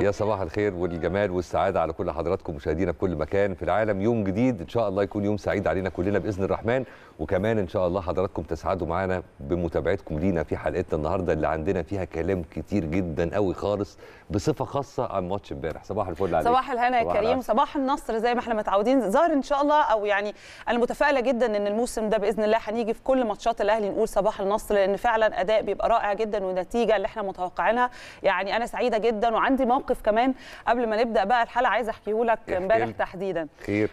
يا صباح الخير والجمال والسعادة على كل حضراتكم مشاهدينا في كل مكان في العالم. يوم جديد إن شاء الله يكون يوم سعيد علينا كلنا بإذن الرحمن. وكمان إن شاء الله حضراتكم تسعدوا معنا بمتابعتكم لينا في حلقتنا النهاردة اللي عندنا فيها كلام كتير جدا قوي خالص بصفة خاصة عن ماتش امبارح. صباح الفل عليك. صباح الهنا يا كريم. صباح النصر زي ما إحنا متعودين. ظاهر إن شاء الله أو يعني أنا متفائلة جدا إن الموسم ده بإذن الله هنيجي في كل ماتشات الأهلي نقول صباح النصر لأن فعلا أداء بيبقى رائع جدا ونتيجه اللي إحنا متوقعينها. يعني أنا سعيدة جدا وعندي موقف كمان قبل ما نبدأ بقى الحلقة عايزه أحكيه لك امبارح. تحديدا.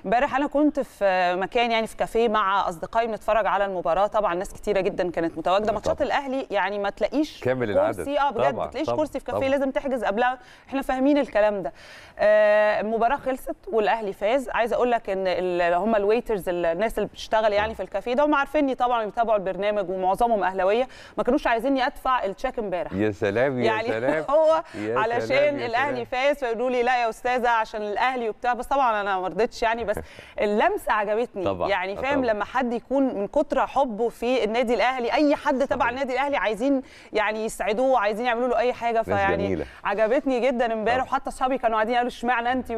امبارح أنا كنت في مكان يعني في كافيه مع أصدقائي بنتفرج على المباراة. طبعا ناس كتيرة جدا كانت متواجدة. ماتشات الأهلي يعني ما تلاقيش كامل العدد. كرسي آه بجد. ما تلاقيش كرسي في كافيه. لازم تحجز قبلها. إحنا فاهمين الكلام ده. آه المباراة خلصت والأهلي فاز. عايزه أقول لك إن هم ال waiters الناس اللي بتشتغل يعني في الكافيه ده هم عارفيني طبعا بيتابعوا البرنامج ومعظمهم أهلاوية. ما كانوش عايزيني أدفع التشيك امبارح. يا سلام يا يعني سلام. هو يا علشان سلام، الأهلي. فاز فيقولوا لي لا يا أستاذة عشان الأهلي وبتاع بس طبعا أنا ما رضيتش يعني بس اللمسة عجبتني طبعاً، يعني آه فاهم طبعاً. لما حد يكون من كتر حبه في النادي الأهلي أي حد تبع. النادي الأهلي عايزين يعني يسعدوه وعايزين يعملوا له أي حاجة فيعني. عجبتني جدا امبارح. وحتى أصحابي كانوا قاعدين قالوا اشمعنى انت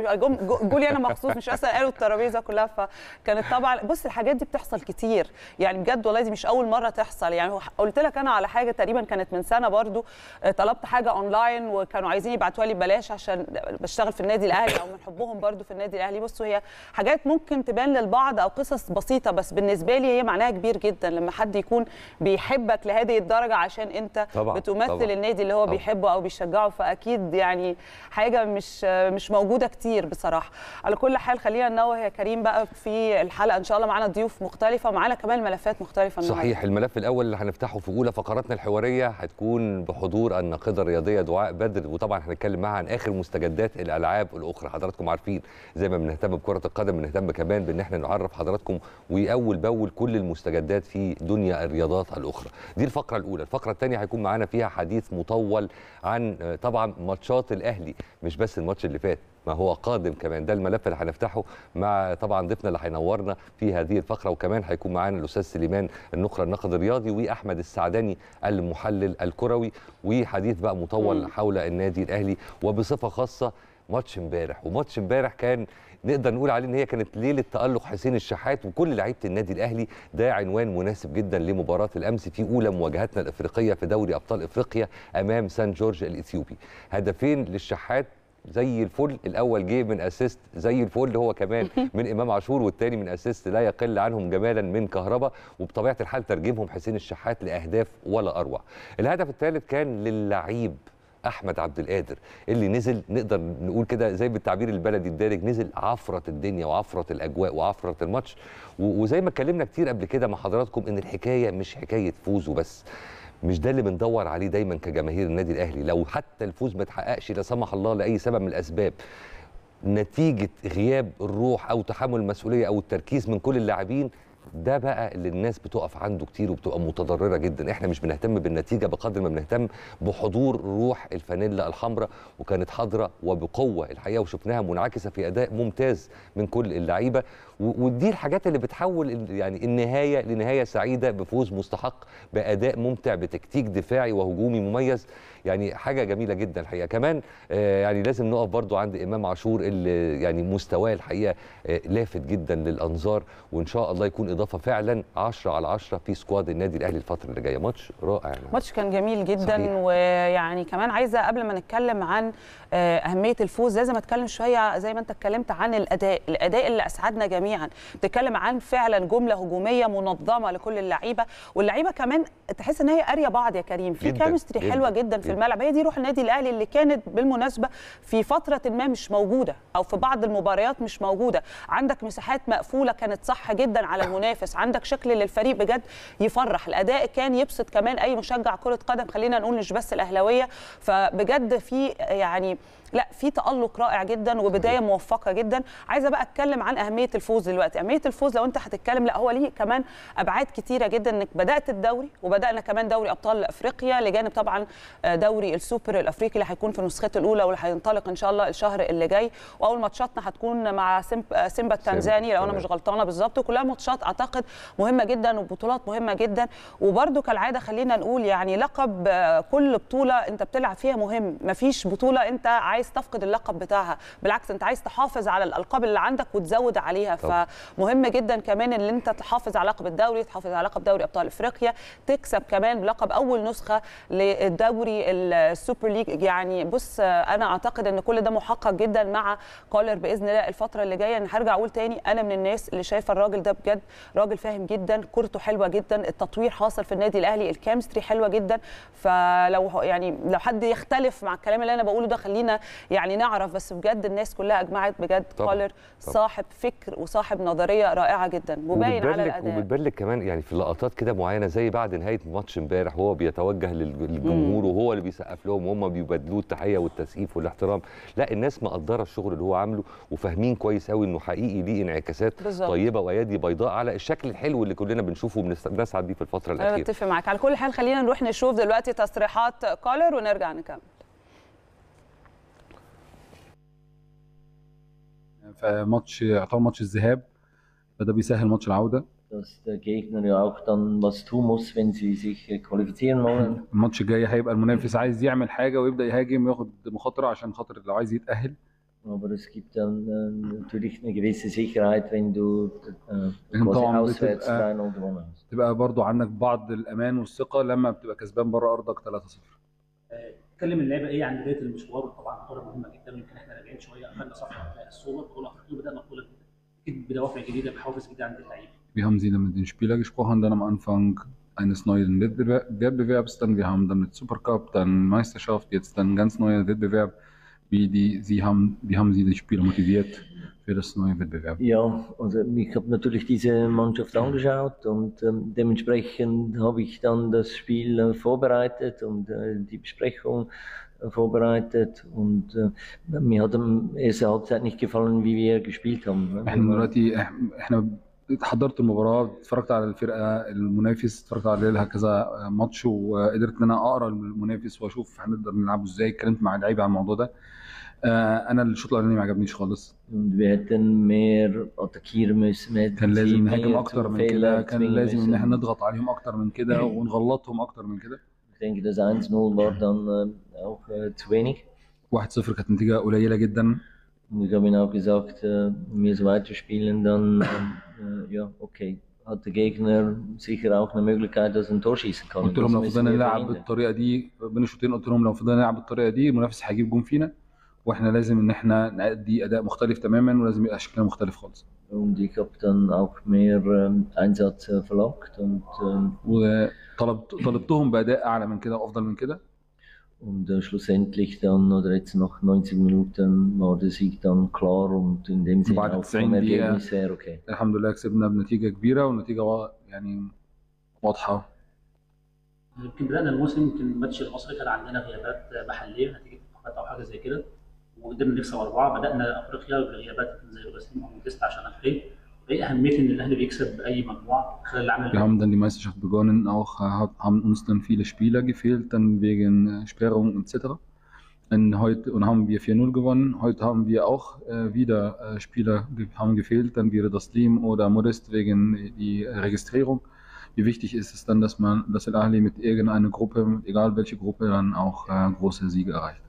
جولي أنا مخصوص مش أصلا قالوا الترابيزة كلها فكانت طبعا بص الحاجات دي بتحصل كتير يعني بجد والله دي مش أول مرة تحصل يعني قلت لك أنا على حاجة تقريبا كانت من سنة برضو آه، طلبت حاجة أونلاين وكانوا عايزين يبعتوها لي ببلاش عشان بشتغل في النادي الأهلي أو من حبهم برضو في النادي الأهلي بصوا هي حاجات ممكن تبان للبعض أو قصص بسيطة بس بالنسبة لي هي معناها كبير جدا لما حد يكون بيحبك لهذه الدرجة عشان أنت طبعاً، بتمثل طبعاً. النادي اللي هو طبعاً. بيحبه أو بيشجعه فأكيد يعني حاجة مش مش موجودة كتير بصراحة على كل حال خلينا ننوه يا كريم بقى في الحلقة إن شاء الله معانا ضيوف مختلفة ومعانا كمان ملفات مختلفة النهاردة. صحيح الملف الأول اللي هنفتحه في أولى فقراتنا الحوارية هتكون بحضور الناقدة الرياضية دعاء بدر وطبعا هنتكلم معاها عن آخر مستجدات الألعاب الأخرى. حضراتكم عارفين زي ما بنهتم بكرة القدم بنهتم كمان بإن إحنا نعرف حضراتكم واول بأول كل المستجدات في دنيا الرياضات الأخرى. دي الفقرة الأولى. الفقرة الثانية هيكون معانا فيها حديث مطول عن آه، طبعا ماتشات الأهلي مش بس الماتش اللي فات. ما هو قادم كمان. ده الملف اللي هنفتحه مع طبعا ضيفنا اللي هينورنا في هذه الفقرة وكمان هيكون معانا الأستاذ سليمان النقره الناقد الرياضي وأحمد السعداني المحلل الكروي وحديث بقى مطول. حول النادي الأهلي وبصفة خاصة ماتش امبارح. وماتش امبارح كان نقدر نقول عليه إن هي كانت ليلة تألق حسين الشحات وكل لعيبة النادي الأهلي ده عنوان مناسب جدا لمباراة الأمس في أولى مواجهاتنا الإفريقية في دوري أبطال إفريقيا أمام سان جورج الإثيوبي. هدفين للشحات زي الفل. الأول جه من assist زي الفل هو كمان من إمام عاشور والتاني من assist لا يقل عنهم جمالا من كهربا وبطبيعة الحال ترجمهم حسين الشحات لأهداف ولا أروع. الهدف الثالث كان للعيب أحمد عبد القادر اللي نزل نقدر نقول كده زي بالتعبير البلدي الدارج نزل عفرة الدنيا وعفرة الأجواء وعفرة الماتش. وزي ما اتكلمنا كتير قبل كده مع حضراتكم إن الحكاية مش حكاية فوز وبس. مش ده اللي بندور عليه دايما كجماهير النادي الأهلي. لو حتى الفوز ما اتحققش لا سمح الله لأي سبب من الأسباب نتيجة غياب الروح أو تحمل المسؤولية أو التركيز من كل اللاعبين ده بقى اللي الناس بتقف عنده كتير وبتبقى متضررة جدا. إحنا مش بنهتم بالنتيجة بقدر ما بنهتم بحضور روح الفانيلا الحمراء وكانت حاضرة وبقوة الحقيقة وشفناها منعكسة في أداء ممتاز من كل اللعيبة. ودي الحاجات اللي بتحول يعني النهاية لنهاية سعيدة بفوز مستحق بأداء ممتع بتكتيك دفاعي وهجومي مميز يعني حاجة جميلة جدا الحقيقة كمان آه، يعني لازم نقف برضو عند إمام عاشور اللي يعني مستواه الحقيقة آه، لافت جدا للأنظار وإن شاء الله يكون إضافة فعلا 10 على 10 في squad النادي الأهلي الفترة اللي جاية ماتش رائع يعني. ماتش كان جميل جدا صحيح. ويعني كمان عايزة قبل ما نتكلم عن آه، أهمية الفوز لازم أتكلم شوية زي ما أنت اتكلمت عن الأداء الأداء اللي أسعدنا جميعا. بتتكلم عن فعلا جملة هجومية منظمة لكل اللعيبة واللعيبة كمان تحس إن هي قارية بعض يا كريم. في كيمستري حلوة جدا في. الملعب. هي دي روح النادي الأهلي اللي كانت بالمناسبة في فترة ما مش موجودة أو في بعض المباريات مش موجودة. عندك مساحات مقفولة كانت صح جدا على المنافس. عندك شكل للفريق بجد يفرح. الأداء كان يبسط كمان أي مشجع كرة قدم خلينا نقول مش بس الأهلاوية. فبجد في يعني لا في تألق رائع جدا وبداية موفقة جدا. عايزة بقى أتكلم عن أهمية الفوز دلوقتي. أهمية الفوز لو أنت هتتكلم لا هو ليه كمان أبعاد كتيرة جدا. إنك بدأت الدوري وبدأنا كمان دوري أبطال أفريقيا لجانب طبعا آه، دوري السوبر الأفريقي اللي هيكون في نسخته الأولى واللي هينطلق إن شاء الله الشهر اللي جاي. وأول ماتشاتنا هتكون مع آه، سيمبا التنزاني لو أنا. مش غلطانة بالظبط. وكلها ماتشات أعتقد مهمة جدا وبطولات مهمة جدا. وبرده كالعادة خلينا نقول يعني لقب آه، كل بطولة أنت بتلعب فيها مهم. مفيش بطولة أنت عايز تفقد اللقب بتاعها. بالعكس انت عايز تحافظ على الألقاب اللي عندك وتزود عليها. طبعا. فمهم جدا كمان إن أنت تحافظ على لقب الدوري تحافظ على لقب دوري أبطال إفريقيا تكسب كمان لقب أول نسخة للدوري السوبر ليج. يعني بص أنا أعتقد إن كل ده محقق جدا مع كولر بإذن الله الفترة اللي جاية. أنا هرجع أقول تاني أنا من الناس اللي شايفة الراجل ده بجد راجل فاهم جدا كورته حلوة جدا التطوير حاصل في النادي الأهلي ال chemistry حلوة جدا. فلو يعني لو حد يختلف مع الكلام اللي أنا بقوله ده خلينا يعني نعرف بس بجد الناس كلها أجمعت بجد طبعاً، كولر طبعاً. صاحب فكر وصاحب نظرية رائعة جدا مبين على الأداء. وبتبان كمان يعني في لقطات كده معينة زي بعد نهاية ماتش امبارح وهو بيتوجه للج- للجمهور وهو اللي بيسقف لهم وهم بيبادلوه التحية والتسقيف والاحترام. لا الناس مقدرة الشغل اللي هو عامله وفاهمين كويس قوي إنه حقيقي ليه انعكاسات بالظبط. طيبة وايادي بيضاء على الشكل الحلو اللي كلنا بنشوفه وبنسعد بيه في الفترة أنا الأخيرة. بتفق معاك. على كل حال خلينا نروح نشوف دلوقتي تصريحات كولر ونرجع نكمل. فماتش يعتبر ماتش الذهاب فده بيسهل ماتش العودة dass der Gegner ja auch dann was tun muss, wenn sie sich qualifizieren wollen. الماتش الجاي هيبقى المنافس عايز يعمل حاجة ويبدأ يهاجم وياخد مخاطرة عشان خاطر لو عايز يتأهل Aber es gibt dann äh, natürlich eine gewisse Sicherheit, wenn du äh, quasi auswärts 3-0 بتبقى gewonnen hast. تبقى برضو عندك بعض الأمان والثقة لما بتبقى كسبان بره أرضك 3-0 اتكلم اللعبه ايه عن بدايه المشوار طبعا بطوله مهمه جدا يمكن احنا راجعين شويه قفلنا صفحه السوبر بطوله افريقيه وبدانا بطوله جديده اكيد بدوافع جديده بحوافز جديده عند اللعيبه Wir haben sie dann mit den Spielern gesprochen, dann am Anfang eines neuen Wettbewer- Wettbewerbs, dann wir haben dann mit Supercup, dann Meisterschaft, jetzt dann ein ganz neuer Wettbewerb. Wie die, sie haben, wie haben Sie die Spieler motiviert für das neue Wettbewerb? Ja, also ich habe natürlich diese Mannschaft angeschaut und ähm, dementsprechend habe ich dann das Spiel äh, vorbereitet und äh, die Besprechung äh, vorbereitet und äh, mir hat am erste Halbzeit nicht gefallen, wie wir gespielt haben. ne? احنا دلوقتي إح- احنا حضرت المباراة اتفرجت على الفرقة المنافس اتفرجت على لها كذا ماتش وقدرت ان انا اقرا المنافس واشوف هنقدر نلعبه ازاي اتكلمت مع اللعيبة على الموضوع ده آه، أنا الشوط الاولاني ما عجبنيش خالص كان لازم نهاجم أكتر من كده كان لازم ان إحنا. نضغط عليهم أكتر من كده ونغلطهم أكتر من كده Ich denke, das 1-0 war dann äh, auch äh, zu wenig. 1-0 كانت نتيجة قليلة جدا habe ihnen auch gesagt, äh, wenn wir so weiterspielen, dann äh, ja, okay. Hat der Gegner sicher auch eine Möglichkeit, dass er ein Tor schießen kann. قلت Und لهم لو فضلنا wir نلعب verhindern. بالطريقة دي بين الشوطين قلت لهم لو فضلنا نلعب بالطريقة دي المنافس هيجيب جون فينا وإحنا لازم ان إحنا نأدي أداء مختلف تماما ولازم يبقى شكلنا مختلف خالص. Und ich habe dann auch mehr ähm, Einsatz äh, verlangt und, ähm, وطلبت طلبتهم بأداء أعلى من كده وافضل من كده؟ und äh, schlussendlich dann, oder jetzt nach 90 Minuten, war der Sieg dann klar und in dem Sinne بعد auch 90 vom Dقيقة. Ergebnis her okay. الحمد لله كسبنا بنتيجة كبيرة والنتيجة وا- يعني واضحة. يمكن بدانا الموسم يمكن الماتش المصري كان عندنا غيابات محلية نتيجة انتخابات أو حاجة زي كده. وقدرنا نكسب اربعه بدانا افريقيا بغيابات زي روباسيم او تيست عشان الخير ايه اهميه ان الاهلي بيكسب اي مجموعه خلال العام Wir اللي haben dann die Meisterschaft begonnen, auch äh, hat- haben uns dann viele Spieler gefehlt, dann wegen äh, Sperrung etc. Und heute und haben wir 4-0 gewonnen. Heute haben wir auch äh, wieder äh, Spieler ge haben gefehlt, dann wäre das Team oder Modest wegen die äh, Registrierung. Wie wichtig ist es dann, dass man, dass Al Ahly mit irgendeiner Gruppe, egal welche Gruppe, dann auch äh, große Siege erreicht?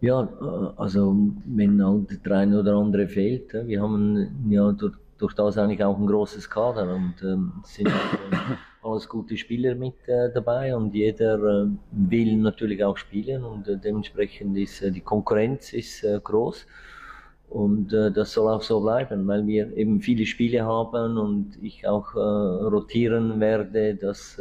Ja, äh, also wenn halt der eine oder andere fehlt, äh, wir haben ja durch, durch das eigentlich auch ein großes Kader und ähm, sind äh, alles gute Spieler mit äh, dabei und jeder äh, will natürlich auch spielen und äh, dementsprechend ist die Konkurrenz ist groß und das soll auch so bleiben, weil wir eben viele Spiele haben und ich auch rotieren werde, dass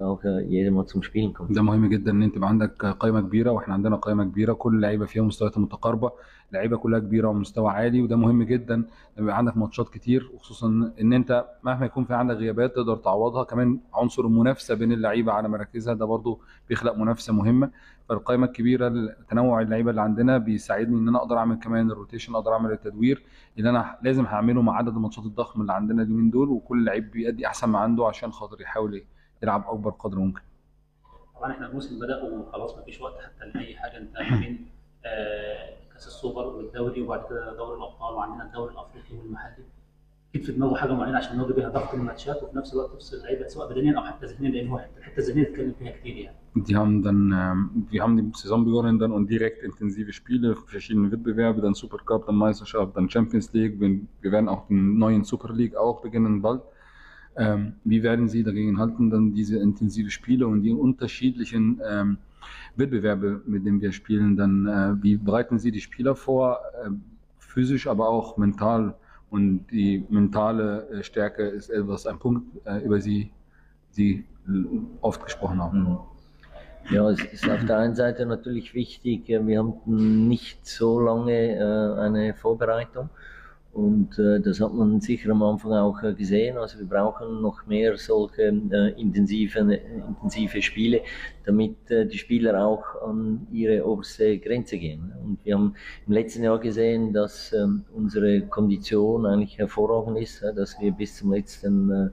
äh, jeder mal zum Spielen. ده مهم جدا إن أنت يبقى عندك قائمه كبيرة وإحنا عندنا قائمه كبيرة كل اللعيبه فيها مستويات متقاربة اللعيبه كلها كبيرة ومستوى عالي وده مهم جدا لما يبقى عندك ماتشات كتير وخصوصا إن أنت مهما يكون في عندك غيابات تقدر تعوضها كمان عنصر المنافسة بين اللعيبة على مراكزها ده برضو بيخلق منافسة مهمة فالقائمه الكبيرة تنوع اللعيبة اللي عندنا بيساعدني إن أنا أقدر أعمل كمان الروتيشن أقدر أعمل التدوير اللي أنا لازم هعمله مع عدد الماتشات الضخم اللي عندنا اليومين دول وكل لعيب بيأدي أحسن ما عنده عشان خاطر يحاول يلعب أكبر قدر ممكن طبعا إحنا الموسم بدا وخلاص ما فيش وقت حتى لأي حاجة أنت ما بين آه، كأس السوبر والدوري وبعد كده دوري الأبطال وعندنا الدوري الأفريقي والمحلي أكيد في دماغه حاجة معينة عشان يواجه بيها ضغط الماتشات وفي نفس الوقت يفصل اللعيبة سواء بدنيا أو حتى ذهنيا لأن هو الحته الذهنيه اتكلم فيها كتير يعني Die haben dann, wir haben die Saison begonnen dann und direkt intensive Spiele, verschiedene Wettbewerbe, dann Supercup, dann Meisterschaft, dann Champions League. Wir, wir werden auch den neuen Super League auch beginnen bald. Ähm, wie werden Sie dagegen halten, dann diese intensive Spiele und die unterschiedlichen ähm, Wettbewerbe, mit denen wir spielen, dann äh, wie bereiten Sie die Spieler vor, äh, physisch, aber auch mental? Und die mentale äh, Stärke ist etwas, ein Punkt, äh, über Sie Sie oft gesprochen haben. Mhm. Ja, es ist auf der einen Seite natürlich wichtig, äh, wir haben nicht so lange äh, eine Vorbereitung und äh, das hat man sicher am Anfang auch äh, gesehen. Also wir brauchen noch mehr solche äh, intensive, intensive Spiele, damit äh, die Spieler auch an ihre oberste Grenze gehen. Und wir haben im letzten Jahr gesehen, dass ähm, unsere Kondition eigentlich hervorragend ist, äh, dass wir bis zum letzten äh,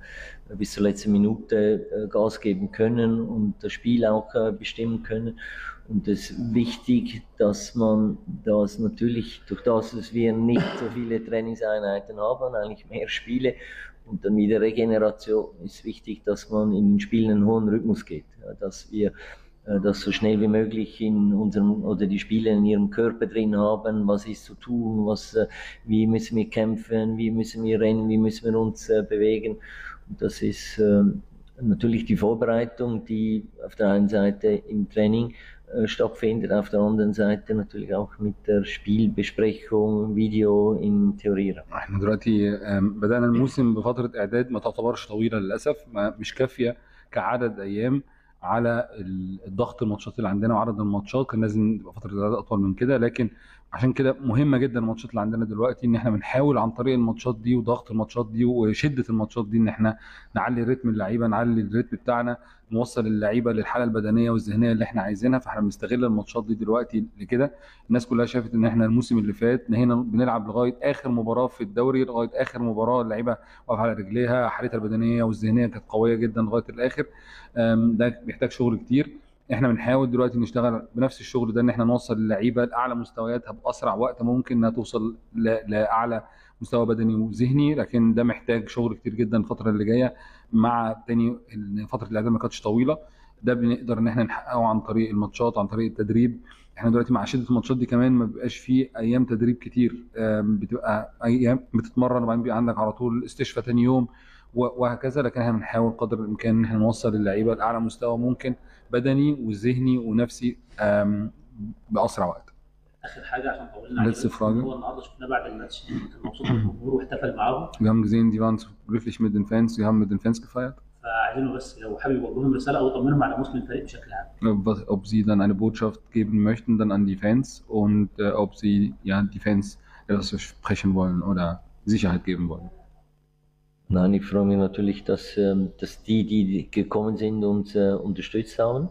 bis zur letzten Minute äh, Gas geben können und das Spiel auch äh, bestimmen können. Und es ist wichtig, dass man das natürlich, durch das, dass wir nicht so viele Trainingseinheiten haben, eigentlich mehr Spiele und dann wieder Regeneration, ist wichtig, dass man in den Spielen einen hohen Rhythmus geht. Dass wir äh, das so schnell wie möglich in unserem oder die Spieler in ihrem Körper drin haben, was ist zu tun, was, äh, wie müssen wir kämpfen, wie müssen wir rennen, wie müssen wir uns äh, bewegen. Und das ist ähm, natürlich die Vorbereitung, die auf der einen Seite im Training stattfindet, auf der anderen Seite natürlich auch mit der Spielbesprechung, Video in Theorie. إحنا دلوقتي بدأنا الموسم بفترة إعداد ما تعتبرش طويلة للأسف. ما مش كافية كعدد أيام على ال- الضغط الماتشات اللي عندنا وعدد الماتشات. كان لازم تبقى فترة إعداد أطول من كده. لكن عشان كده مهمة جدا الماتشات اللي عندنا دلوقتي إن إحنا بنحاول عن طريق الماتشات دي وضغط الماتشات دي وشدة الماتشات دي إن إحنا نعلي رتم اللعيبة نعلي الريتم بتاعنا نوصل اللعيبة للحالة البدنية والذهنية اللي إحنا عايزينها فإحنا بنستغل الماتشات دي دلوقتي لكده. الناس كلها شافت إن إحنا الموسم اللي فات نهينا بنلعب لغاية آخر مباراة في الدوري لغاية آخر مباراة اللعيبة واقفة على رجليها حالتها البدنية والذهنية كانت قوية جدا لغاية الآخر. ده بيحتاج شغل كتير. إحنا بنحاول دلوقتي نشتغل بنفس الشغل ده ان إحنا نوصل اللعيبه لأعلى مستوياتها بأسرع وقت ممكن إنها توصل لأعلى مستوى بدني وذهني لكن ده محتاج شغل كتير جدا الفترة اللي جاية مع تاني ان فترة الإعداد ما كانتش طويلة. ده بنقدر إن إحنا نحققه عن طريق الماتشات عن طريق التدريب. إحنا دلوقتي مع شدة الماتشات دي كمان ما بيبقاش فيه أيام تدريب كتير بتبقى أيام بتتمرن وبعدين بيبقى عندك على طول استشفاء تاني يوم. وهكذا. لكن إحنا بنحاول قدر الامكان إن إحنا نوصل اللعيبة لأعلى مستوى ممكن بدني وذهني ونفسي بأسرع وقت. آخر حاجة عشان طولنا Frage. هو النهارده شفناه بعد الماتش. كان مبسوط بالجمهور واحتفل معاهم. Wir haben gesehen, die waren glücklich mit den Fans, sie haben mit den Fans gefeiert. فعايزينه بس لو حابب يوجه لهم رسالة أو يطمنهم على موسم الفريق بشكل عام. ob sie dann eine Botschaft geben möchten dann an die Fans und äh, ob sie ja die Fans etwas versprechen wollen oder Sicherheit geben wollen. Nein, ich freue mich natürlich, dass, ähm, dass die, die gekommen sind, uns äh, unterstützt haben.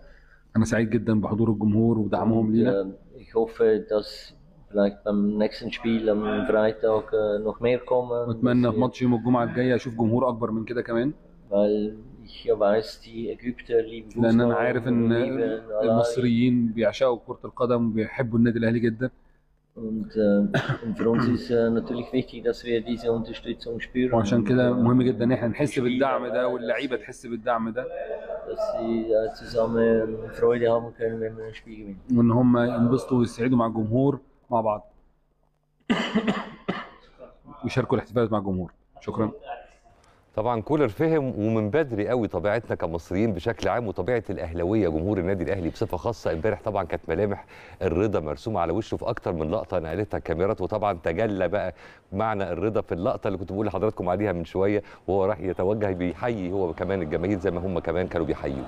أنا سعيد جدا بحضور الجمهور ودعمهم Und, لينا äh, ich hoffe, dass vielleicht beim nächsten Spiel am Freitag äh, noch mehr kommen. وأتمنى في ماتش يوم الجمعة الجاية أشوف جمهور أكبر من كده كمان Weil ich weiß, die Ägypter lieben Fußball. لأن أنا عارف إن. المصريين بيعشقوا كرة القدم وبيحبوا النادي الأهلي جدا Und, äh, und für uns ist äh, natürlich wichtig, dass wir diese Unterstützung spüren. وعشان كده äh, مهم جدا إن إحنا نحس بالدعم ده واللعيبة تحس بالدعم ده dass sie äh, zusammen Freude haben können, wenn wir ein Spiel gewinnen. وإن هم ينبسطوا ويسعدوا مع الجمهور مع بعض ويشاركوا الاحتفالات مع الجمهور شكرا طبعا كولر فهم ومن بدري قوي طبيعتنا كمصريين بشكل عام وطبيعة الأهلاوية جمهور النادي الأهلي بصفة خاصة. امبارح طبعا كانت ملامح الرضا مرسومة على وشه في أكتر من لقطة نقلتها الكاميرات وطبعا تجلى بقى معنى الرضا في اللقطة اللي كنت بقول لحضراتكم عليها من شوية وهو راح يتوجه بيحيي هو كمان الجماهير زي ما هم كمان كانوا بيحيوه.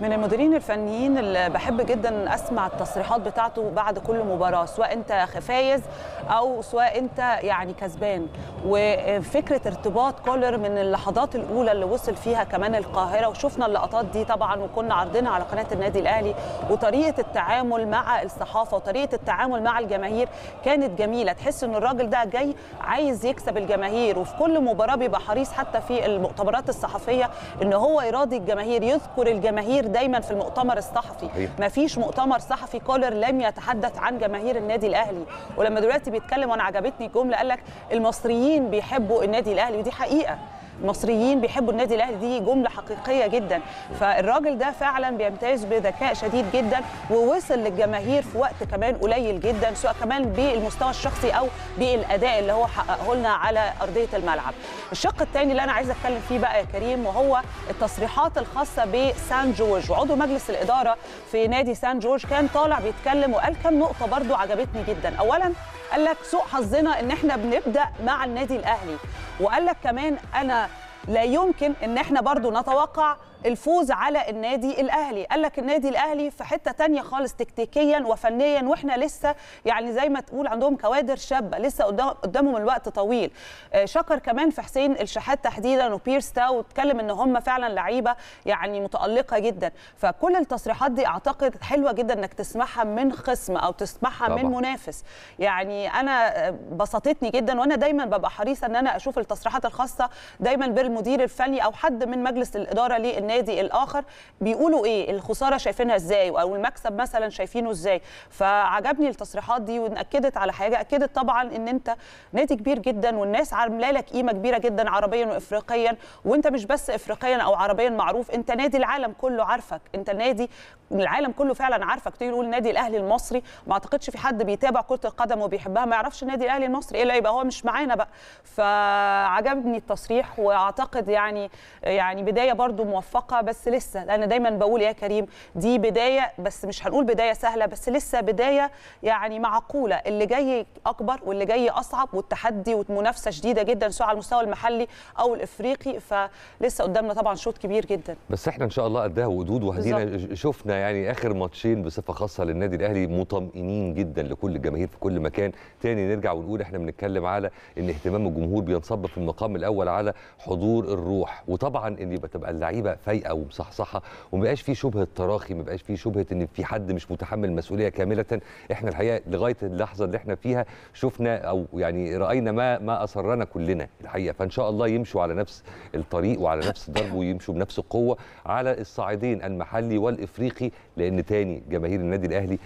من المديرين الفنيين اللي بحب جدا أسمع التصريحات بتاعته بعد كل مباراة سواء أنت فايز أو سواء أنت يعني كسبان. وفكرة ارتباط كولر من اللحظات الأولى اللي وصل فيها كمان القاهرة وشفنا اللقطات دي طبعا وكنا عارضينها على قناة النادي الأهلي. وطريقة التعامل مع الصحافة وطريقة التعامل مع الجماهير كانت جميلة. تحس إن الراجل ده جاي عايز يكسب الجماهير. وفي كل مباراة بيبقى حريص حتى في المؤتمرات الصحفية إن هو يراضي الجماهير يذكر الجماهير الجماهير دايما في المؤتمر الصحفي. ما فيش مؤتمر صحفي كولر لم يتحدث عن جماهير النادي الأهلي. ولما دلوقتي بيتكلم وأنا عجبتني الجملة قال لك المصريين بيحبوا النادي الأهلي ودي حقيقة. المصريين بيحبوا النادي الأهلي دي جملة حقيقية جدا. فالراجل ده فعلا بيمتاز بذكاء شديد جدا ووصل للجماهير في وقت كمان قليل جدا سواء كمان بالمستوى الشخصي أو بالأداء اللي هو حققه لنا على أرضية الملعب. الشق الثاني اللي أنا عايزه أتكلم فيه بقى يا كريم وهو التصريحات الخاصة بسان جورج. وعضو مجلس الإدارة في نادي سان جورج كان طالع بيتكلم وقال كام نقطة برضو عجبتني جدا. اولا قال لك سوء حظنا إن إحنا بنبدأ مع النادي الأهلي وقال لك كمان أنا لا يمكن إن إحنا برضو نتوقع الفوز على النادي الأهلي. قال لك النادي الأهلي في حتة تانية خالص تكتيكيا وفنيا وإحنا لسه يعني زي ما تقول عندهم كوادر شابة لسه قدام- قدامهم الوقت طويل. آه، شكر كمان في حسين الشحات تحديدا وبيرس تاو واتكلم إن هم فعلا لعيبة يعني متألقة جدا. فكل التصريحات دي أعتقد حلوة جدا إنك تسمعها من خصم أو تسمعها طبعاً. من منافس. يعني أنا آه، بسطتني جدا وأنا دايما ببقى حريصة إن أنا أشوف التصريحات الخاصة دايما بالمدير الفني أو حد من مجلس الإدارة للنادي الآخر بيقولوا إيه؟ الخسارة شايفينها إزاي؟ أو المكسب مثلا شايفينه إزاي؟ فعجبني التصريحات دي واكدت على حاجة. أكدت طبعا إن أنت نادي كبير جدا والناس عاملة لك قيمة كبيرة جدا عربيا وافريقيا وأنت مش بس افريقيا أو عربيا معروف أنت نادي العالم كله عارفك. أنت نادي العالم كله فعلا عارفك. تيجي نقول النادي الأهلي المصري ما أعتقدش في حد بيتابع كرة القدم وبيحبها ما يعرفش النادي الأهلي المصري الا يبقى هو مش معانا بقى. فعجبني التصريح وأعتقد يعني يعني بداية برضو موفقة بس لسه أنا دايما بقول يا كريم دي بداية بس مش هنقول بداية سهلة بس لسه بداية يعني معقولة. اللي جاي أكبر واللي جاي أصعب والتحدي والمنافسة شديدة جدا سواء على المستوى المحلي أو الإفريقي. فلسه قدامنا طبعا شوط كبير جدا. بس إحنا إن شاء الله قدها وقدود وهدينا شفنا يعني آخر ماتشين بصفة خاصة للنادي الأهلي مطمئنين جدا لكل الجماهير في كل مكان. تاني نرجع ونقول إحنا بنتكلم على إن اهتمام الجمهور بينصب في المقام الأول على حضور الروح. وطبعا إن يبقى تبقى اللعيبة فايقه ومصحصحة وما يبقاش في شبهة تراخي ما يبقاش في شبهة إن في حد مش متحمل مسؤوليه كاملة. إحنا الحقيقة لغاية اللحظة اللي إحنا فيها شفنا أو يعني رأينا ما ما أسرنا كلنا الحقيقة. فإن شاء الله يمشوا على نفس الطريق وعلى نفس الضرب ويمشوا بنفس القوة على الصعيدين المحلي والإفريقي لأن تاني جماهير النادي الأهلي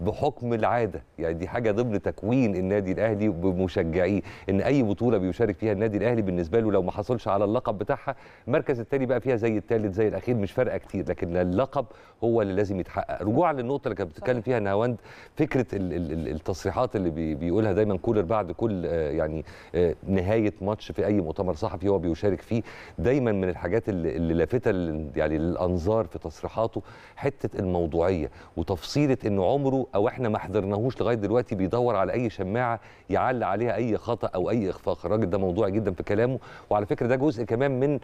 بحكم العادة. يعني دي حاجة ضمن تكوين النادي الأهلي بمشجعيه إن أي بطولة بيشارك فيها النادي الأهلي بالنسبة له لو ما حصلش على اللقب بتاعها المركز الثاني بقى فيها زي الثالث زي الأخير مش فارقة كتير لكن اللقب هو اللي لازم يتحقق. رجوعا للنقطة اللي كانت بتتكلم فيها نهاوند فكرة ال ال ال التصريحات اللي بي بيقولها دايما كولر بعد كل آه، يعني آه، نهاية ماتش في أي مؤتمر صحفي هو بيشارك فيه دايما من الحاجات اللي, لافته يعني للأنظار في تصريحاته حتة الموضوعية وتفصيلة إن عمره أو إحنا ما حضرناهوش لغاية دلوقتي بيدور على أي شماعة يعلق عليها أي خطأ أو أي إخفاق. الراجل ده موضوعي جدا في كلامه. وعلى فكرة ده جزء كمان من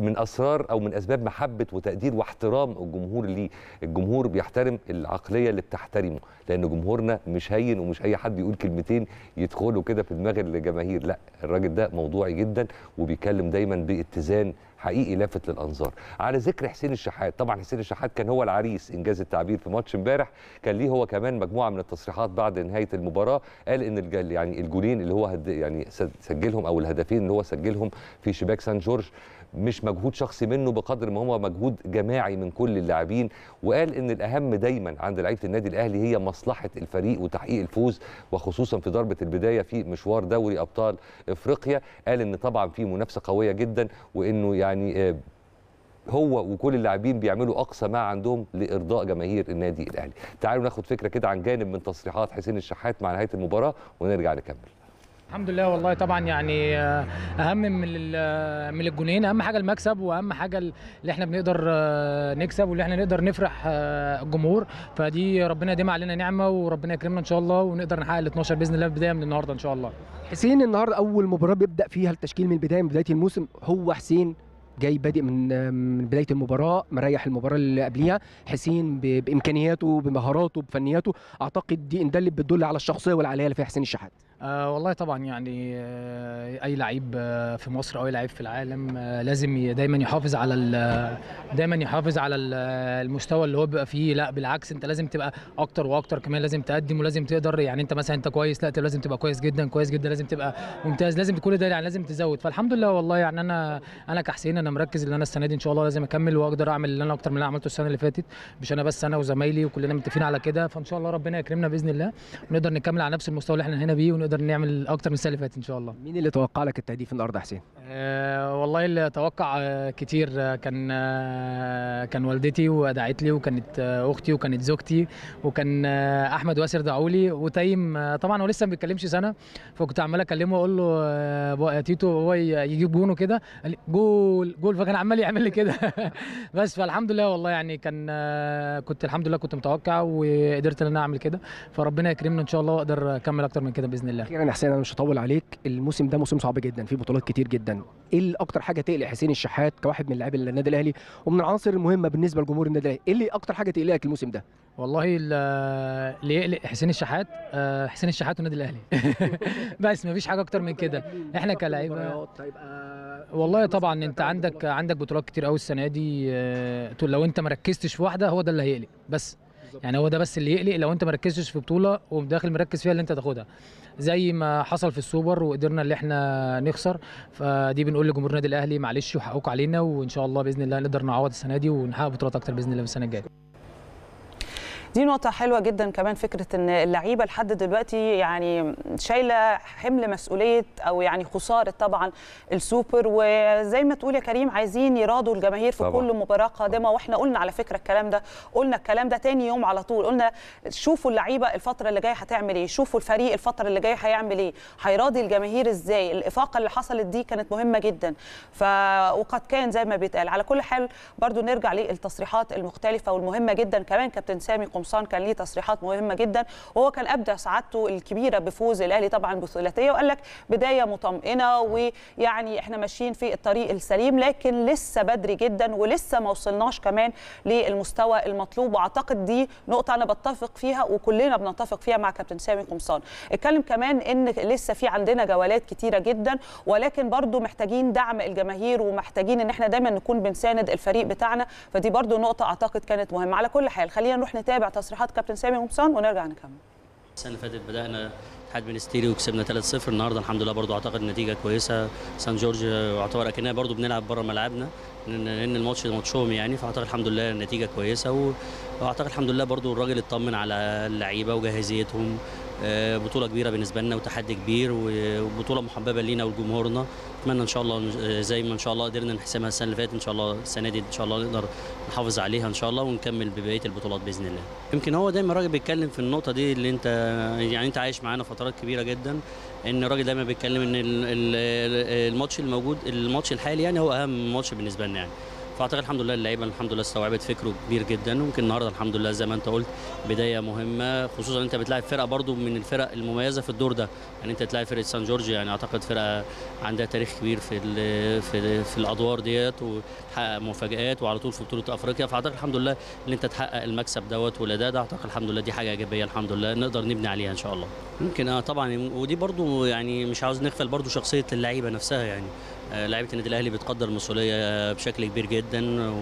من أسرار أو من أسباب محبة وتقدير واحترام الجمهور ليه. الجمهور بيحترم العقلية اللي بتحترمه لأن جمهورنا مش هين ومش أي حد يقول كلمتين يدخلوا كده في دماغ الجماهير. لأ الراجل ده موضوعي جدا وبيتكلم دايما باتزان حقيقي لافت للأنظار. على ذكر حسين الشحات طبعا حسين الشحات كان هو العريس إنجاز التعبير في ماتش امبارح كان ليه هو كمان مجموعة من التصريحات بعد نهاية المباراة قال إن الج- يعني الجولين اللي هو يعني سجلهم أو الهدفين اللي هو سجلهم في شباك سان جورج مش مجهود شخصي منه بقدر ما هو مجهود جماعي من كل اللاعبين. وقال إن الأهم دايما عند لعيبة النادي الأهلي هي مصلحة الفريق وتحقيق الفوز وخصوصا في ضربة البداية في مشوار دوري أبطال إفريقيا. قال إن طبعا في منافسة قوية جدا وإنه يعني آه، هو وكل اللاعبين بيعملوا أقصى ما عندهم لإرضاء جماهير النادي الأهلي. تعالوا ناخد فكرة كده عن جانب من تصريحات حسين الشحات مع نهاية المباراة ونرجع نكمل. الحمد لله والله طبعا يعني آه، أهم من ال- من الجونين. أهم حاجة المكسب وأهم حاجة اللي إحنا بنقدر آه، نكسب واللي إحنا نقدر نفرح آه، الجمهور. فدي ربنا يديم علينا نعمة وربنا يكرمنا إن شاء الله ونقدر نحقق ال 12 بإذن الله بداية من النهارده إن شاء الله. حسين النهارده أول مباراة بيبدأ فيها التشكيل من البدايه من بداية الموسم هو حسين. جاي بادئ من من بداية المباراة مريح المباراة اللي قبليها. حسين بإمكانياته بمهاراته بفنياته. أعتقد دي إن ده اللي بتدل على الشخصية والعاليه اللي فيها حسين الشحات. آه والله طبعا يعني آه أي لعيب آه في مصر أو أي لعيب في العالم آه لازم دايما يحافظ على ال- دايما يحافظ على ال- المستوى اللي هو بيبقى فيه. لا بالعكس أنت لازم تبقى أكتر وأكتر كمان. لازم تقدم ولازم تقدر. يعني أنت مثلا أنت كويس لا لازم تبقى كويس جدا كويس جدا. لازم تبقى ممتاز لازم كل ده يعني لازم تزود. فالحمد لله والله يعني أنا أنا كحسين أنا مركز ان أنا السنة دي ان شاء الله لازم اكمل واقدر اعمل اللي أنا أكتر من اللي عملته السنة اللي فاتت مش أنا بس أنا وزمايلي وكلنا متفقين على كده. فان شاء الله ربنا يكرمنا باذن الله ونقدر نكمل على نفس المستوى اللي إحنا هنا بيه ونقدر نعمل أكتر من السنة اللي فاتت إن شاء الله. مين اللي توقع لك التهديف النهارده يا حسين؟ أه والله اللي أتوقع آه، كتير آه، كان آه، كان والدتي ودعت لي وكانت آه، أختي وكانت زوجتي وكان آه، احمد واسر دعولي وتايم آه، طبعا هو لسه ما بيتكلمش سنة فكنت عمال اكلمه واقول له آه، تيتو هو يجيب جون وكده قال لي جول جول فكان عمال يعمل لي كده. بس فالحمد لله والله يعني كان آه، كنت الحمد لله كنت متوقع وقدرت إن أنا أعمل كده. فربنا يكرمنا إن شاء الله وأقدر أكمل أكتر من كده بإذن الله. أخيرا يا حسين أنا مش هطول عليك. الموسم ده موسم صعب جدا فيه بطولات كتير جدا. إيه اللي أكتر حاجة تقلق حسين؟ الشحات كواحد من لاعبي النادي الأهلي ومن العناصر المهمة بالنسبة لجمهور النادي الأهلي. إيه اللي أكتر حاجة تقلقك الموسم ده؟ والله ال- اللي يقلق حسين الشحات آه، حسين الشحات والنادي الأهلي. بس مفيش حاجة أكتر من كده. إحنا كلاعيبه والله طبعا أنت عندك عندك بطولات كتير قوي السنة دي آه، لو انت ما ركزتش في واحدة هو ده اللي هيقلق بس. يعني هو ده بس اللي يقلق لو انت ما ركزتش في بطولة وداخل مركز فيها اللي انت تاخدها زي ما حصل في السوبر وقدرنا اللي إحنا نخسر فدي بنقول لجمهور النادي الأهلي معلش وحقوق علينا وإن شاء الله بإذن الله نقدر نعوض السنة دي ونحقق بطولات أكتر بإذن الله في السنة الجاية. دي نقطة حلوة جدا كمان فكرة إن اللعيبة لحد دلوقتي يعني شايلة حمل مسؤولية أو يعني خسارة طبعا السوبر. وزي ما تقول يا كريم عايزين يرادوا الجماهير في طبعاً. كل مباراة قادمة وإحنا قلنا على فكرة الكلام ده قلنا الكلام ده تاني يوم على طول. قلنا شوفوا اللعيبة الفترة اللي جاية هتعمل إيه شوفوا الفريق الفترة اللي جاية هيعمل إيه هيراضي الجماهير إزاي. الإفاقة اللي حصلت دي كانت مهمة جدا. ف وقد كان زي ما بيتقال. على كل حال برضو نرجع للتصريحات المختلفة والمهمة جدا كمان كابتن سامي قمصان كان ليه تصريحات مهمة جدا وهو كان أبدى سعادته الكبيرة بفوز الأهلي طبعا بالثلاثية وقال لك بداية مطمئنة ويعني إحنا ماشيين في الطريق السليم لكن لسه بدري جدا ولسه ما وصلناش كمان للمستوى المطلوب وأعتقد دي نقطة أنا بتفق فيها وكلنا بنتفق فيها مع كابتن سامي قمصان. اتكلم كمان إن لسه في عندنا جولات كتيرة جدا ولكن برضو محتاجين دعم الجماهير ومحتاجين إن إحنا دايما نكون بنساند الفريق بتاعنا فدي برضو نقطة أعتقد كانت مهمة. على كل حال خلينا نروح نتابع تصريحات كابتن سامي قمصان ونرجع نكمل. السنة اللي فاتت بدأنا اتحاد بنستيري وكسبنا 3-0 النهارده الحمد لله برضو أعتقد النتيجه كويسة. سان جورج يعتبر أكننا برضو بنلعب بره ملعبنا. لأن الماتش ماتشهم يعني فأعتقد الحمد لله النتيجه كويسة. وأعتقد الحمد لله برضو الراجل اطمن على اللعيبة وجاهزيتهم. بطولة كبيرة بالنسبة لنا وتحدي كبير وبطولة محببة لينا ولجمهورنا. أتمنى إن شاء الله آه، زي ما إن شاء الله قدرنا نحسمها السنة اللي فاتت إن شاء الله السنة دي إن شاء الله نقدر نحافظ عليها إن شاء الله ونكمل ببقية البطولات بإذن الله. يمكن هو دايما الراجل بيتكلم في النقطة دي اللي أنت يعني أنت عايش معانا فترات كبيرة جدا إن الراجل دايما بيتكلم إن ال- ال- الماتش الموجود الماتش الحالي يعني هو أهم ماتش بالنسبة لنا يعني. فاعتقد الحمد لله اللعيبة الحمد لله استوعبت فكره كبير جدا ويمكن النهارده الحمد لله زي ما أنت قلت بداية مهمة خصوصا أنت بتلاعب فرقة برضو من الفرق المميزة في الدور ده. يعني أنت تلاعب فرقة سان جورج يعني أعتقد فرقة عندها تاريخ كبير في ال في, في الأدوار ديت وتحقق مفاجآت وعلى طول في بطولة أفريقيا. فأعتقد الحمد لله إن أنت تحقق المكسب دوت والأداء ده أعتقد الحمد لله دي حاجة إيجابية الحمد لله نقدر نبني عليها إن شاء الله. يمكن آه طبعا ودي برضو يعني مش عاوز نغفل برضو شخصية اللعيبة نفسها يعني. لعيبة النادي الأهلي بتقدر المسؤولية بشكل كبير جدا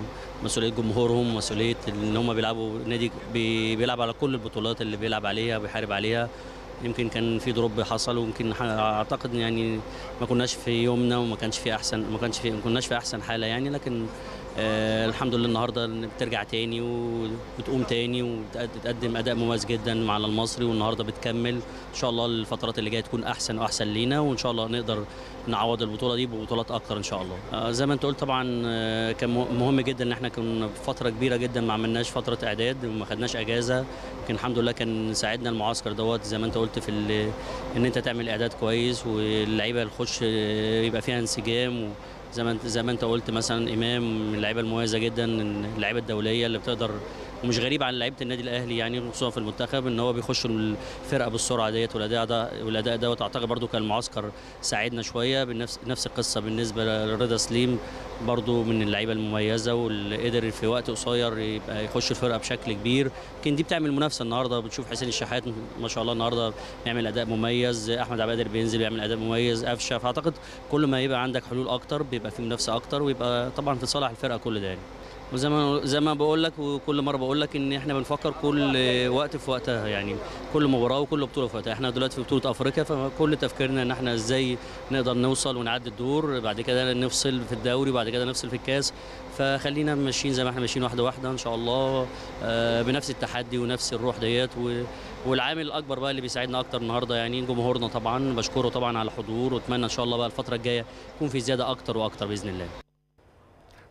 مسؤوليه جمهورهم مسؤولية إن هم بيلعبوا نادي بي- بيلعب على كل البطولات اللي بيلعب عليها بيحارب عليها. يمكن كان في دروب حصل ويمكن أعتقد يعني ما كناش في يومنا وما كانش في أحسن ما كانش في ما كناش في أحسن حالة يعني لكن آه الحمد لله النهارده بترجع تاني و- وتقوم تاني وتقدم أداء مميز جدا على المصري والنهارده بتكمل. إن شاء الله الفترات اللي جاية تكون أحسن وأحسن لينا وإن شاء الله نقدر نعوض البطولة دي ببطولات أكتر إن شاء الله. آه زي ما أنت قلت طبعا آه كان مه- مهم جدا إن إحنا كنا فترة كبيرة جدا ما عملناش فترة إعداد وما خدناش إجازة. لكن الحمد لله كان ساعدنا المعسكر دوت زي ما أنت قلت في إن أنت تعمل إعداد كويس واللعيبة تخش آه، يبقى فيها انسجام و زي ما انت زي ما انت قلت مثلا إمام من اللعيبة المميزة جدا اللعيبة الدولية اللي بتقدر ومش غريب عن لعيبة النادي الأهلي يعني خصوصا في المنتخب إن هو بيخشوا الفرقة بالسرعة ديت والأداء ده والأداء دوت. أعتقد برده كان المعسكر ساعدنا شوية بنفس نفس القصة بالنسبة لرضا سليم برضو من اللعيبة المميزة واللي قدر في وقت قصير يبقى يخش الفرقة بشكل كبير. يمكن دي بتعمل منافسة النهارده. بتشوف حسين الشحات ما شاء الله النهارده بيعمل أداء مميز. أحمد عبد القادر بينزل بيعمل أداء مميز. قفشة فأعتقد كل ما يبقى عندك حلول أكتر بيبقى في منافسة أكتر ويبقى طبعا في صالح الفرقة كل ده يعني. وزي ما زي ما بقول لك وكل مرة بقول لك إن إحنا بنفكر كل وقت في وقتها يعني كل مباراة وكل بطولة في وقتها. إحنا دلوقتي في بطولة أفريقيا فكل تفكيرنا إن إحنا إزاي نقدر نوصل ونعدي الدور بعد كده نفصل في الدوري وبعد كده نفصل في الكاس. فخلينا ماشيين زي ما إحنا ماشيين واحدة واحدة إن شاء الله آه، بنفس التحدي ونفس الروح ديت. والعامل الأكبر بقى اللي بيساعدنا أكتر النهارده يعني جمهورنا طبعا. بشكره طبعا على الحضور وأتمنى إن شاء الله بقى الفترة الجاية يكون في زيادة أكتر وأكتر بإذن الله.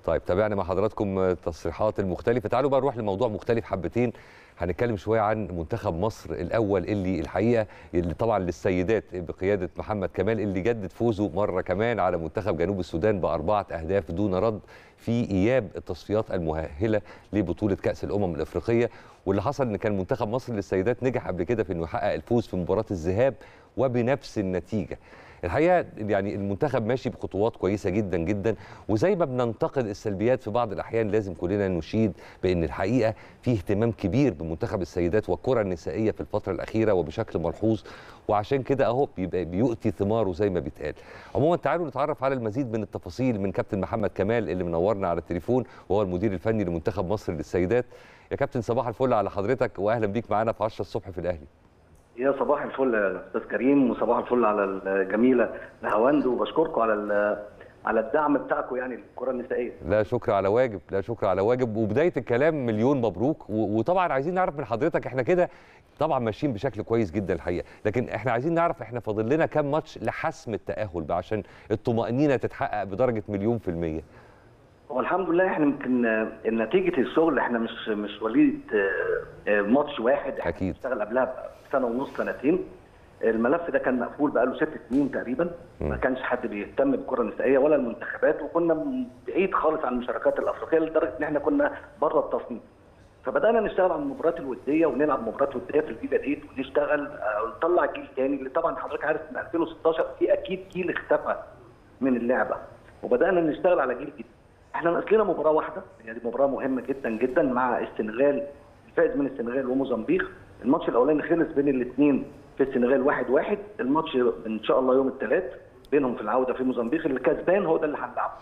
طيب تابعنا مع حضراتكم التصريحات المختلفة. تعالوا بقى نروح لموضوع مختلف حبتين. هنتكلم شوية عن منتخب مصر الأول اللي الحقيقة اللي طبعا للسيدات بقيادة محمد كمال اللي جدد فوزه مرة كمان على منتخب جنوب السودان بأربعة أهداف دون رد في إياب التصفيات المؤهلة لبطولة كأس الأمم الإفريقية. واللي حصل إن كان منتخب مصر للسيدات نجح قبل كده في إنه يحقق الفوز في مباراة الذهاب وبنفس النتيجة. الحقيقة يعني المنتخب ماشي بخطوات كويسة جدا جدا وزي ما بننتقد السلبيات في بعض الأحيان لازم كلنا نشيد بأن الحقيقة في اهتمام كبير بمنتخب السيدات والكرة النسائية في الفترة الأخيرة وبشكل ملحوظ وعشان كده أهو بيبقى بيؤتي ثماره زي ما بيتقال. عموما تعالوا نتعرف على المزيد من التفاصيل من كابتن محمد كمال اللي منورنا على التليفون وهو المدير الفني لمنتخب مصر للسيدات. يا كابتن صباح الفل على حضرتك واهلا بيك معانا في 10 الصبح في الأهلي. يا صباح الفل يا أستاذ كريم وصباح الفل على الجميلة نهاوند وبشكركم على على الدعم بتاعكم يعني للكره النسائية. لا شكر على واجب لا شكر على واجب. وبداية الكلام مليون مبروك وطبعا عايزين نعرف من حضرتك إحنا كده طبعا ماشيين بشكل كويس جدا الحقيقة لكن إحنا عايزين نعرف إحنا فاضل لنا كام ماتش لحسم التأهل بقى عشان الطمأنينة تتحقق بدرجة مليون في المية. هو الحمد لله إحنا يمكن آه، نتيجة الشغل إحنا مش مش وليده آه، آه، ماتش واحد. إحنا أكيد. بنشتغل قبلها بسنة ونص سنتين. الملف ده كان مقفول بقاله ست سنين تقريبا. ما كانش حد بيهتم بالكرة النسائية ولا المنتخبات وكنا بعيد خالص عن المشاركات الأفريقية لدرجة إن إحنا كنا بره التصنيف. فبدأنا نشتغل على المباريات الودية ونلعب مباريات ودية في الفيفا ديت ونشتغل ونطلع جيل تاني اللي طبعا حضرتك عارف ان 2016 في أكيد جيل اختفى من اللعبة. وبدأنا نشتغل على جيل جديد. إحنا ناقص لنا مباراة واحدة. هي دي مباراة مهمة جدا جدا مع السنغال الفائز من السنغال وموزمبيق. الماتش الأولاني خلص بين الاثنين في السنغال واحد واحد. الماتش إن شاء الله يوم الثلاث بينهم في العودة في موزمبيق. اللي كسبان هو ده اللي هنلعبه.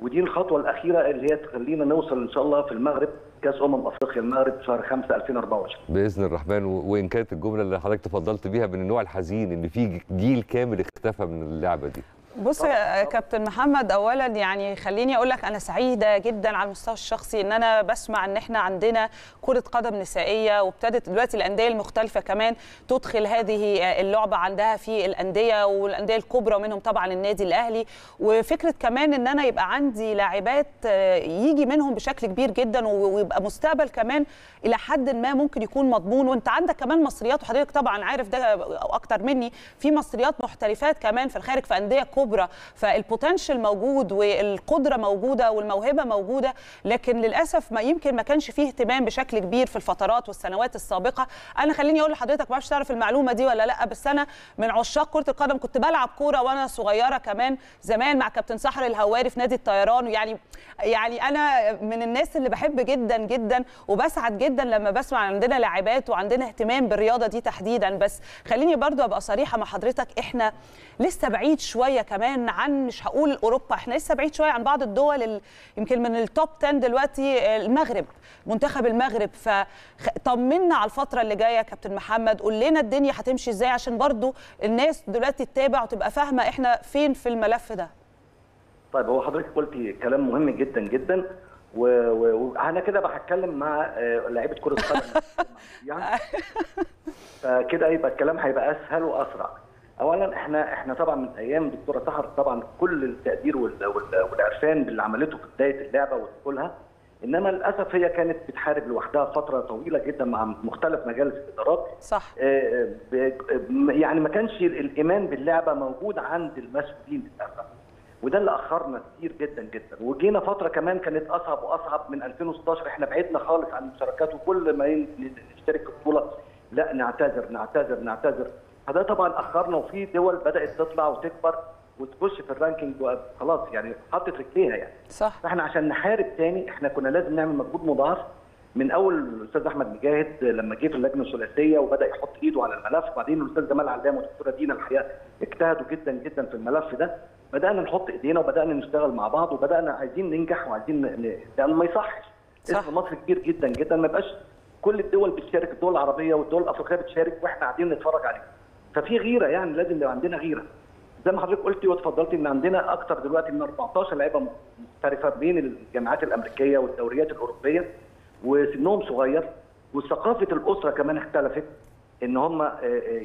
ودي الخطوة الأخيرة اللي هي تخلينا نوصل إن شاء الله في المغرب كأس أمم أفريقيا المغرب شهر 5 2024 بإذن الرحمن. وإن كانت الجملة اللي حضرتك تفضلت بيها من النوع الحزين ان في جيل كامل اختفى من اللعبة دي. بص يا كابتن محمد اولا يعني خليني أقول لك أنا سعيدة جدا على المستوى الشخصي إن أنا بسمع إن إحنا عندنا كرة قدم نسائية وابتدت دلوقتي الأندية المختلفة كمان تدخل هذه اللعبة عندها في الأندية والأندية الكبرى ومنهم طبعا النادي الأهلي. وفكرة كمان إن أنا يبقى عندي لاعبات آه، يجي منهم بشكل كبير جدا ويبقى مستقبل كمان إلى حد ما ممكن يكون مضمون. وأنت عندك كمان مصريات وحضرتك طبعا عارف ده أكتر مني في مصريات محترفات كمان في الخارج في أندية كبرى فالبوتنشال موجود والقدرة موجودة والموهبة موجودة لكن للأسف ما يمكن ما كانش فيه اهتمام بشكل كبير في الفترات والسنوات السابقة. أنا خليني أقول لحضرتك ما تعرف المعلومة دي ولا لأ بس أنا من عشاق كرة القدم كنت بلعب كورة وأنا صغيرة كمان زمان مع كابتن سحر الهواري في نادي الطيران. يعني يعني أنا من الناس اللي بحب جدا جدا وبسعد جدا لما بسمع عندنا لاعبات وعندنا اهتمام بالرياضة دي تحديدا. بس خليني برضو أبقى صريحة مع حضرتك إحنا لسه بعيد شوية كمان عن مش هقول أوروبا إحنا لسه بعيد شوية عن بعض الدول ال- يمكن من التوب 10 دلوقتي المغرب منتخب المغرب. فطمنا على الفترة اللي جاية يا كابتن محمد. قول لنا الدنيا هتمشي إزاي عشان برضو الناس دلوقتي تتابع وتبقى فاهمة إحنا فين في الملف ده. طيب هو حضرتك قلتي كلام مهم جدا جدا. وأنا كده هتكلم مع آه، لعيبة كرة قدم يعني؟ فكده يبقى الكلام هيبقى أسهل وأسرع. اولا إحنا إحنا طبعا من أيام دكتورة سحر طبعا كل التقدير وال- وال- والعرفان باللي عملته في بداية اللعبة ودخولها إنما للأسف هي كانت بتحارب لوحدها فترة طويلة جدا مع مختلف مجالس الإدارات. صح. آه، ب- يعني ما كانش الإيمان باللعبة موجود عند المسؤولين للأسف. وده اللي أخرنا كتير جدا جدا. وجينا فترة كمان كانت أصعب وأصعب من 2016 إحنا بعدنا خالص عن المشاركات وكل ما نشترك في بطولة لا نعتذر نعتذر نعتذر. فده طبعا أخرنا وفي دول بدأت تطلع وتكبر وتخش في الرانكينج خلاص يعني حطت رجليها يعني. صح. فإحنا عشان نحارب تاني إحنا كنا لازم نعمل مجهود مضاعف. من أول الأستاذ أحمد مجاهد لما جه في اللجنة الثلاثية وبدأ يحط إيده على الملف وبعدين الأستاذ جمال علام والدكتورة دينا الحقيقة اجتهدوا جدا جدا في الملف ده. بدأنا نحط إيدينا وبدأنا نشتغل مع بعض وبدأنا عايزين ننجح وعايزين ن- لأن ما يصحش. صح. اسم مصر كبير جدا جدا ما يبقاش كل الدول بتشارك الدول العربية والدول الأفريقية بتشارك وإحنا قاعدين نتفرج عليهم ففي غيرة يعني لازم يبقى عندنا غيرة. زي ما حضرتك قلتي واتفضلتي إن عندنا أكتر دلوقتي من 14 لعيبة محترفه بين الجامعات الأمريكية والدوريات الأوروبية وسنهم صغير وثقافة الأسرة كمان اختلفت إن هم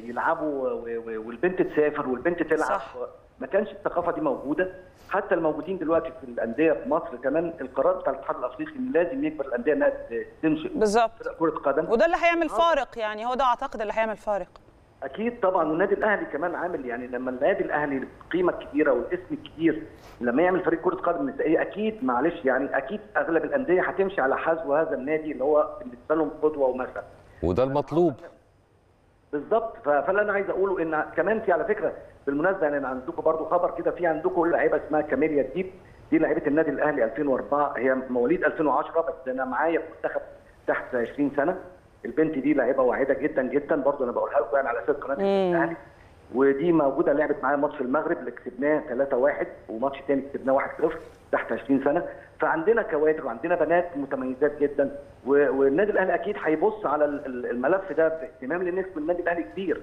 يلعبوا و- و- والبنت تسافر والبنت تلعب. صح. ما كانش الثقافة دي موجودة. حتى الموجودين دلوقتي في الأندية في مصر كمان القرار بتاع الاتحاد الأفريقي إن لازم يجبر الأندية إنها تنشئ بالظبط. كرة قدم. وده اللي هيعمل فارق يعني هو ده أعتقد اللي هيعمل فارق. أكيد طبعا والنادي الأهلي كمان عامل يعني لما النادي الأهلي القيمة الكبيره والاسم الكبير لما يعمل فريق كرة قدم نسائيه أكيد معلش يعني أكيد أغلب الأندية هتمشي على حذو هذا النادي اللي هو بالنسبة لهم قدوة ومثل. وده المطلوب. بالظبط فاللي أنا عايز أقوله إن كمان في على فكرة بالمناسبة يعني عندكم برضو خبر كده في عندكم لعيبة اسمها كاميليا الديب دي لعيبة النادي الأهلي 2004 هي مواليد 2010 بس أنا معايا في منتخب تحت 20 سنة. البنت دي لعيبة واعدة جدا جدا برضو أنا بقولها لكم يعني على أساس قناة الاهلي ودي موجودة لعبت معايا ماتش في المغرب اللي كسبناه 3-1 وماتش تاني كسبناه 1-0 تحت 20 سنة. فعندنا كوادر وعندنا بنات متميزات جدا. والنادي الأهلي أكيد هيبص على ال- ال- الملف ده باهتمام لأن اسم النادي الأهلي كبير.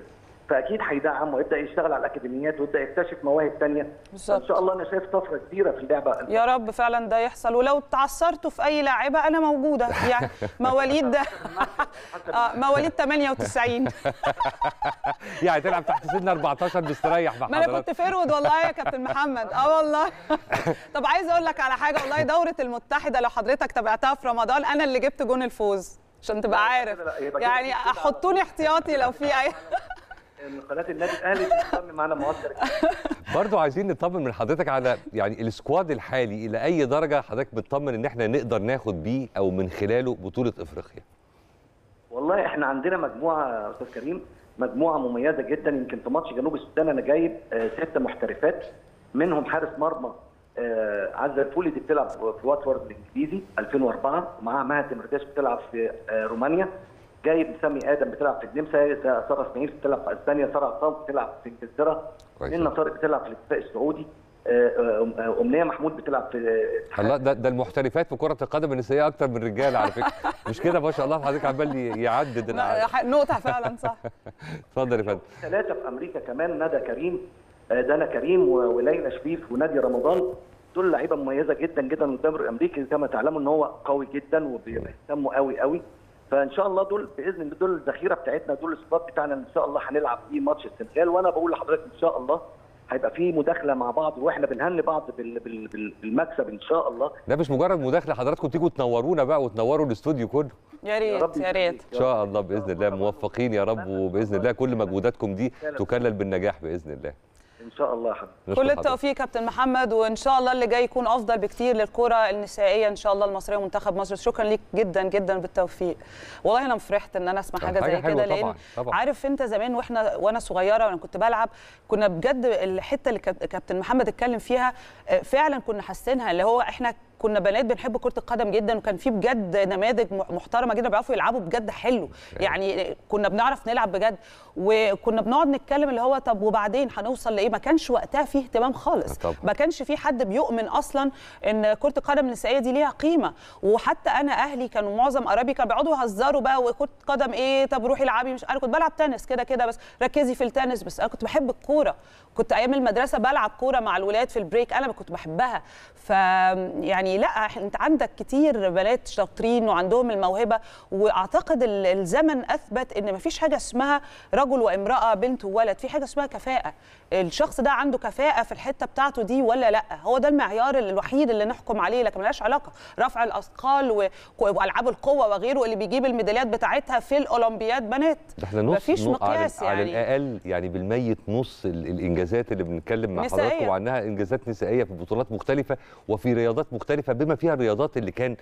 فأكيد هيدعم ويبدأ يشتغل على الأكاديميات ويبدأ يكتشف مواهب ثانية بالظبط. إن شاء الله أنا شايف طفرة كبيرة في اللعبة. يا رب فعلا ده يحصل. ولو تعثرتوا في أي لاعبة أنا موجودة. يعني مواليد ده آه مواليد 98 يعني تلعب تحت سن 14 مستريح مع ما أنا كنت فرود والله يا كابتن محمد. آه والله. طب عايزه أقول لك على حاجة. والله دورة المتحدة لو حضرتك تابعتها في رمضان أنا اللي جبت جون الفوز عشان تبقى عارف. يعني حطوني احتياطي لو في أي ان قناة النادي الأهلي تهتم معانا معسكر برضو عايزين نطمن من حضرتك على يعني ال squad الحالي إلى أي درجة حضرتك بتطمن إن إحنا نقدر ناخد بيه أو من خلاله بطولة إفريقيا؟ والله إحنا عندنا مجموعة يا أستاذ كريم مجموعة مميزة جدا يمكن في ماتش جنوب السودان أنا جايب آه، ست محترفات منهم حارس مرمى آه، عزة الفولي دي بتلعب في واتفورد الإنجليزي 2004 ومعاها مها تمرداش بتلعب في آه، رومانيا. جايب سامي آدم بتلعب في النمسا سارة اسماعيل بتلعب في أسبانيا سارة عصام بتلعب في إنجلترا. منى طارق بتلعب في الاتفاق السعودي آه، آه، أمنية محمود بتلعب في الله ده ده المحترفات في كرة القدم النسائيه أكتر من الرجالة على فكرة. مش كده ما شاء الله حضرتك عمال يعدد نقطة فعلا صح. اتفضل يا فندم. ثلاثة في أمريكا كمان ندى كريم آه، دانا كريم وليلى شريف ونادية رمضان. دول لعيبة مميزة جدا جدا والدوري الأمريكي كما تعلموا إن هو قوي جدا وبيهتموا قوي قوي فإن شاء الله دول بإذن الله دول الذخيرة بتاعتنا دول السكواد بتاعنا إن شاء الله هنلعب فيه ماتش السنغال. وأنا بقول لحضرتك إن شاء الله هيبقى في مداخلة مع بعض وإحنا بنهني بعض بال- بال- بال- بالمكسب إن شاء الله. ده مش مجرد مداخله حضراتكم تيجوا تنورونا بقى وتنوروا الاستوديو كله. يا ريت يا ريت. إن شاء الله بإذن الله موفقين يا رب وبإذن الله كل مجهوداتكم دي تكلل بالنجاح بإذن الله. إن شاء الله يا حبيبي كل. التوفيق كابتن محمد وإن شاء الله اللي جاي يكون أفضل بكتير للكرة النسائية إن شاء الله المصرية ومنتخب مصر شكرا ليك جدا جدا بالتوفيق والله أنا فرحت إن أنا أسمع حاجة حاجة زي كده لأن طبعاً، طبعاً. عارف أنت زمان وإحنا وأنا صغيرة وأنا كنت بلعب كنا بجد الحتة اللي كاب- كابتن محمد اتكلم فيها آه، فعلا كنا حاسينها اللي هو إحنا كنا بنات بنحب كرة القدم جدا وكان في بجد نماذج محترمة جدا بيعرفوا يلعبوا بجد حلو. يعني كنا بنعرف نلعب بجد وكنا بنقعد نتكلم اللي هو طب وبعدين هنوصل لإيه؟ ما كانش وقتها فيه اهتمام خالص. طبعاً. ما كانش في حد بيؤمن أصلا إن كرة القدم النسائية دي ليها قيمة. وحتى أنا أهلي كانوا معظم قرايبي كانوا بيقعدوا يهزروا بقى وكرة قدم إيه؟ طب روحي العبي مش أنا كنت بلعب تنس كده كده بس. ركزي في التنس بس. أنا كنت بحب الكورة. كنت أيام المدرسة بلعب كورة مع الولاد في البريك أنا كنت بحبها. ف يعني لا أنت عندك كتير بنات شاطرين وعندهم الموهبة وأعتقد ال- الزمن أثبت إن مفيش حاجة اسمها رجل وامرأة بنت وولد في حاجة اسمها كفاءة. الشخص ده عنده كفاءة في الحتة بتاعته دي ولا لأ؟ هو ده المعيار الوحيد اللي نحكم عليه لكن ملهاش علاقة. رفع الأثقال وألعاب القوة وغيره اللي بيجيب الميداليات بتاعتها في الأولمبياد بنات. مفيش مقياس على, يعني. على الأقل يعني بالميت نص ال- الانجازات اللي بنتكلم مع نسائية. حضراتكم عنها انجازات نسائية في بطولات مختلفة وفي رياضات مختلفة بما فيها الرياضات اللي كان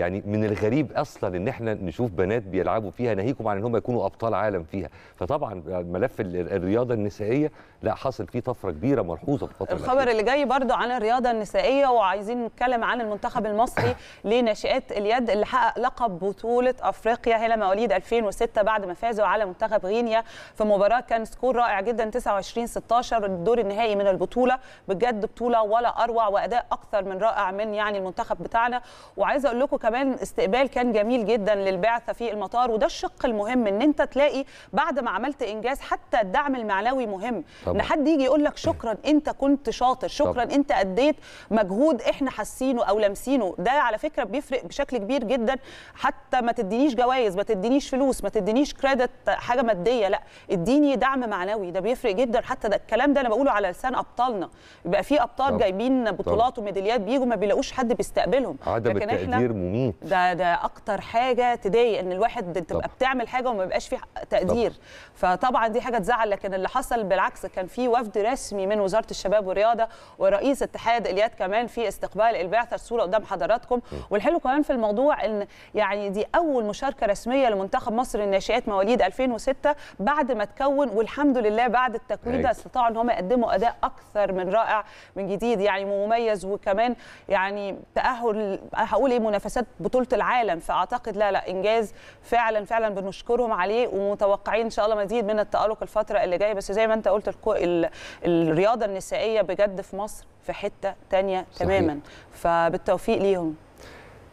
يعني من الغريب أصلا إن إحنا نشوف بنات بيلعبوا فيها ناهيكم عن إن هم يكونوا أبطال عالم فيها. فطبعا ملف ال- الرياضة النسائية لا حصل فيه طفرة كبيرة ملحوظة في الفترة الخبر. اللي جاي برضو عن الرياضة النسائية وعايزين نتكلم عن المنتخب المصري لناشئات اليد اللي حقق لقب بطولة أفريقيا هنا مواليد 2006 بعد ما فازوا على منتخب غينيا في مباراة كان سكور رائع جدا 29 16 الدور النهائي من البطولة. بجد بطولة ولا أروع وأداء أكثر من رائع من يعني المنتخب بتاعنا. وعايزة أقول لكم كمان استقبال كان جميل جدا للبعثة في المطار وده الشق المهم إن أنت تلاقي بعد ما عملت إنجاز حتى الدعم المعنوي مهم. طبعاً. إن حد يجي يقول لك شكرا أنت كنت شاطر شكرا طبعاً. أنت أديت مجهود إحنا حاسينه أو لامسينه. ده على فكرة بيفرق بشكل كبير جدا. حتى ما تدينيش جوائز ما تدينيش فلوس ما تدينيش كريدت حاجة مادية لا. اديني دعم معنوي ده بيفرق جدا. حتى ده الكلام ده أنا بقوله على لسان أبطالنا. يبقى في أبطال طبعاً. جايبين بطولات وميداليات بيجوا ما بيلاقوش حد بيستقبلهم. عدم لكن التقدير مميت ده ده أكتر حاجة تضايق إن الواحد تبقى طبعا. بتعمل حاجة وما يبقاش فيه تقدير. فطبعا دي حاجة تزعل لكن اللي حصل بالعكس كان في وفد رسمي من وزارة الشباب والرياضة ورئيس اتحاد اليد كمان في استقبال البعثة الصورة قدام حضراتكم. والحلو كمان في الموضوع إن يعني دي أول مشاركة رسمية لمنتخب مصر الناشئات مواليد 2006 بعد ما تكون والحمد لله بعد التكوين ده أيوة. استطاعوا إن هم يقدموا أداء أكثر من رائع من جديد يعني مميز وكمان يعني تأهل هقول إيه منافسات بطولة العالم فأعتقد لا لا إنجاز فعلا فعلا بنشكرهم عليه ومتوقعين إن شاء الله مزيد من التألق الفترة اللي جاية. بس زي ما أنت قلت الكو... ال... الرياضة النسائية بجد في مصر في حتة تانية صحيح. تماما. فبالتوفيق ليهم.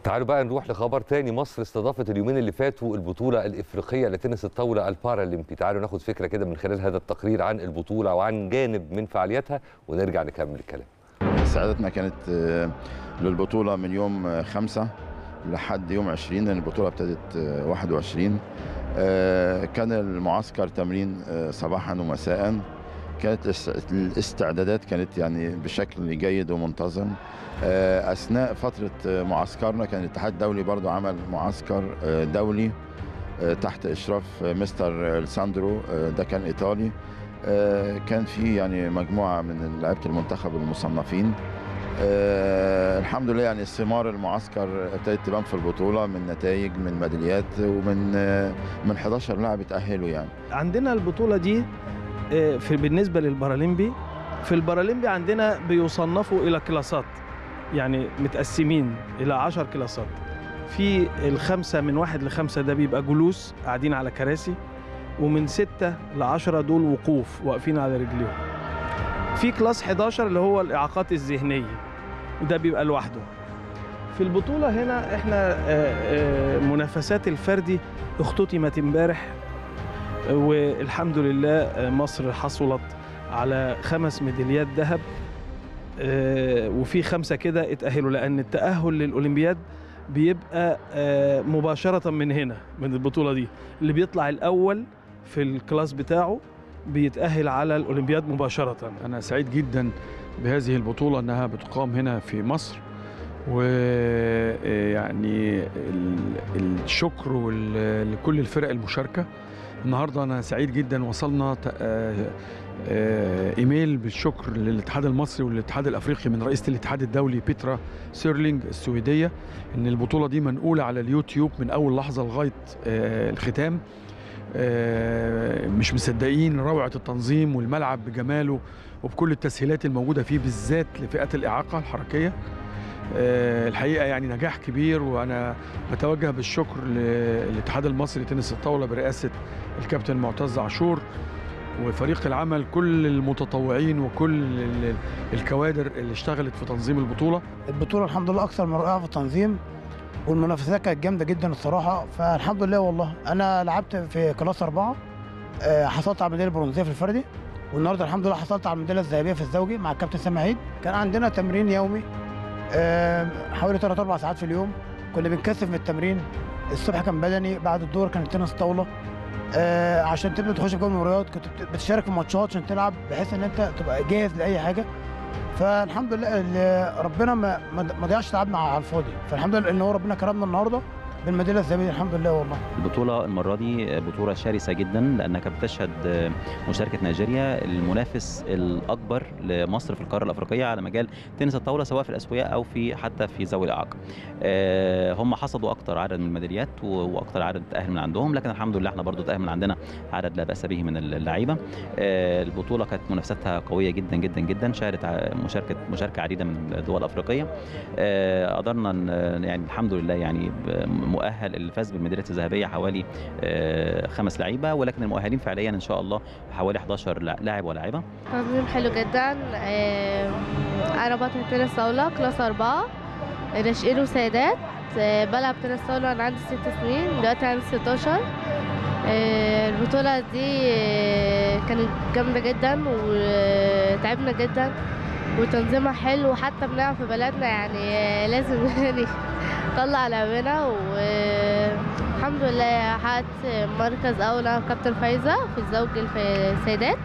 تعالوا بقى نروح لخبر تاني. مصر استضافت اليومين اللي فاتوا البطولة الإفريقية لتنس الطاولة البارالمبي. تعالوا ناخد فكرة كده من خلال هذا التقرير عن البطولة وعن جانب من فعالياتها ونرجع نكمل الكلام. سعادتنا كانت آه، للبطولة من يوم آه، خمسة. لحد يوم 20 لأن البطولة ابتدت آه، 21 آه، كان المعسكر تمرين آه، صباحا ومساء. كانت الاس- الاستعدادات كانت يعني بشكل جيد ومنتظم. آه، أثناء فترة آه، معسكرنا كان الاتحاد الدولي برضو عمل معسكر آه، دولي آه، تحت إشراف آه، مستر ألساندرو آه، ده كان إيطالي. آه، كان في يعني مجموعة من لعيبة المنتخب المصنفين. آه، الحمد لله يعني ثمار المعسكر ابتدت تبان في البطولة من نتائج من ميداليات ومن آه، من 11 لاعب اتأهلوا يعني. عندنا البطولة دي آه، في بالنسبة للبارالمبي في البارالمبي عندنا بيصنفوا إلى كلاسات يعني متقسمين إلى عشر كلاسات. في الخمسة من واحد لخمسة ده بيبقى جلوس قاعدين على كراسي ومن ستة لعشرة دول وقوف واقفين على رجليهم. في كلاس 11 اللي هو الإعاقات الذهنية. وده بيبقى لوحده. في البطولة هنا إحنا آه، آه، منافسات الفردي اختتمت امبارح والحمد لله آه، مصر حصلت على خمس ميداليات ذهب وفي خمسة كده اتأهلوا لأن التأهل للأولمبياد بيبقى مباشرة من هنا من البطولة دي. اللي بيطلع الأول في الكلاس بتاعه بيتأهل على الأولمبياد مباشرة. أنا سعيد جدا بهذه البطولة أنها بتقام هنا في مصر. ويعني الشكر لكل الفرق المشاركة. النهاردة أنا سعيد جدا وصلنا آه، آه، إيميل بالشكر للاتحاد المصري والاتحاد الأفريقي من رئيسة الاتحاد الدولي بيترا سيرلينج السويدية إن البطولة دي منقولة على اليوتيوب من أول لحظة لغاية آه، الختام. مش مصدقين روعة التنظيم والملعب بجماله. وبكل التسهيلات الموجودة فيه بالذات لفئات الإعاقة الحركية. آه، الحقيقة يعني نجاح كبير وأنا بتوجه بالشكر للاتحاد المصري لتنس الطاولة برئاسة الكابتن معتز عاشور وفريق العمل كل المتطوعين وكل ال- الكوادر اللي اشتغلت في تنظيم البطولة. البطولة الحمد لله أكثر من رائعة في التنظيم والمنافسات كانت جامدة جدا الصراحة. فالحمد لله والله أنا لعبت في كلاس أربعة آه، حصلت على الميدالية البرونزية في الفردي. والنهارده الحمد لله حصلت على الميدالية الذهبية في الزوجي مع الكابتن سامي عيد. كان عندنا تمرين يومي حوالي 3 4 ساعات في اليوم. كنا بنكثف من التمرين. الصبح كان بدني بعد الظهر كان تنس طاولة. آه، عشان تبدأ تخش في جو المباريات كنت بت- بتشارك في ماتشات عشان تلعب بحيث إن أنت تبقى جاهز لأي حاجة. فالحمد لله ربنا ما ما ضيعش تعبنا على الفاضي. فالحمد لله إن هو ربنا كرمنا النهارده. بالميداليه الذهبيه الحمد لله والله البطولة المرة دي بطولة شرسة جدا لأنها بتشهد مشاركة نيجيريا المنافس الأكبر لمصر في القارة الأفريقية على مجال تنس الطاولة سواء في الأسوياء أو في حتى في ذوي الإعاقة. آه، هم حصدوا أكتر عدد من الميداليات و- وأكتر عدد تأهل من عندهم لكن الحمد لله إحنا برضو تأهل من عندنا عدد لا بأس به من اللعيبة. آه، البطولة كانت منافستها قوية جدا جدا جدا شهدت ع- مشاركة مشاركة عديدة من الدول الأفريقية. آه، قدرنا يعني الحمد لله يعني ب- مؤهل اللي فاز بالميداليه الذهبية حوالي آه، خمس لعيبة ولكن المؤهلين فعليا إن شاء الله حوالي 11 لا- لاعب ولاعبه تنظيم حلو جدا آه، أنا بطل تنس طاولة class أربعة ناشئين وسيدات آه، بلعب تنس طاولة وأنا عندي ست سنين دلوقتي عندي 16 آه، البطولة دي كانت جامدة جدا وتعبنا جدا. وتنظيمها حلو وحتى بنلعب في بلدنا يعني لازم يعني نطلع لعبنا والحمد لله حققت مركز أول أنا فايزة في الزوج السيدات.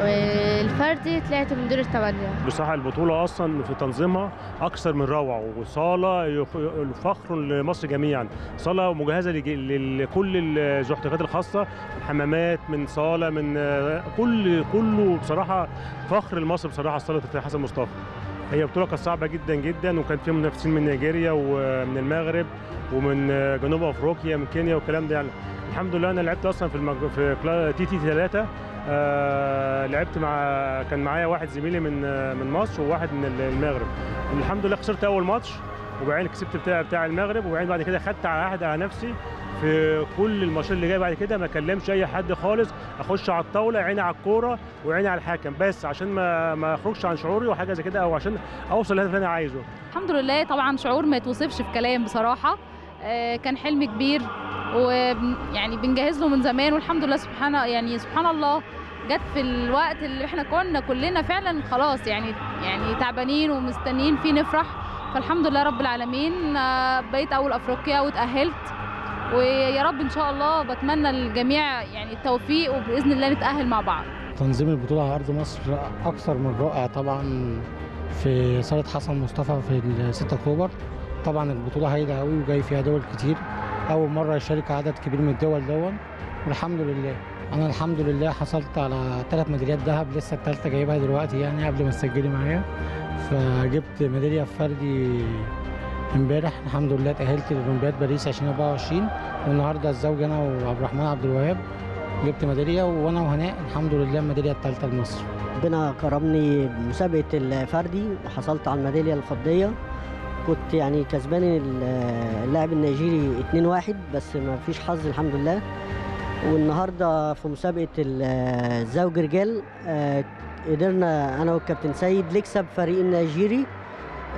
والفردي طلعت من دور الثمانية بصراحة البطولة أصلا في تنظيمها أكثر من روعة وصالة فخر لمصر جميعا. صالة مجهزة لكل الاحتياجات الخاصة حمامات من صالة من كل كله بصراحة فخر لمصر بصراحة صالة حسن مصطفى. هي بطولة كانت صعبة جدا جدا وكان فيها منافسين من نيجيريا ومن المغرب ومن جنوب أفريقيا من كينيا والكلام ده يعني. الحمد لله أنا لعبت أصلا في المج... في TT 3 آه لعبت مع كان معايا واحد زميلي من آه، من مصر وواحد من ال- المغرب. الحمد لله خسرت أول ماتش وبعدين كسبت بتاع بتاع المغرب وبعدين بعد كده خدت عهد على نفسي في كل الماتشات اللي جاية بعد كده. ما اكلمش أي حد خالص. أخش على الطاولة عيني على الكورة وعيني على الحكم بس عشان ما ما أخرجش عن شعوري وحاجة زي كده أو عشان أوصل للهدف اللي أنا عايزه. الحمد لله طبعا شعور ما يتوصفش في كلام بصراحة. آه، كان حلم كبير. ويعني بنجهز له من زمان والحمد لله سبحانه يعني سبحان الله جت في الوقت اللي إحنا كنا كلنا فعلا خلاص يعني يعني تعبانين ومستنيين فيه نفرح. فالحمد لله رب العالمين آه، بقيت أول افريقيا واتأهلت. ويا رب إن شاء الله بتمنى للجميع يعني التوفيق وبإذن الله نتأهل مع بعض. تنظيم البطولة على أرض مصر أكثر من رائع طبعا في صالة حسن مصطفى في ال 6 أكتوبر. طبعا البطولة هايلة أوي وجاي فيها دول كتير. أول مرة يشارك عدد كبير من الدول دون والحمد لله. أنا الحمد لله حصلت على ثلاث ميداليات ذهب لسه الثالثة جايبها دلوقتي يعني قبل ما تسجلي معايا. فجبت ميدالية في فردي امبارح. الحمد لله اتأهلت لأولمبياد باريس 2024 والنهاردة الزوج أنا وعبد الرحمن عبد الوهاب جبت ميدالية وأنا وهناء. الحمد لله الميدالية الثالثة لمصر. ربنا كرمني بمسابقة الفردي. وحصلت على الميدالية الفضية. كنت يعني كسبان ال- اللاعب النيجيري 2-1 بس ما فيش حظ الحمد لله. والنهارده في مسابقة ال- الزوج رجال آه، قدرنا أنا والكابتن سيد نكسب فريق النيجيري.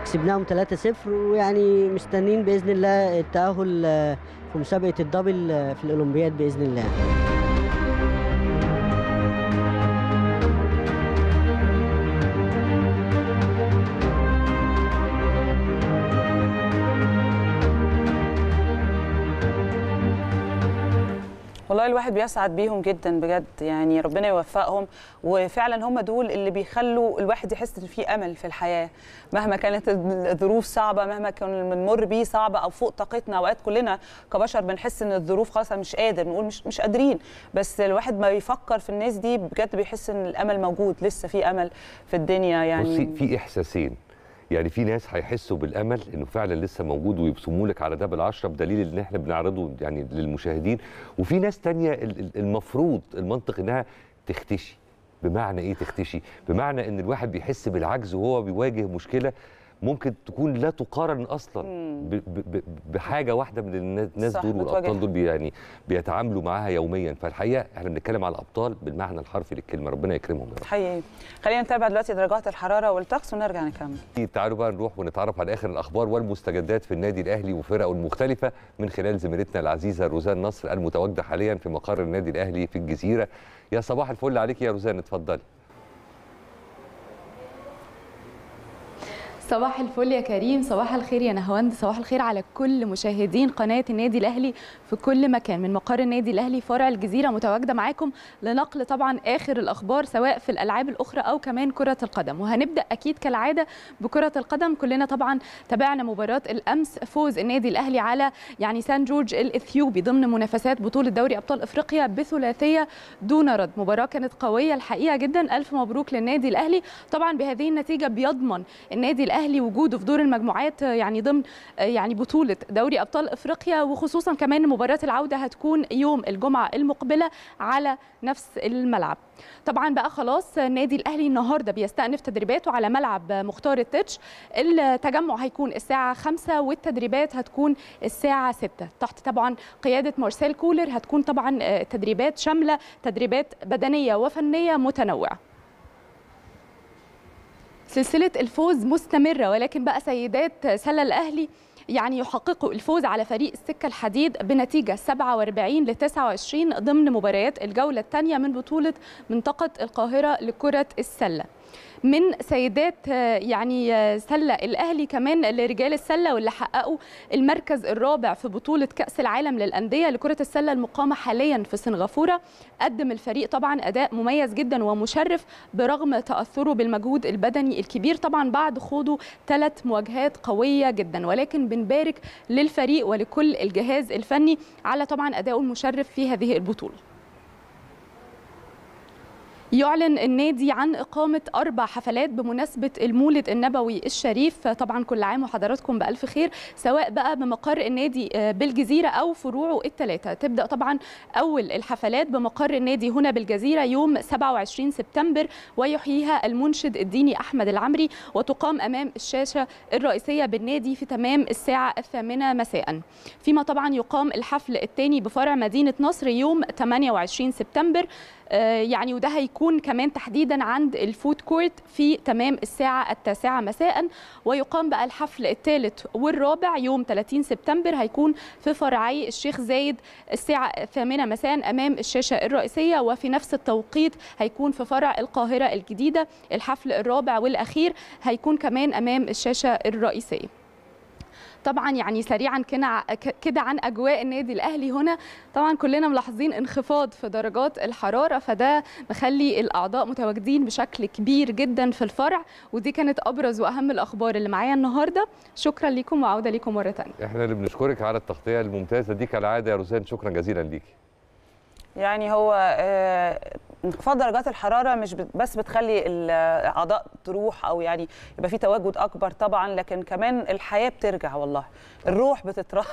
كسبناهم 3-0 ويعني مستنين بإذن الله التأهل آه، في مسابقة الدبل آه، في الأولمبياد بإذن الله. الواحد بيسعد بيهم جدا بجد يعني ربنا يوفقهم. وفعلا هم دول اللي بيخلوا الواحد يحس إن في أمل في الحياة. مهما كانت الظروف صعبة مهما كان بنمر بيه صعبه أو فوق طاقتنا أوقات كلنا كبشر بنحس إن الظروف خلاص مش قادر نقول مش مش قادرين. بس الواحد ما بيفكر في الناس دي بجد بيحس إن الأمل موجود لسه في أمل في الدنيا يعني. بصي في إحساسين. يعني في ناس هيحسوا بالامل انه فعلا لسه موجود ويبصموا لك على ده بالعشرة بدليل ان إحنا بنعرضه يعني للمشاهدين. وفي ناس تانية ال- ال- المفروض المنطق انها تختشي. بمعنى إيه تختشي؟ بمعنى ان الواحد بيحس بالعجز وهو بيواجه مشكلة ممكن تكون لا تقارن أصلا ب- ب- ب- بحاجة واحدة من النا- الناس دول والأبطال. دول يعني بيتعاملوا معاها يوميا. فالحقيقة إحنا بنتكلم على الأبطال بالمعنى الحرفي للكلمة ربنا يكرمهم يا رب. حقيقي. خلينا نتابع دلوقتي درجات الحرارة والطقس ونرجع نكمل. تعالوا بقى نروح ونتعرف على آخر الأخبار والمستجدات في النادي الأهلي وفرقه المختلفة من خلال زميلتنا العزيزة روزان نصر المتواجدة حاليا في مقر النادي الأهلي في الجزيرة. يا صباح الفل عليك يا روزان اتفضلي. صباح الفل يا كريم صباح الخير يا نهاوند صباح الخير على كل مشاهدين قناة النادي الأهلي في كل مكان من مقر النادي الأهلي فرع الجزيرة متواجدة معاكم لنقل طبعا آخر الأخبار سواء في الألعاب الأخرى أو كمان كرة القدم. وهنبدأ أكيد كالعادة بكرة القدم كلنا طبعا تابعنا مباراة الأمس فوز النادي الأهلي على يعني سان جورج الإثيوبي ضمن منافسات بطولة دوري أبطال إفريقيا بثلاثية دون رد. مباراة كانت قوية الحقيقة جدا ألف مبروك للنادي الأهلي. طبعا بهذه النتيجة بيضمن النادي الأهلي وجوده في دور المجموعات يعني ضمن يعني بطولة دوري أبطال إفريقيا وخصوصا كمان مباراة العودة هتكون يوم الجمعة المقبلة على نفس الملعب. طبعا بقى خلاص النادي الأهلي النهارده بيستأنف تدريباته على ملعب مختار التتش. التجمع هيكون الساعة 5 والتدريبات هتكون الساعة 6 تحت طبعا قيادة مارسيل كولر هتكون طبعا تدريبات شاملة تدريبات بدنية وفنية متنوعة. سلسلة الفوز مستمرة ولكن بقى سيدات سلة الأهلي يعني يحققوا الفوز على فريق السكة الحديد بنتيجة 47 ل 29 ضمن مباريات الجولة الثانية من بطولة منطقة القاهرة لكرة السلة. من سيدات يعني سلة. الأهلي كمان لرجال السلة واللي حققوا المركز الرابع في بطولة كأس العالم للأندية لكرة السلة المقامة حاليا في سنغافورة. قدم الفريق طبعا أداء مميز جدا ومشرف برغم تأثره بالمجهود البدني الكبير. طبعا بعد خوضه ثلاث مواجهات قوية جدا ولكن بنبارك للفريق ولكل الجهاز الفني على طبعا ادائه المشرف في هذه البطولة. يعلن النادي عن إقامة أربع حفلات بمناسبة المولد النبوي الشريف. طبعا كل عام وحضراتكم بألف خير سواء بقى بمقر النادي بالجزيرة أو فروعه الثلاثة تبدأ طبعا أول الحفلات بمقر النادي هنا بالجزيرة يوم 27 سبتمبر ويحييها المنشد الديني أحمد العمري وتقام أمام الشاشة الرئيسية بالنادي في تمام الساعة الثامنة مساء. فيما طبعا يقام الحفل الثاني بفرع مدينة نصر يوم 28 سبتمبر يعني وده هيكون كمان تحديدا عند ال food court في تمام الساعة التاسعة مساء ويقام بقى الحفل الثالث والرابع يوم 30 سبتمبر. هيكون في فرعي الشيخ زايد الساعة الثامنة مساء أمام الشاشة الرئيسية وفي نفس التوقيت هيكون في فرع القاهرة الجديدة الحفل الرابع والأخير هيكون كمان أمام الشاشة الرئيسية. طبعا يعني سريعا كده عن أجواء النادي الأهلي هنا. طبعا كلنا ملاحظين انخفاض في درجات الحرارة فده مخلي الأعضاء متواجدين بشكل كبير جدا في الفرع ودي كانت أبرز وأهم الأخبار اللي معايا النهارده. شكرا لكم وعودة لكم مرة ثانية إحنا اللي بنشكرك على التغطية الممتازة دي كالعادة يا روزان شكرا جزيلا ليكي. يعني هو انخفاض درجات الحرارة مش بس بتخلي الأعضاء تروح أو يعني يبقى في تواجد أكبر طبعا لكن كمان الحياة بترجع والله. الروح بتترد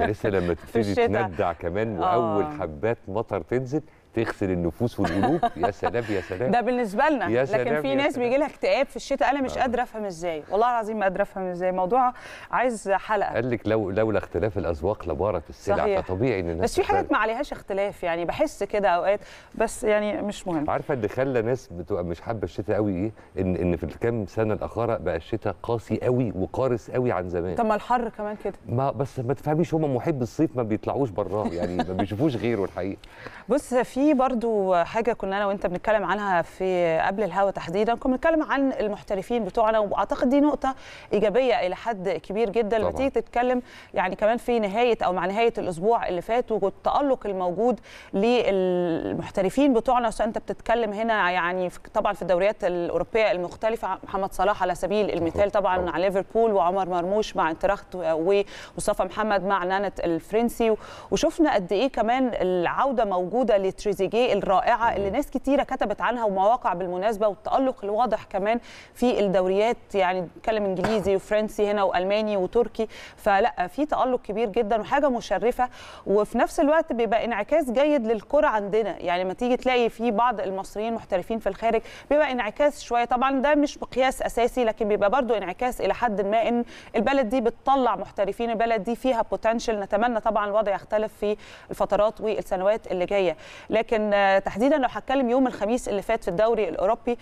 لسه لما تبتدي تندع كمان وأول آه. حبات مطر تنزل تغسل النفوس والقلوب. يا سلام يا سلام. ده بالنسبة لنا. يا سلام لكن في ناس بيجي لها اكتئاب في الشتاء أنا مش قادرة أفهم إزاي. والله العظيم ما قادرة أفهم إزاي. موضوع عايز حلقة. قال لك لو لولا اختلاف الأذواق لبارت السلع صحيح. فطبيعي إن الناس بس في حاجات ما عليهاش اختلاف يعني بحس كده أوقات بس يعني مش مهم. عارفة اللي خلى ناس بتبقى مش حابة الشتاء قوي إيه؟ إن إن في الكام سنة الاخيره بقى الشتاء قاسي قوي وقارس قوي عن زمان. طب ما الحر كمان كده. ما بس ما تفهميش هم محب الصيف ما بيطلعوش براه يعني ما بيشوفوش غيره الحقيقة. بص في برضو حاجة كنا أنا وأنت بنتكلم عنها في قبل الهوا تحديدا كنا بنتكلم عن المحترفين بتوعنا وأعتقد دي نقطة إيجابية إلى حد كبير جدا. لما تيجي تتكلم يعني كمان في نهاية أو مع نهاية الأسبوع اللي فات والتالق الموجود للمحترفين بتوعنا سواء أنت بتتكلم هنا يعني طبعا في الدوريات الأوروبية المختلفة محمد صلاح على سبيل المثال طبعا مع ليفربول وعمر مرموش مع انتراخت ومصطفى محمد مع نانت الفرنسي وشفنا قد إيه كمان العودة موجودة لتريزيجيه الرائعة اللي ناس كتيرة كتبت عنها ومواقع بالمناسبة والتألق الواضح كمان في الدوريات يعني بنتكلم إنجليزي وفرنسي هنا وألماني وتركي. فلا في تألق كبير جدا وحاجة مشرفة. وفي نفس الوقت بيبقى انعكاس جيد للكرة عندنا. يعني لما تيجي تلاقي في بعض المصريين محترفين في الخارج بيبقى انعكاس شوية. طبعا ده مش مقياس أساسي لكن بيبقى برضو انعكاس إلى حد ما إن البلد دي بتطلع محترفين البلد دي فيها بوتنشال نتمنى طبعا الوضع يختلف في الفترات والسنوات اللي جاية. لكن آه، تحديدا لو هتكلم يوم الخميس اللي فات في الدوري الأوروبي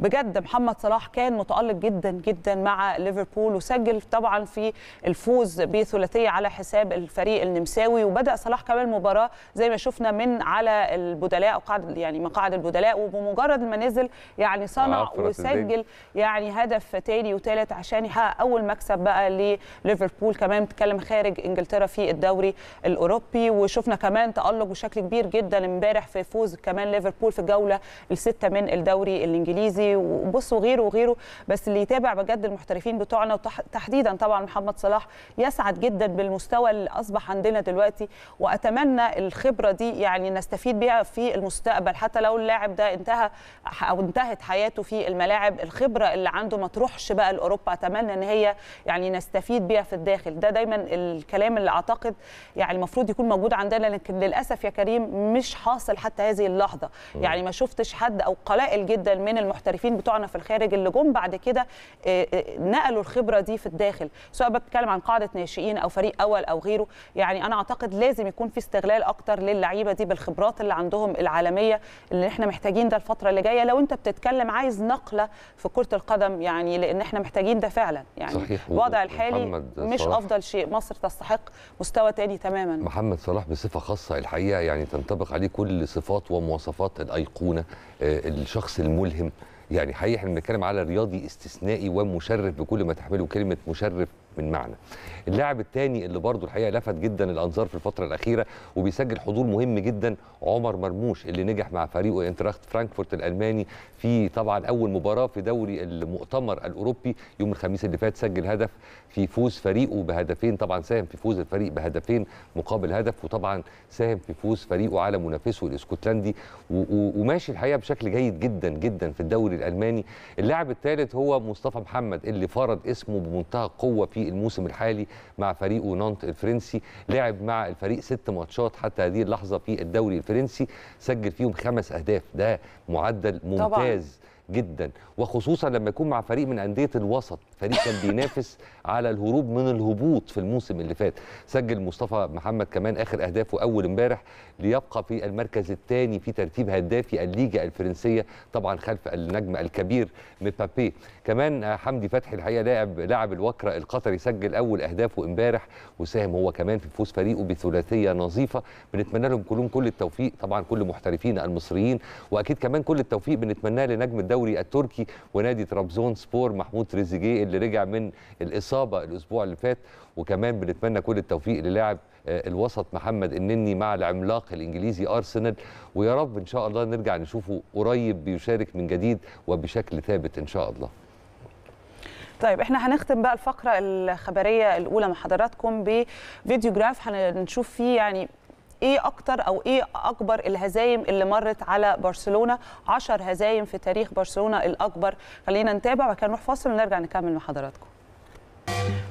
بجد محمد صلاح كان متألق جدا جدا مع ليفربول وسجل طبعا في الفوز بثلاثية على حساب الفريق النمساوي وبدأ صلاح كمان المباراه زي ما شفنا من على البدلاء أو قاعد يعني مقاعد البدلاء وبمجرد ما نزل يعني صنع الدنيا. وسجل يعني هدف تاني وتالت عشان يحقق أول مكسب بقى لليفربول كمان بتتكلم خارج إنجلترا في الدوري الأوروبي وشفنا كمان تألق بشكل كبير جدا امبارح في فوز كمان ليفربول في الجولة الستة من الدوري الإنجليزي وبصوا غيره وغيره بس اللي يتابع بجد المحترفين بتوعنا وتحديدا طبعا محمد صلاح يسعد جدا بالمستوى اللي أصبح عندنا دلوقتي وأتمنى الخبرة دي يعني نستفيد بيها في المستقبل حتى لو اللاعب ده انتهى أو انتهت حياته في الملاعب الخبرة اللي عنده ما تروحش بقى لأوروبا أتمنى إن هي يعني نستفيد بيها في الداخل. ده دايما الكلام اللي أعتقد يعني المفروض يكون موجود عندنا لكن للأسف يا كريم مش حاصل حتى هذه اللحظة. يعني ما شفتش حد أو قلائل جدا من المحترفين بتوعنا في الخارج اللي جم بعد كده آه، آه، نقلوا الخبرة دي في الداخل سواء بتكلم عن قاعدة ناشئين أو فريق أول أو غيره. يعني أنا أعتقد لازم يكون في استغلال أكتر للعيبة دي بالخبرات اللي عندهم العالمية اللي إحنا محتاجين ده الفترة اللي جاية. لو أنت بتتكلم عايز نقلة في كرة القدم يعني لأن إحنا محتاجين ده فعلا. يعني صحيح. الوضع الحالي مش صلاح. أفضل شيء. مصر تستحق مستوى تاني تماما. محمد صلاح بصفة خاصة الحقيقة يعني تنطبق عليه كل صفات ومواصفات الأيقونة آه، الشخص الملهم يعني حقيقة إحنا بنتكلم على رياضي استثنائي ومشرف بكل ما تحمله كلمة مشرف من معنى. اللاعب الثاني اللي برضه الحقيقة لفت جدا الأنظار في الفترة الأخيرة وبيسجل حضور مهم جدا عمر مرموش اللي نجح مع فريقه انتراخت فرانكفورت الألماني في طبعا أول مباراة في دوري المؤتمر الأوروبي يوم الخميس اللي فات سجل هدف في فوز فريقه بهدفين طبعا ساهم في فوز الفريق بهدفين مقابل هدف وطبعا ساهم في فوز فريقه على منافسه الإسكتلندي. وماشي الحقيقة بشكل جيد جدا جدا في الدوري الألماني. اللاعب الثالث هو مصطفى محمد اللي فرض اسمه بمنتهى القوة في الموسم الحالي مع فريقه نانت الفرنسي لعب مع الفريق ست ماتشات حتى هذه اللحظة في الدوري الفرنسي سجل فيهم خمس أهداف. ده معدل ممتاز جدا. وخصوصا لما يكون مع فريق من أندية الوسط. فريق كان بينافس على الهروب من الهبوط في الموسم اللي فات. سجل مصطفى محمد كمان آخر أهدافه أول امبارح ليبقى في المركز الثاني في ترتيب هدافي الليجا الفرنسية طبعا خلف النجم الكبير مبابي. كمان حمدي فتحي الحقيقة لاعب لاعب الوكرة القطري سجل أول أهدافه امبارح وساهم هو كمان في فوز فريقه بثلاثية نظيفة. بنتمنى لهم كلهم كل التوفيق. طبعا كل محترفين المصريين وأكيد كمان كل التوفيق بنتمناه لنجم الدوري التركي ونادي طرابزون سبور محمود تريزيجيه اللي رجع من الإصابة الأسبوع اللي فات. وكمان بنتمنى كل التوفيق للاعب آه، الوسط محمد النني مع العملاق الإنجليزي أرسنال. ويا رب إن شاء الله نرجع نشوفه قريب بيشارك من جديد وبشكل ثابت إن شاء الله. طيب إحنا هنختم بقى الفقرة الخبرية الأولى مع حضراتكم ب videograph هنشوف فيه يعني إيه أكتر أو إيه اكبر الهزايم اللي مرت على برشلونة؟ 10 هزايم في تاريخ برشلونة الأكبر. خلينا نتابع كده نروح فاصل ونرجع نكمل مع حضراتكم.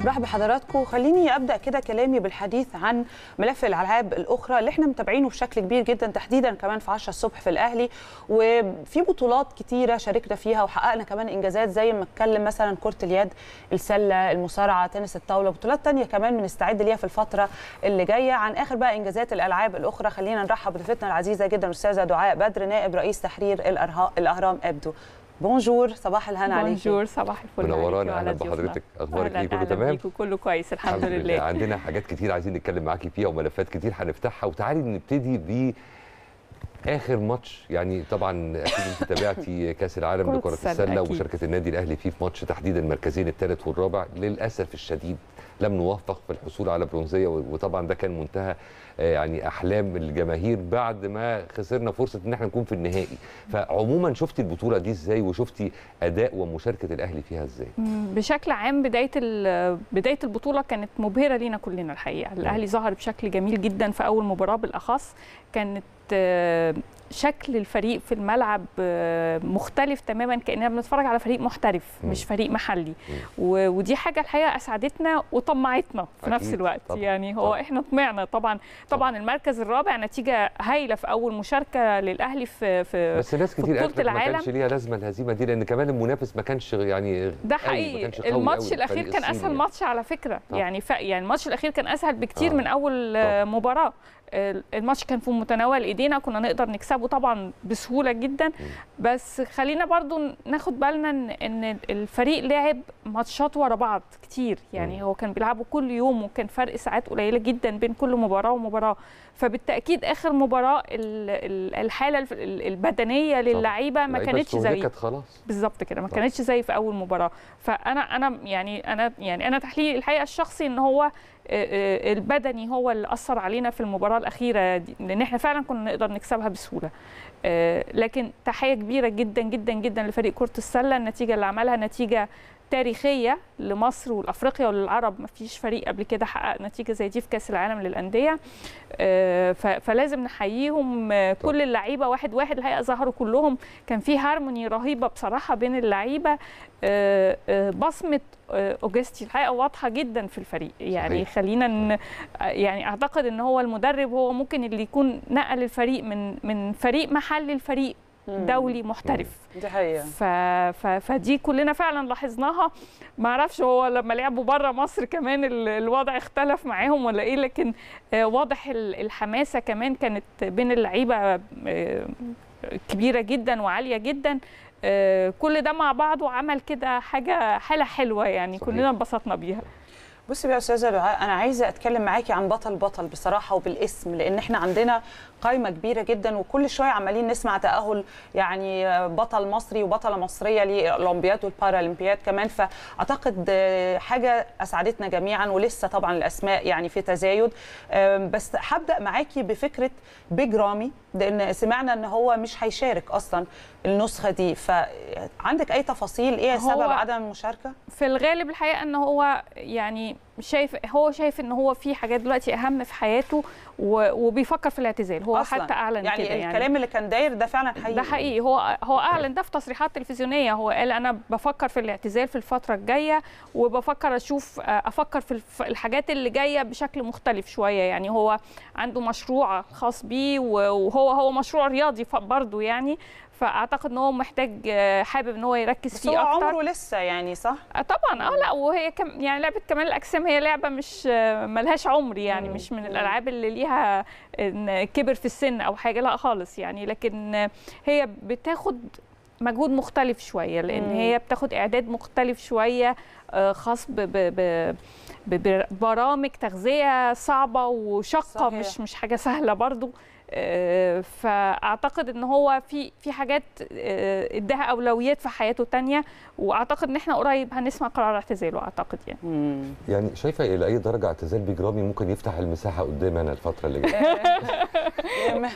مرحبا بحضراتكم. خليني أبدأ كده كلامي بالحديث عن ملف الألعاب الأخرى اللي إحنا متابعينه بشكل كبير جدا تحديدا كمان في 10 الصبح في الأهلي. وفي بطولات كتيرة شاركنا فيها وحققنا كمان إنجازات زي ما أتكلم مثلا كرة اليد السلة المصارعة تنس الطاولة بطولات تانية كمان بنستعد ليها في الفترة اللي جاية. عن آخر بقى إنجازات الألعاب الأخرى خلينا نرحب بضيفتنا العزيزة جدا الاستاذه دعاء بدر نائب رئيس تحرير الأهرام أبدو. بونجور صباح الهنا عليكي. بونجور صباح الفل منورانا أهلا. بحضرتك. أخبارك إيه؟ كله تمام؟ كله كويس الحمد, لله. عندنا حاجات كتير عايزين نتكلم معاكي فيها وملفات كتير هنفتحها وتعالي نبتدي ب آخر ماتش. يعني طبعا أكيد أنت تابعتي كأس العالم لكرة السلة السله. ومشاركه النادي الأهلي فيه في ماتش تحديدا المركزين الثالث والرابع. للأسف الشديد لم نوفق في الحصول على برونزية وطبعا ده كان منتهى يعني أحلام الجماهير بعد ما خسرنا فرصة إن إحنا نكون في النهائي. فعموما شفتي البطولة دي إزاي؟ وشفتي أداء ومشاركة الأهلي فيها إزاي؟ بشكل عام بداية بداية البطولة كانت مبهرة لينا كلنا الحقيقة. الأهلي ظهر بشكل جميل جدا في أول مباراة بالأخص. كانت آه، شكل الفريق في الملعب آه، مختلف تماما كأننا بنتفرج على فريق محترف مش فريق محلي. و- ودي حاجة الحقيقة اسعدتنا وطمعتنا في نفس الوقت. طبعاً، يعني هو إحنا طمعنا طبعا طبعا المركز الرابع نتيجة هايلة في أول مشاركة للأهلي في في بس ناس كتير قالت ما كانش ليها لازمة الهزيمة دي لأن كمان المنافس ما كانش يعني ده حقيقي. الماتش الأخير كان أسهل يعني. ماتش على فكرة. طبعا. يعني ف... يعني الماتش الأخير كان أسهل بكتير آه. من أول آه، مباراة. الماتش كان في متناول ايدينا كنا نقدر نكسبه طبعا بسهولة جدا. بس خلينا برضو ناخد بالنا ان الفريق لعب ماتشات ورا بعض كتير. يعني هو كان بيلعبوا كل يوم وكان فرق ساعات قليلة جدا بين كل مباراة ومباراة. فبالتأكيد آخر مباراة ال- ال- الحالة البدنية للعيبة ما كانتش زي بالظبط كده ما. كانتش زي في أول مباراة. فانا أنا يعني أنا يعني أنا تحليلي الحقيقة الشخصي إن هو البدني هو اللي أثر علينا في المباراة الأخيرة دي لأن إحنا فعلا كنا نقدر نكسبها بسهولة. آه، لكن تحية كبيرة جدا جدا جدا لفريق كرة السلة النتيجة اللي عملها نتيجة تاريخية لمصر ولافريقيا وللعرب. ما فيش فريق قبل كده حقق نتيجة زي دي في كأس العالم للأندية. آه، فلازم نحييهم. آه، كل اللعيبة واحد واحد الحقيقة ظهروا كلهم. كان في هارموني رهيبة بصراحة بين اللعيبة. آه، بصمة أوجستي. الحقيقة واضحة جدا في الفريق. يعني صحيح. خلينا. يعني أعتقد إن هو المدرب هو ممكن اللي يكون نقل الفريق من من فريق محلي لفريق دولي محترف. دي حقيقة. ف... ف... فدي كلنا فعلا لاحظناها. ما أعرفش هو لما لعبوا بره مصر كمان ال- الوضع اختلف معاهم ولا إيه لكن آه، واضح ال- الحماسة كمان كانت بين اللعيبة آه، كبيرة جدا وعالية جدا. آه، كل ده مع بعضه عمل كده حاجة حالة حلوة يعني كلنا انبسطنا بيها. بصي بقى يا أستاذة أنا عايزة أتكلم معاكي عن بطل بطل بصراحة وبالاسم لأن إحنا عندنا قائمه كبيرة جدا وكل شوية عمالين نسمع تأهل يعني بطل مصري وبطلة مصرية للأولمبياد والبارالمبياد كمان. فأعتقد حاجة أسعدتنا جميعا ولسه طبعا الأسماء يعني في تزايد. بس هبدأ معاكي بفكرة بيج رامي لأن سمعنا إن هو مش هيشارك أصلا النسخة دي. فعندك أي تفاصيل إيه سبب عدم المشاركه في الغالب الحقيقة إن هو يعني شايف هو شايف إن هو في حاجات دلوقتي أهم في حياته وبيفكر في الاعتزال. هو أصلاً. حتى أعلن يعني كده يعني. الكلام اللي كان داير ده فعلا حقيقي ده حقيقي. هو هو أعلن ده في تصريحات تلفزيونية. هو قال أنا بفكر في الاعتزال في الفترة الجاية وبفكر أشوف أفكر في الحاجات اللي جاية بشكل مختلف شوية. يعني هو عنده مشروع خاص بيه وهو هو مشروع رياضي برضه يعني. فأعتقد إن هو محتاج آه، حابب إن هو يركز بس فيه هو أكتر. عمره لسه يعني صح؟ آه، طبعا. آه لأ وهي كم يعني لعبة كمال الأجسام هي لعبة مش آه، ملهاش عمر يعني مش من الألعاب اللي ليها كبر في السن أو حاجة لأ خالص يعني. لكن هي بتاخد مجهود مختلف شوية لأن مم. هي بتاخد إعداد مختلف شوية خاص ببرامج تغذية صعبة وشاقة. مش مش حاجة سهلة برضو. فأعتقد إن هو في في حاجات آه، إداها أولويات في حياته تانية وأعتقد إن إحنا قريب هنسمع قرار اعتزاله أعتقد يعني. يعني شايفة إلى أي درجة اعتزال بيج رامي ممكن يفتح المساحة قدامنا الفترة اللي جاية؟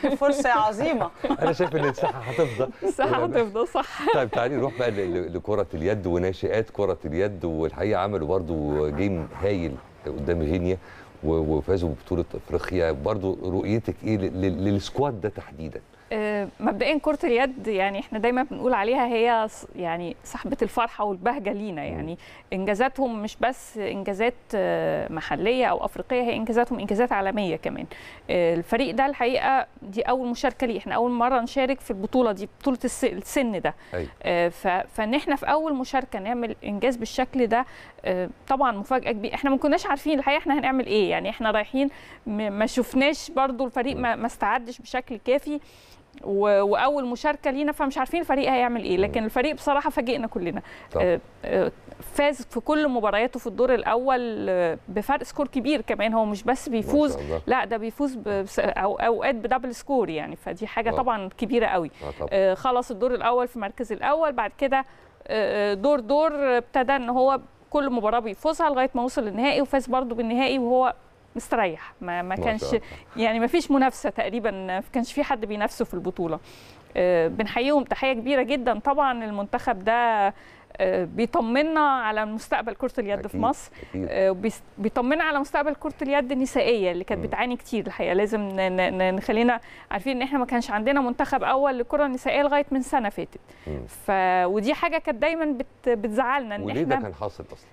فرصة عظيمة. أنا شايف إن المساحه هتفضى. صح هتفضل صح. طيب تعالي نروح بقى لكرة اليد وناشئات. كرة اليد والحقيقة عملوا برضو game هايل قدام غينيا. وفازوا ببطولة أفريقيا. برضو رؤيتك إيه لل- لل- لل squad ده تحديدا؟ مبدئيا كرة اليد يعني إحنا دايما بنقول عليها هي يعني صاحبة الفرحة والبهجة لينا. يعني إنجازاتهم مش بس إنجازات آه، محلية أو أفريقية هي إنجازاتهم إنجازات عالمية كمان. آه، الفريق ده الحقيقة دي أول مشاركة ليه. إحنا أول مرة نشارك في البطولة دي بطولة الس- السن ده. أيوة. آه، فإن إحنا في أول مشاركة نعمل إنجاز بالشكل ده آه، طبعا مفاجأة كبيرة. إحنا ما كناش عارفين الحقيقة إحنا هنعمل إيه. يعني إحنا رايحين ما شفناش برضو الفريق ما استعدش بشكل كافي. وأول مشاركة لينا فمش عارفين الفريق هيعمل إيه لكن الفريق بصراحة فاجئنا كلنا طبعا. آه، آه، فاز في كل مبارياته في الدور الأول آه، بفرق score كبير كمان هو مش بس بيفوز. لا ده بيفوز أو أوقات ب double score يعني فدي حاجة. طبعا كبيرة قوي. آه، خلص الدور الأول في المركز الأول بعد كده دور دور ابتدى إن هو كل مباراة بيفوزها لغاية ما وصل للنهائي وفاز برضو بالنهائي وهو مستريح. ما, ما كانش. يعني ما فيش منافسة تقريبا ما كانش في حد بينافسه في البطولة. آه، بنحييهم تحية كبيرة جدا. طبعا المنتخب ده آه، بيطمنا على مستقبل كرة اليد في أكيد، مصر. أكيد. آه، بيطمنا على مستقبل كرة اليد النسائية اللي كانت بتعاني كتير الحقيقة. لازم نخلينا عارفين إن إحنا ما كانش عندنا منتخب أول للكرة النسائية لغاية من سنة فاتت. ف ودي حاجة كانت دايما بت... بتزعلنا إن وليه ده إحنا كان حاصل أصلا؟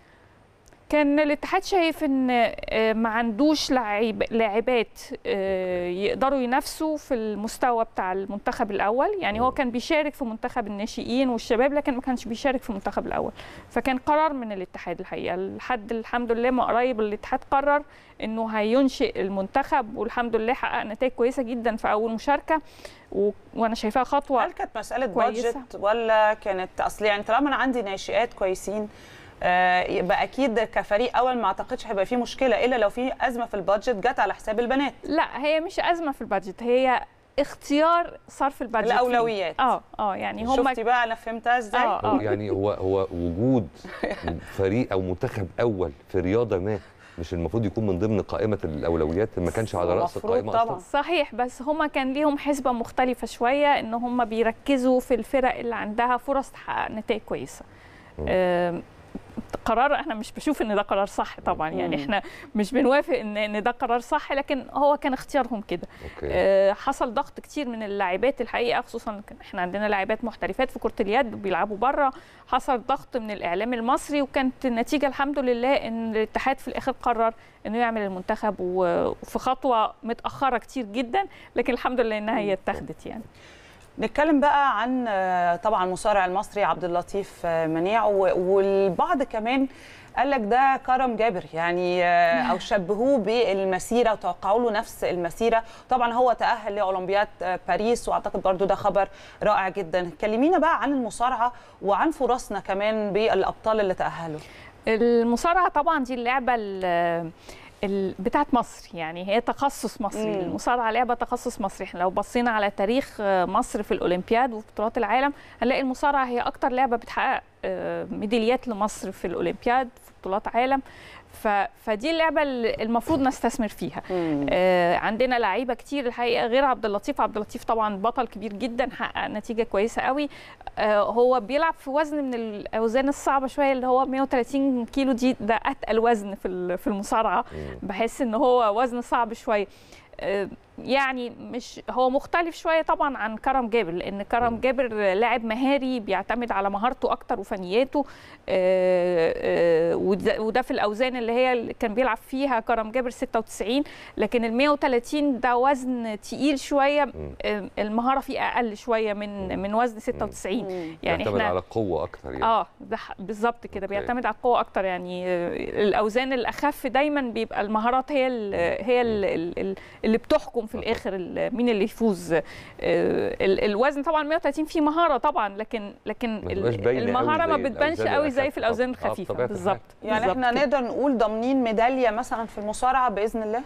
كان الاتحاد شايف إن آه، ما عندوش لعيب لاعبات آه، يقدروا ينافسوا في المستوى بتاع المنتخب الأول. يعني هو كان بيشارك في منتخب الناشئين والشباب لكن ما كانش بيشارك في المنتخب الأول. فكان قرار من الاتحاد الحقيقة. لحد الحمد لله ما قريب الاتحاد قرر إنه هينشئ المنتخب والحمد لله حقق نتائج كويسة جدا في أول مشاركة. و... وأنا شايفاها خطوة هل كانت مسألة. بادجت ولا كانت أصل يعني طالما أنا عندي ناشئات كويسين يبقى أكيد كفريق أول ما أعتقدش هيبقى فيه مشكلة إلا لو في أزمة في البادجت جت على حساب البنات. لا هي مش أزمة في البادجت هي اختيار صرف البادجت فيه. الأولويات. آه آه يعني هم شفتي بقى أنا فهمتها إزاي؟ آه، هو يعني هو هو وجود فريق أو منتخب أول في رياضة ما مش المفروض يكون من ضمن قائمة الأولويات ما كانش على رأس القائمة أصلا. صحيح بس هما كان ليهم حسبة مختلفة شوية إن هما بيركزوا في الفرق اللي عندها فرص تحقق نتائج كويسة. قرار أنا مش بشوف إن ده قرار صح طبعا. يعني مم. إحنا مش بنوافق إن إن ده قرار صح لكن هو كان اختيارهم كده. آه، حصل ضغط كتير من اللاعبات الحقيقة خصوصا إحنا عندنا لاعبات محترفات في كرة اليد بيلعبوا بره حصل ضغط من الإعلام المصري وكانت النتيجة الحمد لله إن الاتحاد في الآخر قرر إنه يعمل المنتخب وفي خطوة متأخرة كتير جدا لكن الحمد لله إنها هي اتخذت يعني. نتكلم بقى عن آه، طبعا المصارع المصري عبد اللطيف آه، منيع والبعض كمان قال لك ده كرم جابر يعني آه، أو شبهوه بالمسيرة وتوقعوا له نفس المسيرة. طبعا هو تأهل لأولمبياد باريس وأعتقد برضو ده خبر رائع جدا. كلمينا بقى عن المصارعة وعن فرصنا كمان بالأبطال اللي تأهلوا. المصارعة طبعا دي اللعبة ال- بتاعت مصر يعني هي تخصص مصري. المصارعة لعبه تخصص مصري إحنا لو بصينا على تاريخ آه، مصر في الأولمبياد وفي بطولات العالم هنلاقي المصارعة هي أكتر لعبة بتحقق آه، ميداليات لمصر في الأولمبياد في بطولات عالم ف... فدي اللعبة اللي المفروض نستثمر فيها. آه عندنا لعيبة كتير الحقيقة غير عبد اللطيف. عبد اللطيف طبعا بطل كبير جدا حقق نتيجة كويسة قوي. آه هو بيلعب في وزن من الأوزان الصعبة شوية اللي هو 130 كيلو. دي ده أتقل وزن في في المصارعة. بحس إن هو وزن صعب شوية. آه، يعني مش هو مختلف شوية طبعا عن كرم جابر لأن كرم جابر لاعب مهاري بيعتمد على مهارته أكتر وفنياته آه، آه، وده في الأوزان اللي هي اللي كان بيلعب فيها كرم جابر 96 لكن ال 130 ده وزن تقيل شوية آه، المهارة فيه أقل شوية من من وزن 96 يعني يعتمد إحنا على قوة أكتر يعني. آه ده بالظبط كده بيعتمد على القوة أكتر يعني الأوزان الأخف دايما بيبقى المهارات هي ال هي ال ال اللي بتحكم في الآخر ال- مين اللي يفوز؟ آه، ال- الوزن طبعا 130 فيه مهارة طبعا لكن لكن المهارة ما بتبانش قوي زي في الأوزان. آه، الخفيفة. بالظبط. يعني إحنا. نقدر نقول ضامنين ميدالية مثلا في المصارعة بإذن الله؟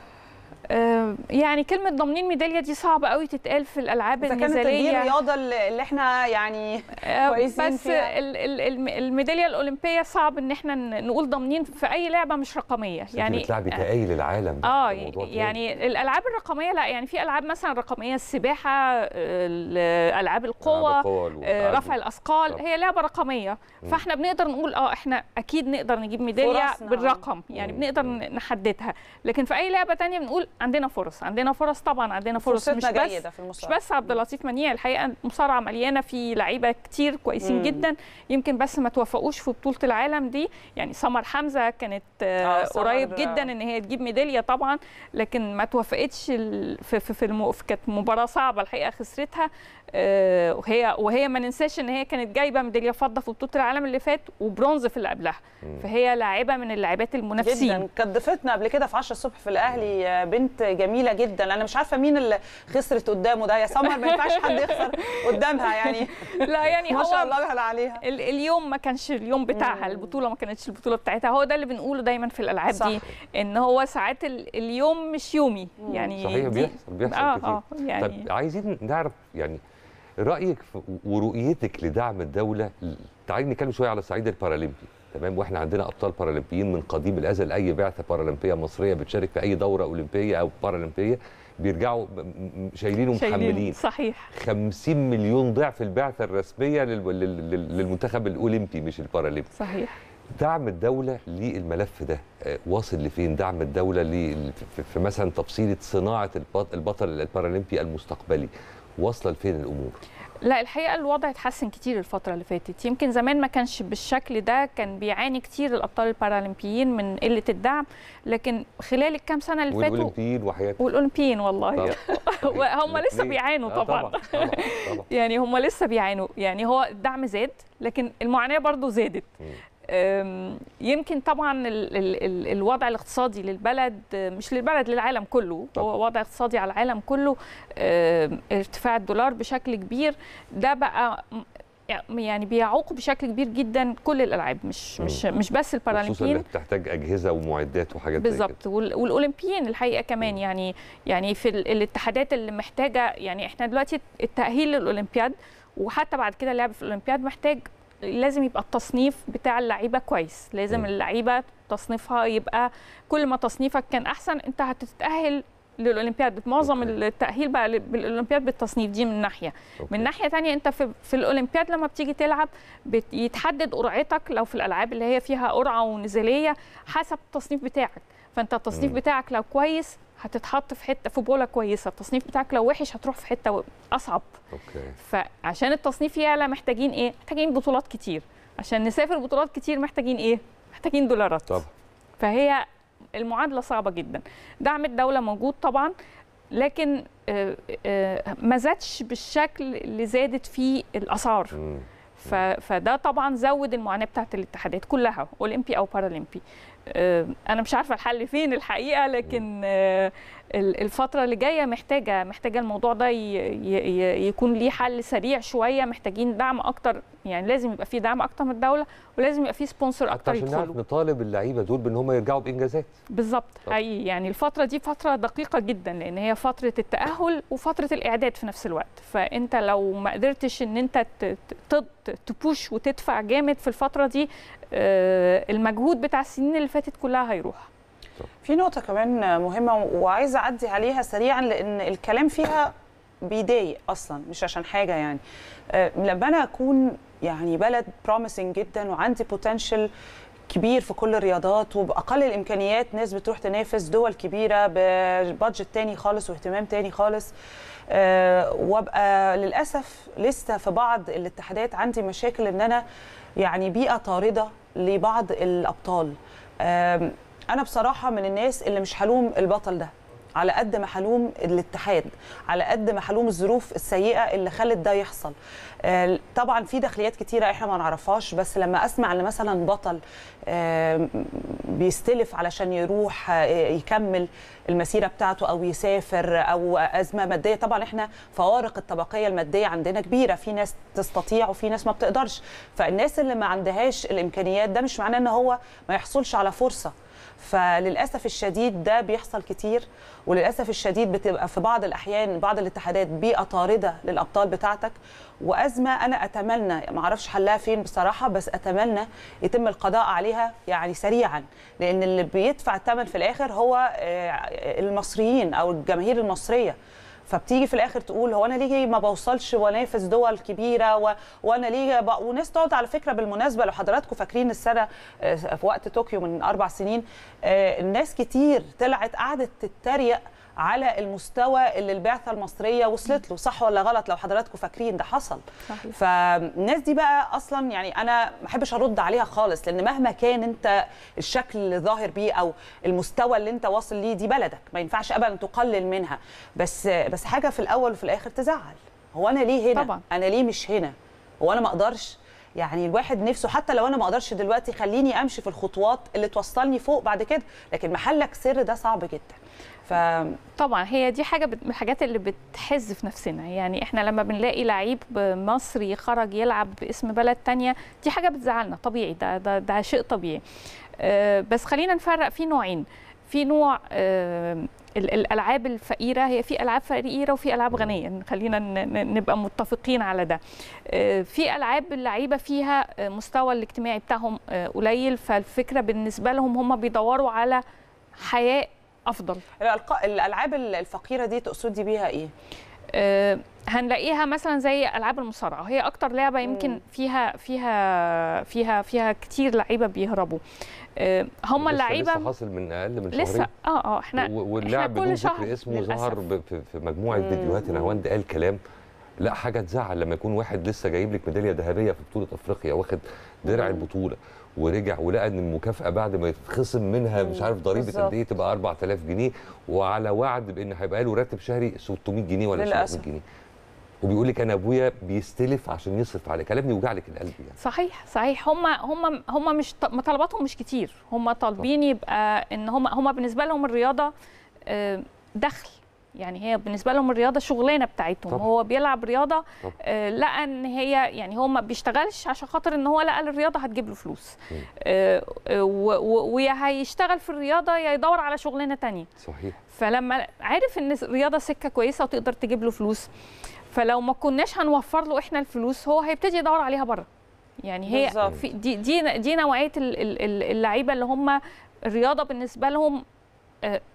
يعني كلمة ضامنين ميدالية دي صعبة قوي تتقال في الألعاب إذا كانت دي النزاليه الرياضه اللي إحنا يعني آه، كويسين بس فيها ال- ال- الم- الميدالية الأولمبية صعب إن إحنا نقول ضامنين في أي لعبة مش رقمية يعني بتلعبي تقايل العالم ده، آه. يعني الألعاب الرقمية لا يعني في ألعاب مثلا رقمية السباحة ال- ألعاب القوة. آه، رفع الأثقال. هي لعبة رقمية. فإحنا بنقدر نقول آه إحنا أكيد نقدر نجيب ميدالية. بالرقم يعني بنقدر نحددها لكن في أي لعبة تانية بنقول عندنا فرص عندنا فرص طبعا عندنا فرص مش بس جيدة في مش المصارعة. بس عبد اللطيف منيع الحقيقة المصارعه مليانة في لعيبة كتير كويسين مم. جدا يمكن بس ما توفقوش في بطولة العالم دي يعني سمر حمزة كانت آه، آه، سمر، قريب آه. جدا إن هي تجيب ميدالية طبعا لكن ما توفقتش في في, في, الم... في كانت مباراة صعبة الحقيقة خسرتها آه، وهي وهي ما ننساش إن هي كانت جايبة ميدالية فضة في بطولة العالم اللي فات وبرونز في اللي قبلها فهي لاعبة من اللاعبات المنافسين جدا كانت ضيفتنا قبل كده في 10 الصبح في الأهلي آه، بنت جميلة جدا. أنا مش عارفة مين اللي خسرت قدامه ده. يا سمر ما ينفعش حد يخسر قدامها يعني. لا يعني ما هو شاء الله عليها. ال- اليوم ما كانش اليوم بتاعها البطولة ما كانتش البطولة بتاعتها. هو ده اللي بنقوله دايما في الألعاب صح. دي إن هو ساعات ال- اليوم مش يومي. يعني صحيح بيحصل بيحصل آه كتير. آه يعني طب عايزين نعرف يعني رأيك ورؤيتك لدعم الدولة. تعالي نتكلم شوية على الصعيد البارالمبي. تمام؟ وإحنا عندنا أبطال بارالمبيين من قديم الأزل. أي بعثة بارالمبيه مصرية بتشارك في أي دورة أولمبية أو بارالمبيه بيرجعوا شايلين ومحملين صحيح. 50 مليون ضعف البعثة الرسمية لل- لل- لل- للمنتخب الأولمبي مش البارالمبي صحيح. دعم الدولة للملف ده آه، واصل لفين؟ دعم الدولة في- مثلا تفصيلة صناعة البط- البطل البارالمبي المستقبلي. واصلة لفين الأمور؟ لا الحقيقة الوضع اتحسن كتير الفترة اللي فاتت. يمكن زمان ما كانش بالشكل ده كان بيعاني كتير الأبطال البارالمبيين من قلة الدعم لكن خلال الكام سنة اللي فاتوا والأولمبيين وحياه والأولمبيين والله. هم لسه. بيعانوا آه، طبعا. طبعا طبعا, طبعا. يعني هم لسه بيعانوا. يعني هو الدعم زاد لكن المعاناة برضو زادت. يمكن طبعا ال ال ال الوضع الاقتصادي للبلد مش للبلد للعالم كله. هو وضع اقتصادي على العالم كله ارتفاع الدولار بشكل كبير. ده بقى م- يعني بيعوق بشكل كبير جدا كل الألعاب. مش مش مش بس خصوصا البارالمبيين. انك بتحتاج أجهزة ومعدات وحاجات بالظبط. وال- والأولمبيين الحقيقة كمان. يعني يعني في ال- الاتحادات اللي محتاجة يعني إحنا دلوقتي التأهيل للأولمبياد وحتى بعد كده اللعب في الأولمبياد محتاج لازم يبقى التصنيف بتاع اللعيبة كويس. لازم اللعيبة تصنيفها يبقى كل ما تصنيفك كان أحسن أنت هتتأهل للأولمبياد. معظم التأهيل بقى بالأولمبياد بالتصنيف دي من ناحية. من ناحية تانية أنت في, في الأولمبياد لما بتيجي تلعب بيتحدد قرعتك. لو في الألعاب اللي هي فيها قرعة ونزالية حسب التصنيف بتاعك. فأنت التصنيف مم. بتاعك لو كويس هتتحط في حتة في بولة كويسة. التصنيف بتاعك لو وحش هتروح في حتة أصعب. أوكي. فعشان التصنيف يعلى محتاجين إيه؟ محتاجين بطولات كتير. عشان نسافر بطولات كتير محتاجين إيه؟ محتاجين دولارات. طبعا. فهي المعادلة صعبة جدا. دعم الدولة موجود طبعا لكن آه، آه، ما زادش بالشكل اللي زادت فيه الأسعار. فده طبعا زود المعاناة بتاعت الاتحادات كلها أولمبي أو بارالمبي. أنا مش عارفة الحل فين الحقيقة لكن آه، ال- الفترة اللي جاية محتاجة محتاجة الموضوع ده يكون ليه حل سريع شوية. محتاجين دعم أكتر يعني لازم يبقى فيه دعم أكتر من الدولة ولازم يبقى فيه سبونسر أكتر عشان نعرف نطالب اللعيبة دول بإن هم يرجعوا بإنجازات. بالظبط حقيقي. يعني الفترة دي فترة دقيقة جدا لأن هي فترة التأهل وفترة الإعداد في نفس الوقت. فأنت لو ما قدرتش إن أنت ت- ت- ت- ت push وتدفع جامد في الفترة دي آه، المجهود بتاع السنين اللي فاتت كلها هيروح. في نقطة كمان مهمة وعايزة أعدي عليها سريعا لأن الكلام فيها بيضايق أصلا مش عشان حاجة يعني. آه، لما أنا أكون يعني بلد promising جدا وعندي potential كبير في كل الرياضات وبأقل الإمكانيات ناس بتروح تنافس دول كبيرة ببادجت تاني خالص واهتمام تاني خالص آه، وأبقى للأسف لسه في بعض الاتحادات عندي مشاكل إن أنا يعني بيئة طاردة لبعض الأبطال. أنا بصراحة من الناس اللي مش هلوم البطل ده على قد ما هلوم الاتحاد على قد ما هلوم الظروف السيئة اللي خلت ده يحصل. طبعا في داخليات كتيرة إحنا ما نعرفهاش بس لما أسمع إن مثلا بطل آم، بيستلف علشان يروح آه، يكمل المسيرة بتاعته أو يسافر أو أزمة مادية طبعا إحنا فوارق الطبقية المادية عندنا كبيرة في ناس تستطيع وفي ناس ما بتقدرش. فالناس اللي ما عندهاش الإمكانيات ده مش معناه إن هو ما يحصلش على فرصة. فللأسف الشديد ده بيحصل كتير وللأسف الشديد بتبقى في بعض الأحيان بعض الاتحادات بيئة طاردة للأبطال بتاعتك وأزمة أنا أتمنى ما أعرفش حلها فين بصراحة بس أتمنى يتم القضاء عليها يعني سريعا لأن اللي بيدفع الثمن في الآخر هو آه، المصريين أو الجماهير المصرية. فبتيجي في الآخر تقول هو أنا ليه ما بوصلش وأنافس دول كبيرة و... وأنا ليه ب... وناس تقعد على فكرة بالمناسبة لو حضراتكم فاكرين السنة آه، في وقت طوكيو من أربع سنين آه، الناس كتير طلعت قعدت تتريق على المستوى اللي البعثة المصرية وصلت له. صح ولا غلط؟ لو حضراتكم فاكرين ده حصل. صحيح. فالناس دي بقى أصلا يعني أنا ما أحبش أرد عليها خالص لأن مهما كان أنت الشكل اللي ظاهر بيه أو المستوى اللي أنت واصل ليه دي بلدك. ما ينفعش ابدا تقلل منها. بس بس حاجة في الأول وفي الآخر تزعل. هو أنا ليه هنا؟ طبعاً. أنا ليه مش هنا؟ هو أنا ما أقدرش؟ يعني الواحد نفسه حتى لو أنا ما أقدرش دلوقتي خليني أمشي في الخطوات اللي توصلني فوق بعد كده. لكن محلك سر ده صعب جدا. ف طبعا هي دي حاجة من الحاجات اللي بتحز في نفسنا. يعني إحنا لما بنلاقي لعيب مصري خرج يلعب باسم بلد تانية دي حاجة بتزعلنا طبيعي ده ده, ده شيء طبيعي. آه، بس خلينا نفرق في نوعين. في نوع آه، ال- الألعاب الفقيرة هي في ألعاب فقيرة وفي ألعاب غنية. خلينا نبقى متفقين على ده. آه، في ألعاب اللعيبة فيها مستوى الاجتماعي بتاعهم قليل. فالفكرة بالنسبة لهم هم بيدوروا على حياه أفضل. الألعاب الفقيرة دي تقصدي بيها إيه؟ آه، هنلاقيها مثلا زي ألعاب المصارعة. هي أكتر لعبة يمكن فيها فيها فيها فيها كتير لعيبة بيهربوا. آه، هم اللعيبه لسه حاصل من أقل من لسه شهرين. آه آه إحنا واللاعب بدون كل شهر ذكر اسمه للأسف. ظهر في مجموعة مم. فيديوهات نهاوند قال كلام. لا حاجة تزعل لما يكون واحد لسه جايب لك ميدالية ذهبية في بطولة أفريقيا واخد درع البطولة. ورجع ولقى إن المكافأة بعد ما يتخصم منها مش عارف ضريبة. قد إيه تبقى 4000 جنيه وعلى وعد بإن هيبقى له راتب شهري 600 جنيه ولا 700 للأسف. جنيه. وبيقول لك أنا أبويا بيستلف عشان يصرف عليه كلام يوجع لك القلب يعني. صحيح صحيح. هم هم هم مش طلباتهم مش كتير. هم طالبين يبقى إن هم هم بالنسبة لهم الرياضة آه، دخل. يعني هي بالنسبة لهم الرياضة شغلانة بتاعتهم طبعا. هو بيلعب رياضة. آه، لقى إن هي يعني هو ما بيشتغلش عشان خاطر إن هو لقى الرياضة هتجيب له فلوس آه، آه، ويا هيشتغل في الرياضة يا يدور على شغلانة تانية صحيح فلما عرف إن الرياضه سكة كويسة وتقدر تجيب له فلوس فلو ما كناش هنوفر له إحنا الفلوس هو هيبتدي يدور عليها بره يعني هي. في دي دي دي نوعية ال- ال- ال- اللعيبة اللي هم الرياضه بالنسبة لهم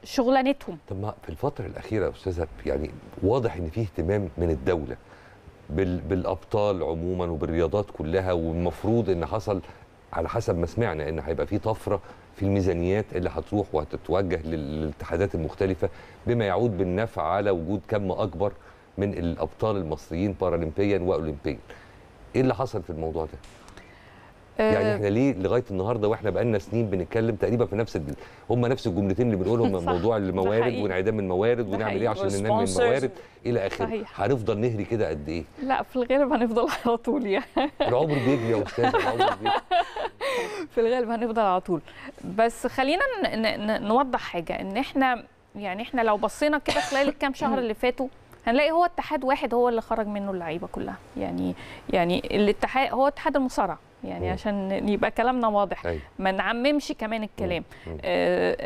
شغلانتهم طب ما في الفترة الأخيرة يا أستاذة يعني واضح إن فيه اهتمام من الدولة بال بالأبطال عموما وبالرياضات كلها والمفروض إن حصل على حسب ما سمعنا إن هيبقى فيه طفرة في الميزانيات اللي هتروح وهتتوجه لل- للاتحادات المختلفة بما يعود بالنفع على وجود كم أكبر من الأبطال المصريين بارالمبيا وأولمبيا. إيه اللي حصل في الموضوع ده؟ يعني إحنا ليه لغاية النهارده وإحنا بقالنا سنين بنتكلم تقريبا في نفس ال... هم نفس الجملتين اللي بنقولهم. موضوع الموارد. وانعدام الموارد ونعمل إيه. عشان ننمي. الموارد إلى آخره. هنفضل نهري كده قد إيه لا في الغالب هنفضل على طول يعني العمر بيجري يا أستاذ العمر بيجري في الغالب هنفضل على طول بس خلينا ن- ن- ن- نوضح حاجة إن إحنا يعني إحنا لو بصينا كده خلال الكام شهر اللي فاتوا هنلاقي هو اتحاد واحد هو اللي خرج منه اللعيبة كلها يعني يعني الاتحاد هو اتحاد المصارعة يعني مم. عشان يبقى كلامنا واضح أيوة. ما نعممش كمان الكلام مم. آه،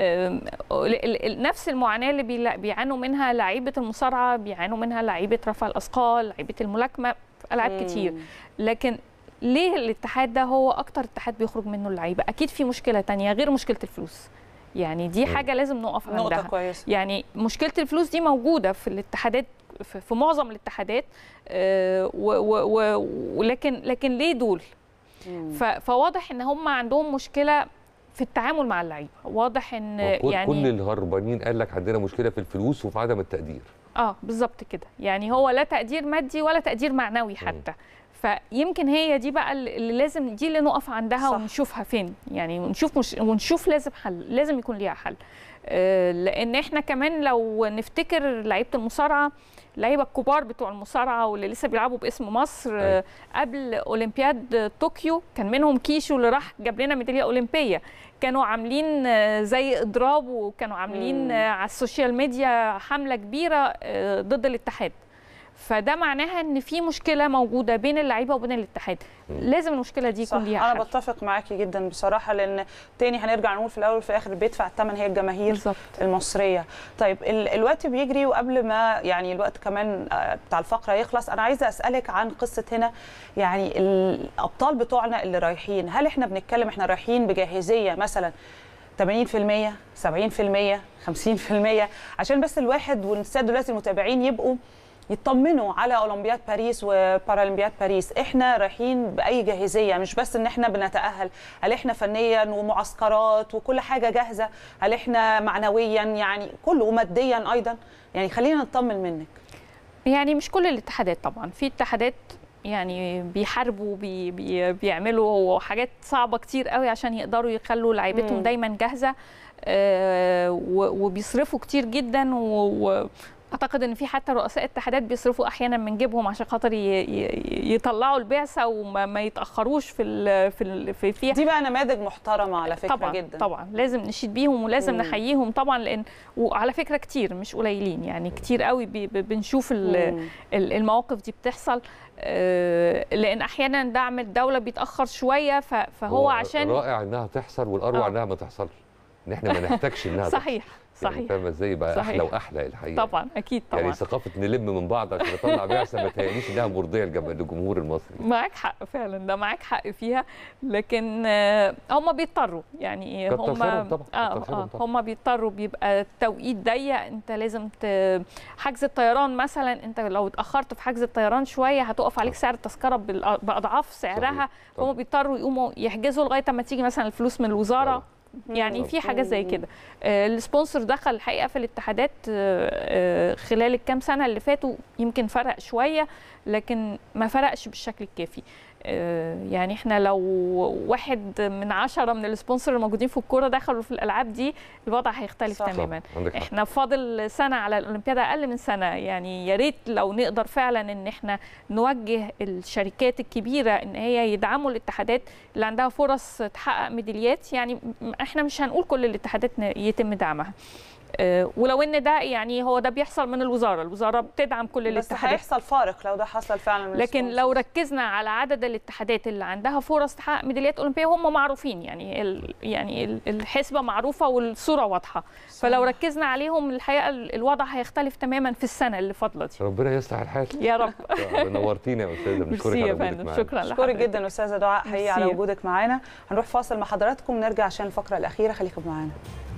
آه، ال- نفس المعاناة اللي بيلا- بيعانوا منها لعيبة المصارعة بيعانوا منها لعيبة رفع الأثقال لعيبة الملاكمة في ألعاب مم. كتير لكن ليه الاتحاد ده هو أكتر اتحاد بيخرج منه اللعيبة أكيد في مشكلة تانية غير مشكلة الفلوس يعني دي. حاجة لازم نقف نقطة عندها كويسة. يعني مشكلة الفلوس دي موجودة في الاتحادات في في معظم الاتحادات آه، ولكن لكن ليه دول فواضح إن هم عندهم مشكلة في التعامل مع اللعيبة. واضح إن يعني كل الهربانين قال لك عندنا مشكلة في الفلوس وفي عدم التقدير. آه بالظبط كده. يعني هو لا تقدير مادي ولا تقدير معنوي حتى. فيمكن هي دي بقى اللي لازم دي اللي نقف عندها صح. ونشوفها فين. يعني ونشوف مش ونشوف لازم حل لازم يكون ليها حل. لأن إحنا كمان لو نفتكر لعيبة المصارعة اللعيبة الكبار بتوع المصارعة واللي لسه بيلعبوا باسم مصر آه، قبل أولمبياد طوكيو كان منهم كيشو اللي راح جاب لنا ميدالية أولمبية. كانوا عاملين آه، زي إضراب وكانوا عاملين مم. آه، على ال social media حملة كبيرة آه، ضد الاتحاد. فده معناها إن في مشكلة موجودة بين اللعيبة وبين الاتحاد. لازم المشكلة دي يكون ليها أنا بتفق معاكي جدا بصراحة لأن تاني هنرجع نقول في الأول وفي الآخر بيدفع الثمن هي الجماهير بالزبط. المصرية. طيب ال- الوقت بيجري وقبل ما يعني الوقت كمان آه، بتاع الفقرة يخلص أنا عايزة أسألك عن قصة هنا يعني الأبطال بتوعنا اللي رايحين. هل إحنا بنتكلم إحنا رايحين بجاهزية مثلا 80% 70% 50% عشان بس الواحد والساده دلوقتي المتابعين يبقوا يطمنوا على أولمبياد باريس وبارالمبياد باريس. إحنا رايحين بأي جاهزية مش بس إن إحنا بنتأهل. هل إحنا فنيا ومعسكرات وكل حاجة جاهزة؟ هل إحنا معنويا يعني كله وماديا أيضا؟ يعني خلينا نطمن منك. يعني مش كل الاتحادات طبعا. في اتحادات يعني بيحاربوا بي بي بيعملوا حاجات صعبة كتير قوي عشان يقدروا يخلوا لعيبتهم. دايما جاهزة آه، وبيصرفوا كتير جدا واعتقد إن في حتى رؤساء اتحادات بيصرفوا أحيانا من جيبهم عشان خاطر يطلعوا البعثة وما ما يتأخروش في ال في ال في فيها دي بقى نماذج محترمة على فكرة طبعا جدا طبعا لازم نشيد بيهم ولازم مم. نحييهم طبعا لأن وعلى فكرة كتير مش قليلين يعني كتير قوي بنشوف ال- مم. ال- المواقف دي بتحصل آه، لأن أحيانا دعم الدولة بيتأخر شوية فهو عشان رائع إنها تحصل والأروع آه. إنها ما تحصلش ان إحنا ما نحتاجش انها تحصل. صحيح يعني صحيح. فاهمه إزاي بقى صحيح. أحلى وأحلى الحقيقة. طبعا أكيد طبعا. يعني ثقافة نلم من بعض عشان نطلع بعثه ما تهيأليش إنها مرضية للجم- للجمهور المصري. معاك حق فعلا ده معاك حق فيها. لكن آه، هم بيضطروا يعني هم طبعاً، آه آه طبعاً. هم بيضطروا بيبقى التوقيت ضيق. أنت لازم ت... حجز الطيران مثلا أنت لو اتأخرت في حجز الطيران شوية هتقف عليك سعر التذكرة بأضعاف سعرها. صحيح. فهم بيضطروا يقوموا يحجزوا لغاية ما تيجي مثلا الفلوس من الوزارة. يعني في حاجة زي كده. آه، السبونسر دخل الحقيقة في الاتحادات آه، آه، خلال الكام سنة اللي فاتوا يمكن فرق شوية لكن ما فرقش بالشكل الكافي. يعني إحنا لو واحد من عشرة من السبونسر الموجودين في الكورة دخلوا في الألعاب دي الوضع هيختلف صح. تماما صح،. إحنا فاضل سنة على الأولمبياد أقل من سنة يعني يا ريت لو نقدر فعلا إن إحنا نوجه الشركات الكبيرة إن هي يدعموا الاتحادات اللي عندها فرص تحقق ميداليات يعني إحنا مش هنقول كل الاتحادات يتم دعمها آه، ولو إن ده يعني هو ده بيحصل من الوزارة. الوزارة بتدعم كل بس الاتحادات. هيحصل فارق لو ده حصل فعلا من لكن لو ركزنا على عدد الاتحادات اللي عندها فرص تحقق ميداليات أولمبية هم معروفين. يعني ال يعني ال- الحسبة معروفة والصورة واضحة. فلو ركزنا عليهم الحقيقة ال- الوضع هيختلف تماما في السنة اللي فاضلة دي. ربنا يصلح الحال يا رب. نورتينا يا أستاذة. بنشكرك ميرسي على يا وجودك فندم، معانا. شكرا اشكرك جدا أستاذة دعاء. حقيقي على. وجودك معانا. هنروح فاصل مع حضراتكم نرجع عشان الفقرة الأخيرة. خليكم معانا.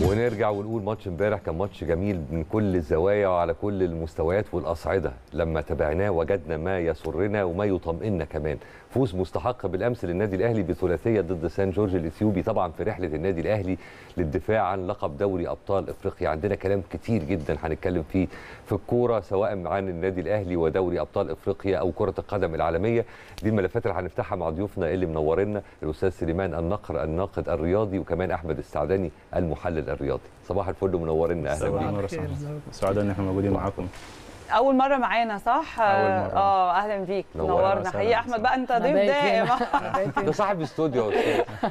ونرجع ونقول ماتش امبارح كان ماتش جميل من كل الزوايا وعلى كل المستويات والأصعدة. لما تابعناه وجدنا ما يسرنا وما يطمئننا كمان. فوز مستحق بالأمس للنادي الأهلي بثلاثية ضد سان جورج الإثيوبي طبعا في رحلة النادي الأهلي للدفاع عن لقب دوري أبطال إفريقيا. عندنا كلام كتير جدا هنتكلم فيه في الكورة سواء عن النادي الأهلي ودوري أبطال إفريقيا أو كرة القدم العالمية. دي الملفات اللي هنفتحها مع ضيوفنا اللي منورنا الأستاذ سليمان النقر الناقد الرياضي وكمان أحمد السعداني المحلل الرياضي. صباح الفل منورنا أهلا صباح بيك. النور يا صاحبي. سعداء إن إحنا موجودين معاكم. أول مرة معانا صح؟ أول مرة. آه أهلا بيك نورنا حقيقي أحمد بقى أنت ضيف دائم. ده صاحب استوديو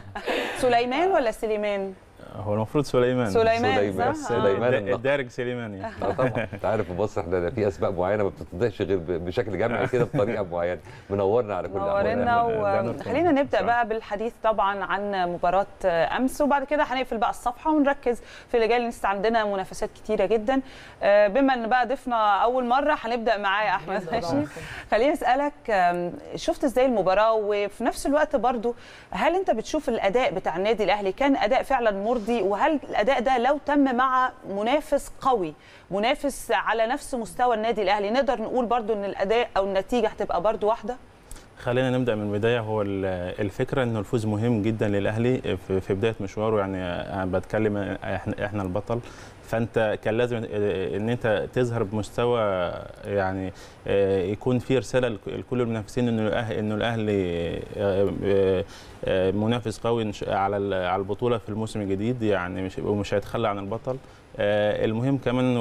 سليمان ولا سليمان؟ هو المفروض سليمان سليمان، سليمان النقر. الدارج سليمان يعني آه طبعا انت عارف في مصر إحنا في اسماء معينه ما بتتنطقش غير بشكل جمعي كده بطريقه معينه منورنا على كل نورنا الاحوال وخلينا نبدا بقى بالحديث طبعا عن مباراه امس وبعد كده هنقفل بقى الصفحه ونركز في اللي جاي لسه عندنا منافسات كتيره جدا آه، بما ان بقى ضيفنا اول مره هنبدا معاه يا احمد ماشي خليني اسالك شفت إزاي المباراه وفي نفس الوقت برضو هل انت بتشوف الاداء بتاع النادي الاهلي كان اداء فعلا مرضي وهل الأداء ده لو تم مع منافس قوي منافس على نفس مستوى النادي الأهلي نقدر نقول برضو إن الأداء أو النتيجة هتبقى برضو واحدة؟ خلينا نبدأ من البداية. هو ال- الفكرة إنه الفوز مهم جدا للأهلي في بداية مشواره. يعني بتكلم إحنا البطل. فانت كان لازم ان انت تظهر بمستوى يعني يكون في رسالة لك- لكل المنافسين إنه الأه- إنه الأهلي منافس قوي على على البطولة في الموسم الجديد يعني مش ومش هيتخلى عن البطل. آه، المهم كمان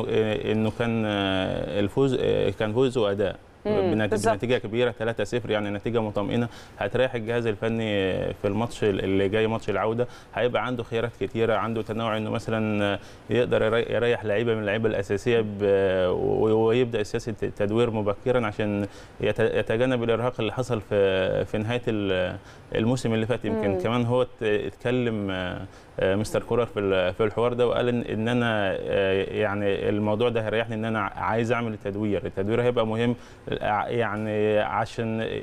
انه كان آه، الفوز آه، كان فوز واداء بنتيجة كبيرة 3-0 يعني نتيجة مطمئنة. هتريح الجهاز الفني في الماتش اللي جاي ماتش العودة. هيبقى عنده خيارات كتيرة عنده تنوع إنه مثلا يقدر يري- يريح لعيبة من اللعيبة الأساسية ويبدأ سياسة التدوير مبكرا عشان يت- يتجنب الإرهاق اللي حصل في في نهاية ال- الموسم اللي فات. يمكن مم. كمان هو ات- اتكلم مستر كولر في في الحوار ده وقال ان إن أنا آه، يعني الموضوع ده هيريحني إن أنا عايز أعمل التدوير التدوير هيبقى مهم ع- يعني عشان ي-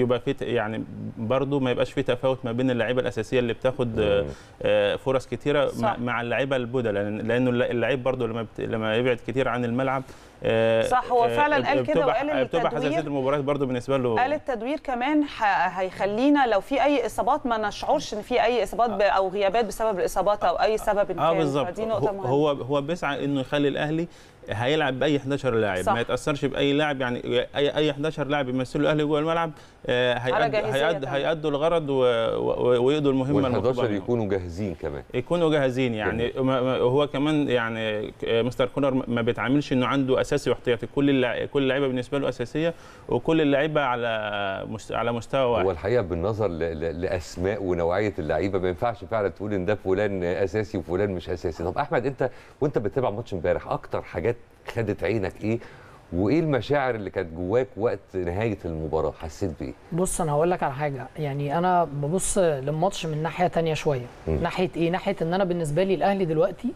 يبقى في يعني برضو ما يبقاش في تفاوت ما بين اللعيبة الأساسية اللي بتاخد آه، آه، فرص كتيرة صح. مع- مع اللعيبة البدلاء لأن لأنه اللعيب برضو لما لما يبعد كتير عن الملعب آه، صح، هو آه، فعلاً قال كده وقال إن بتبقى التدوير- حساسية المباريات برضو بالنسبة له. قال التدوير كمان هيخلينا لو في أي إصابات ما نشعرش إن في أي إصابات أو غيابات بسبب الإصابات أو أي سبب آه كان. بالظبط. فدي نقطة هو هو بيسعى إنه يخلي الأهلي هيلعب بأي 11 لاعب. ما يتأثرش بأي لاعب يعني أي اي 11 لاعب يمثلوا الأهلي جوه الملعب. آه، هيأدوا جاهزية هيأدوا. هيأدوا الغرض و- و- ويقضوا المهمة وال11 المطلوبة منهم. يكونوا جاهزين كمان. يكونوا جاهزين يعني. ما- ما- هو كمان يعني ك- مستر كولر ما بيتعاملش إنه عنده أساسي واحتياطي. كل اللع- كل اللعيبة بالنسبة له أساسية وكل اللعيبة على مست- على مستوى واحد. هو الحقيقة بالنظر ل- ل- لأسماء ونوعية اللعيبة ما ينفعش فعلا تقول إن ده فلان أساسي وفلان مش أساسي. طب أحمد أنت وأنت بتتابع ماتش امبارح أكتر حاجات خدت عينك إيه؟ وإيه المشاعر اللي كانت جواك وقت نهاية المباراة؟ حسيت بإيه؟ بص أنا هقول لك على حاجة. يعني أنا ببص للماتش من ناحية تانية شوية. مم. ناحية إيه؟ ناحية إن أنا بالنسبة لي الأهلي دلوقتي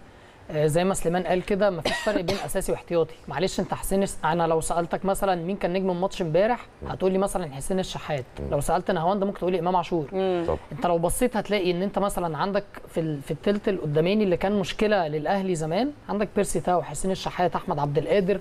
آه، زي ما سليمان قال كده مفيش فرق بين أساسي واحتياطي. معلش أنت حسين أنا لو سألتك مثلا مين كان نجم الماتش امبارح هتقول لي مثلا حسين الشحات. لو سألت نهاوند ممكن تقول لي إمام عاشور. أنت لو بصيت هتلاقي إن أنت مثلا عندك في في الثلث القداماني اللي كان مشكلة للأهلي زمان عندك بيرسي تاو حسين الشحات أحمد عبد القادر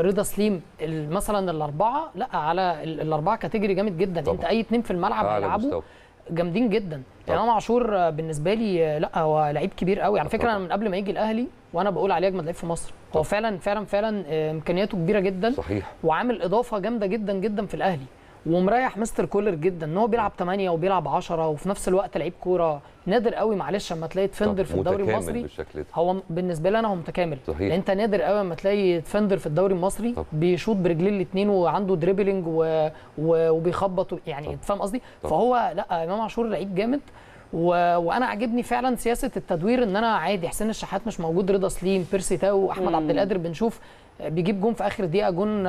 رضا سليم مثلا الأربعة لا على ال- الأربعة category جامد جدا. طبعا. أنت أي اتنين في الملعب هيلعبوا مستوى. جامدين جدا. يعني امام عاشور آه، بالنسبة لي آه، لا هو لعيب كبير قوي. على فكرة أنا من قبل ما يجي الأهلي وأنا بقول عليه أجمد لعيب في مصر. هو فعلا فعلا فعلا آه، إمكانياته كبيرة جدا. صحيح. وعامل إضافة جامدة جدا جدا في الأهلي. ومريح مستر كولر جدا إن هو بيلعب 8 وبيلعب 10 وفي نفس الوقت لعيب كورة نادر قوي. معلش اما تلاقي defender في الدوري متكامل المصري بالشكل ده. هو بالنسبة لي أنا هو متكامل. صحيح. أنت نادر قوي لما تلاقي defender في الدوري المصري بيشوط برجلين الاثنين وعنده dribbling و... و... وبيخبط و- يعني انت فاهم قصدي؟ طب. فهو لا إمام عاشور لعيب جامد. و... وأنا عاجبني فعلا سياسة التدوير إن أنا عادي حسين الشحات مش موجود رضا سليم بيرسي تاو أحمد. عبد القادر بنشوف بيجيب جون في آخر دقيقة جون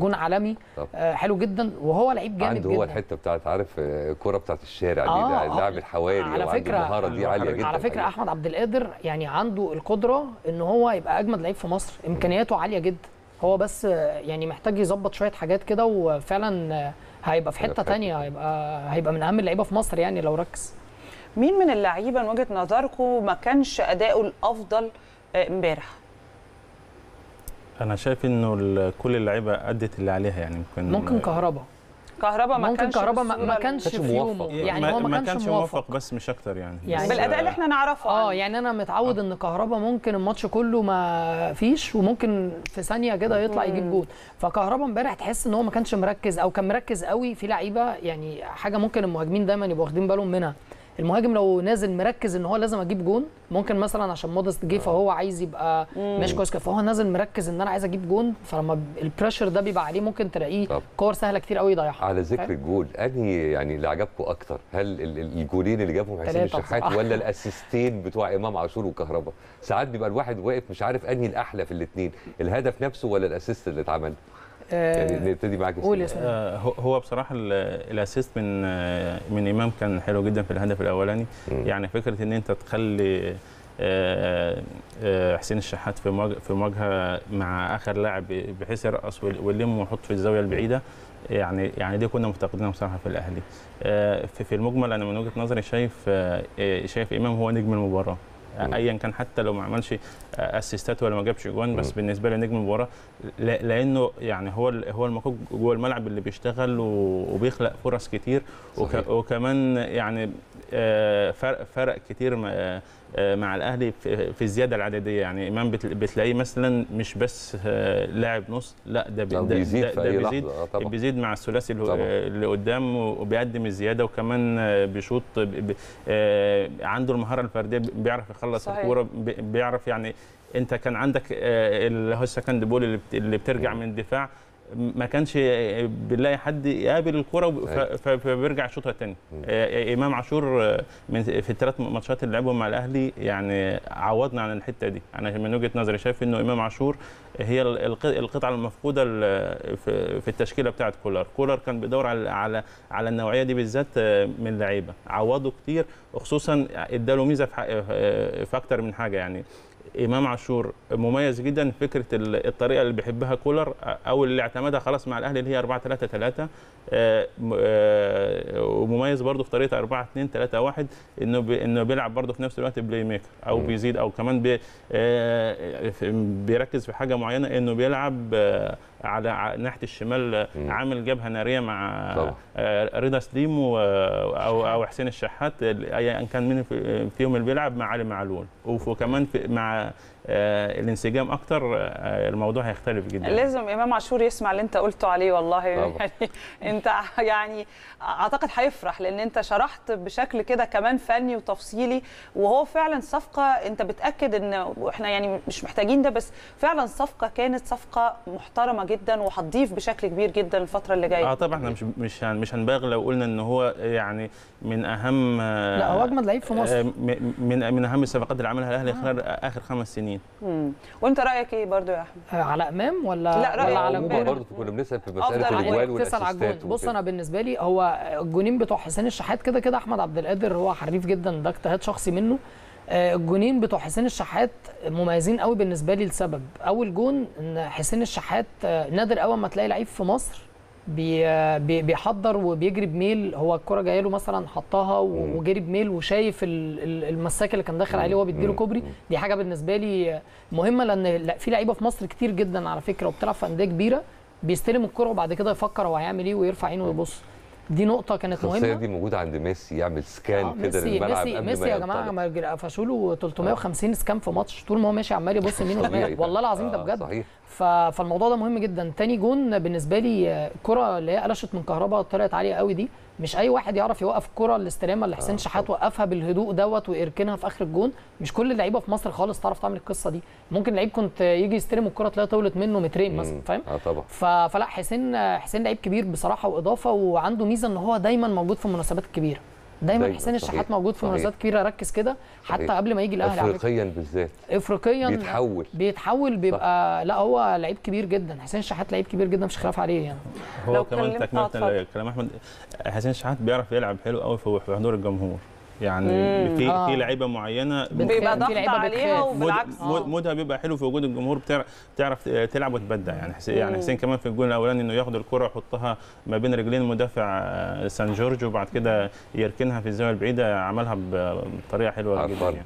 جون عالمي. آه، حلو جدا. وهو لعيب جامد عنده جدا. هو الحتة بتاعت عارف الكره بتاعت الشارع دي آه، ده آه. لاعب الحواري على فكرة المهارة دي عالية جدا. على فكرة أحمد عبد القادر يعني عنده القدرة إن هو يبقى أجمد لعيب في مصر. إمكانياته عالية جدا. هو بس يعني محتاج يظبط شوية حاجات كده وفعلا هيبقى في حتة تانية هيبقى هيبقى من أهم اللعيبة في مصر يعني لو ركز. مين من اللعيبة من وجهة نظركم ما كانش أداؤه الأفضل آه، امبارح؟ أنا شايف إنه كل اللعيبة أدت اللي عليها يعني ممكن ممكن كهربا. كهربا ما ممكن كانش كهربا ما- كانش في يومه. يعني هو ما كانش موفق. بس مش أكتر يعني, يعني بالأداء اللي إحنا نعرفه. آه يعني أنا متعود إن كهربا ممكن الماتش كله ما فيش وممكن في ثانية كده يطلع يجيب جول. فكهربا امبارح تحس إن هو ما كانش مركز أو كان مركز قوي في لعيبة. يعني حاجة ممكن المهاجمين دايما يبقوا واخدين بالهم منها. المهاجم لو نازل مركز ان هو لازم أجيب جون ممكن مثلا عشان مودست جه فهو عايز يبقى. مش كويس كده، فهو نازل مركز ان أنا عايز أجيب جون فلما ال pressure ده بيبقى عليه ممكن تلاقيه كور سهلة كتير قوي يضيعها. على ذكر؟ الجول أنهي يعني اللي عجبكم أكتر؟ هل ال- ال- الجولين اللي جابهم حسين الشحات. ولا الأسيستين بتوع إمام عاشور وكهربا ساعات بيبقى الواحد واقف مش عارف أنهي الأحلى في الاثنين الهدف نفسه ولا الأسيست اللي اتعمل؟ نبتدي معاك قول. يا آه، هو- بصراحة ال- الأسيست من آه، من إمام كان حلو جدا في الهدف الأولاني. يعني فكرة إن أنت تخلي آه، آه، حسين الشحات في مواجهه في مواجهة مع آخر لاعب بحيث يرقص ويل- ويلم ويحط في الزاوية البعيدة يعني يعني دي كنا مفتقدينها بصراحة في الأهلي. آه، في في المجمل أنا من وجهة نظري شايف آه، آه، شايف إمام هو نجم المباراة. ايا كان حتى لو ما عملش اسيستات ولا ما جابش جوان بس بالنسبة لي نجم المباراة لا- لأنه يعني هو هو المكوك جوه الملعب اللي بيشتغل وبيخلق فرص كتير صحيح. وكمان يعني آه، فرق فرق كتير مع- آه، مع الأهلي في في الزيادة العددية. يعني إمام بت- بتلاقيه مثلا مش بس آه، لاعب نص لا ده ده- بيزيد ده- ده بيزيد آه، طبعا. بيزيد مع الثلاثي اللي- قدام وبيقدم الزيادة وكمان بيشوط عنده المهارة الفردية بيعرف يخلص. الكورة بي- بيعرف يعني أنت كان عندك اللي هو ال second ball اللي بترجع من الدفاع. ما كانش بنلاقي حد يقابل ف- ف- فبيرجع يشوطها تاني آه، إمام عاشور آه، من في الثلاث ماتشات اللي لعبهم مع الأهلي يعني عوضنا عن الحتة دي. أنا من وجهة نظري شايف إنه إمام عاشور هي ال- الق- القطعة المفقودة ال- في التشكيلة بتاعه كولر. كولر كان بيدور على على على النوعية دي بالذات آه، من اللعيبه عوضه كتير وخصوصا اداله ميزة آه، في أكتر من حاجة. يعني إمام عاشور. مميز جدا فكرة ال- الطريقة اللي بيحبها كولر أو اللي اعتمدها خلاص مع الأهلي اللي هي 4 3 3 ومميز برضه في طريقة 4 2 3 1 إنه بي إنه بيلعب برضه في نفس الوقت playmaker أو بيزيد أو كمان بي آه، بيركز في حاجة معينة إنه بيلعب آه، على ناحية الشمال آه، عامل جبهة نارية مع طبعا. آه، رضا سليم و- أو أو حسين الشحات ايا كان مين في- فيهم اللي بيلعب مع علي معلول وكمان مع آه، الانسجام أكتر آه، الموضوع هيختلف جدا لازم إمام عاشور يسمع اللي أنت قلته عليه والله طبعا. يعني أنت يعني أعتقد هيفرح لأن أنت شرحت بشكل كده كمان فني وتفصيلي وهو فعلا صفقة أنت بتأكد إن وإحنا يعني مش محتاجين ده بس فعلا صفقة كانت صفقة محترمة جدا وهتضيف بشكل كبير جدا الفترة اللي جاية آه طبعا إحنا مش مش هن- مش هنبالغ لو قلنا إن هو يعني من أهم آه، لا، هو أجمد لعيب في مصر. آه، من من أهم الصفقات اللي عملها الأهلي خلال آخر خمس سنين مم. وانت رأيك إيه برضو يا أحمد؟ على إمام ولا لا، رأيي ولا على امبارح برضه كنا بنسأل في مسألة الاجوال والأسيستات بص. أنا بالنسبة لي هو الجونين بتوع حسين الشحات كده كده أحمد عبد القادر هو حريف جدا ده اجتهاد شخصي منه. آه، الجونين بتوع حسين الشحات مميزين قوي بالنسبة لي لسبب. أول جون إن حسين الشحات آه، نادر قوي ما تلاقي لعيب في مصر بي آه، بي- بيحضر وبيجري بميل. هو الكرة جاية له مثلا حطها وجري بميل وشايف ال- ال- المساك اللي كان داخل عليه وهو بيديله كوبري. دي حاجة بالنسبة لي مهمة لأن لا- في لعيبة في مصر كتير جدا على فكرة وبتلعب في أندية كبيرة بيستلم الكرة وبعد كده يفكر هو هيعمل إيه ويرفع عينه ويبص. دي نقطة كانت الخاصيه مهمة. دي موجودة عند ميسي يعمل scan آه، كده للملعب ميسي ميسي يا ينطلق. ما قفشوا له 350 scan في ماتش طول ما هو ماشي عمال يبص يمين وشمال. والله العظيم ده آه، بجد. صحيح. فالموضوع ده مهم جدا. تاني جون بالنسبة لي آه، الكره اللي هي قلشت من كهربا طلعت عالية قوي دي مش أي واحد يعرف يوقف الكره الاستلامه اللي حسين شحات وقفها بالهدوء دوت ويركنها في آخر الجون. مش كل اللعيبة في مصر خالص تعرف تعمل القصة دي. ممكن لعيب كنت يجي يستلم الكرة تلاقيها طولت منه مترين مثلا. فاهم؟ آه طبعا. فلا حسين حسين لعيب كبير بصراحة وإضافة وعنده ميزة إن هو دايما موجود في المناسبات الكبيره دايما, دايماً، حسين الشحات موجود في. مناسبات كبيرة ركز كده حتى. قبل ما يجي الأهلي. افريقيا بالذات افريقيا بيتحول. بيتحول بيبقى لا هو لعيب كبير جدا حسين الشحات لعيب كبير جدا مش خلاف عليه يعني هو لو كمان تكملة. كلام أحمد حسين شحات بيعرف يلعب حلو قوي في حضور الجمهور يعني مم. في آه. في لعيبة معينة بيبقى ضغط لعيبة عليها. وبالعكس. مود- مود- مودها بيبقى حلو في وجود الجمهور بتعرف تعرف تلعب وتبدع يعني حسين يعني. حسين كمان في الجول الأولاني إنه ياخد الكرة يحطها ما بين رجلين مدافع آه، سان جورج وبعد كده يركنها في الزاوية البعيدة عملها بطريقة حلوة جدا يعني.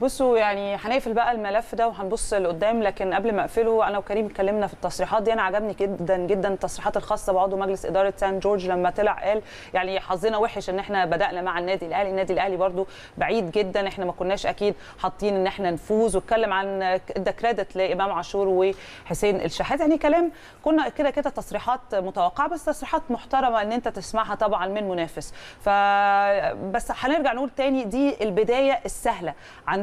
بصوا يعني هنقفل بقى الملف ده وهنبص لقدام لكن قبل ما أقفله أنا وكريم اتكلمنا في التصريحات دي. أنا عجبني جدا جدا التصريحات الخاصة بعضو مجلس إدارة سان جورج لما طلع قال يعني حظنا وحش إن إحنا بدأنا مع النادي الأهلي. النادي الأهلي برضو بعيد جدا إحنا ما كناش أكيد حاطين إن إحنا نفوز. واتكلم عن ادى كريدت لإمام عاشور وحسين الشحات. يعني كلام كنا كده كده تصريحات متوقعة بس تصريحات محترمة إن أنت تسمعها طبعا من منافس. ف بس هنرجع نقول تاني دي البداية السهلة.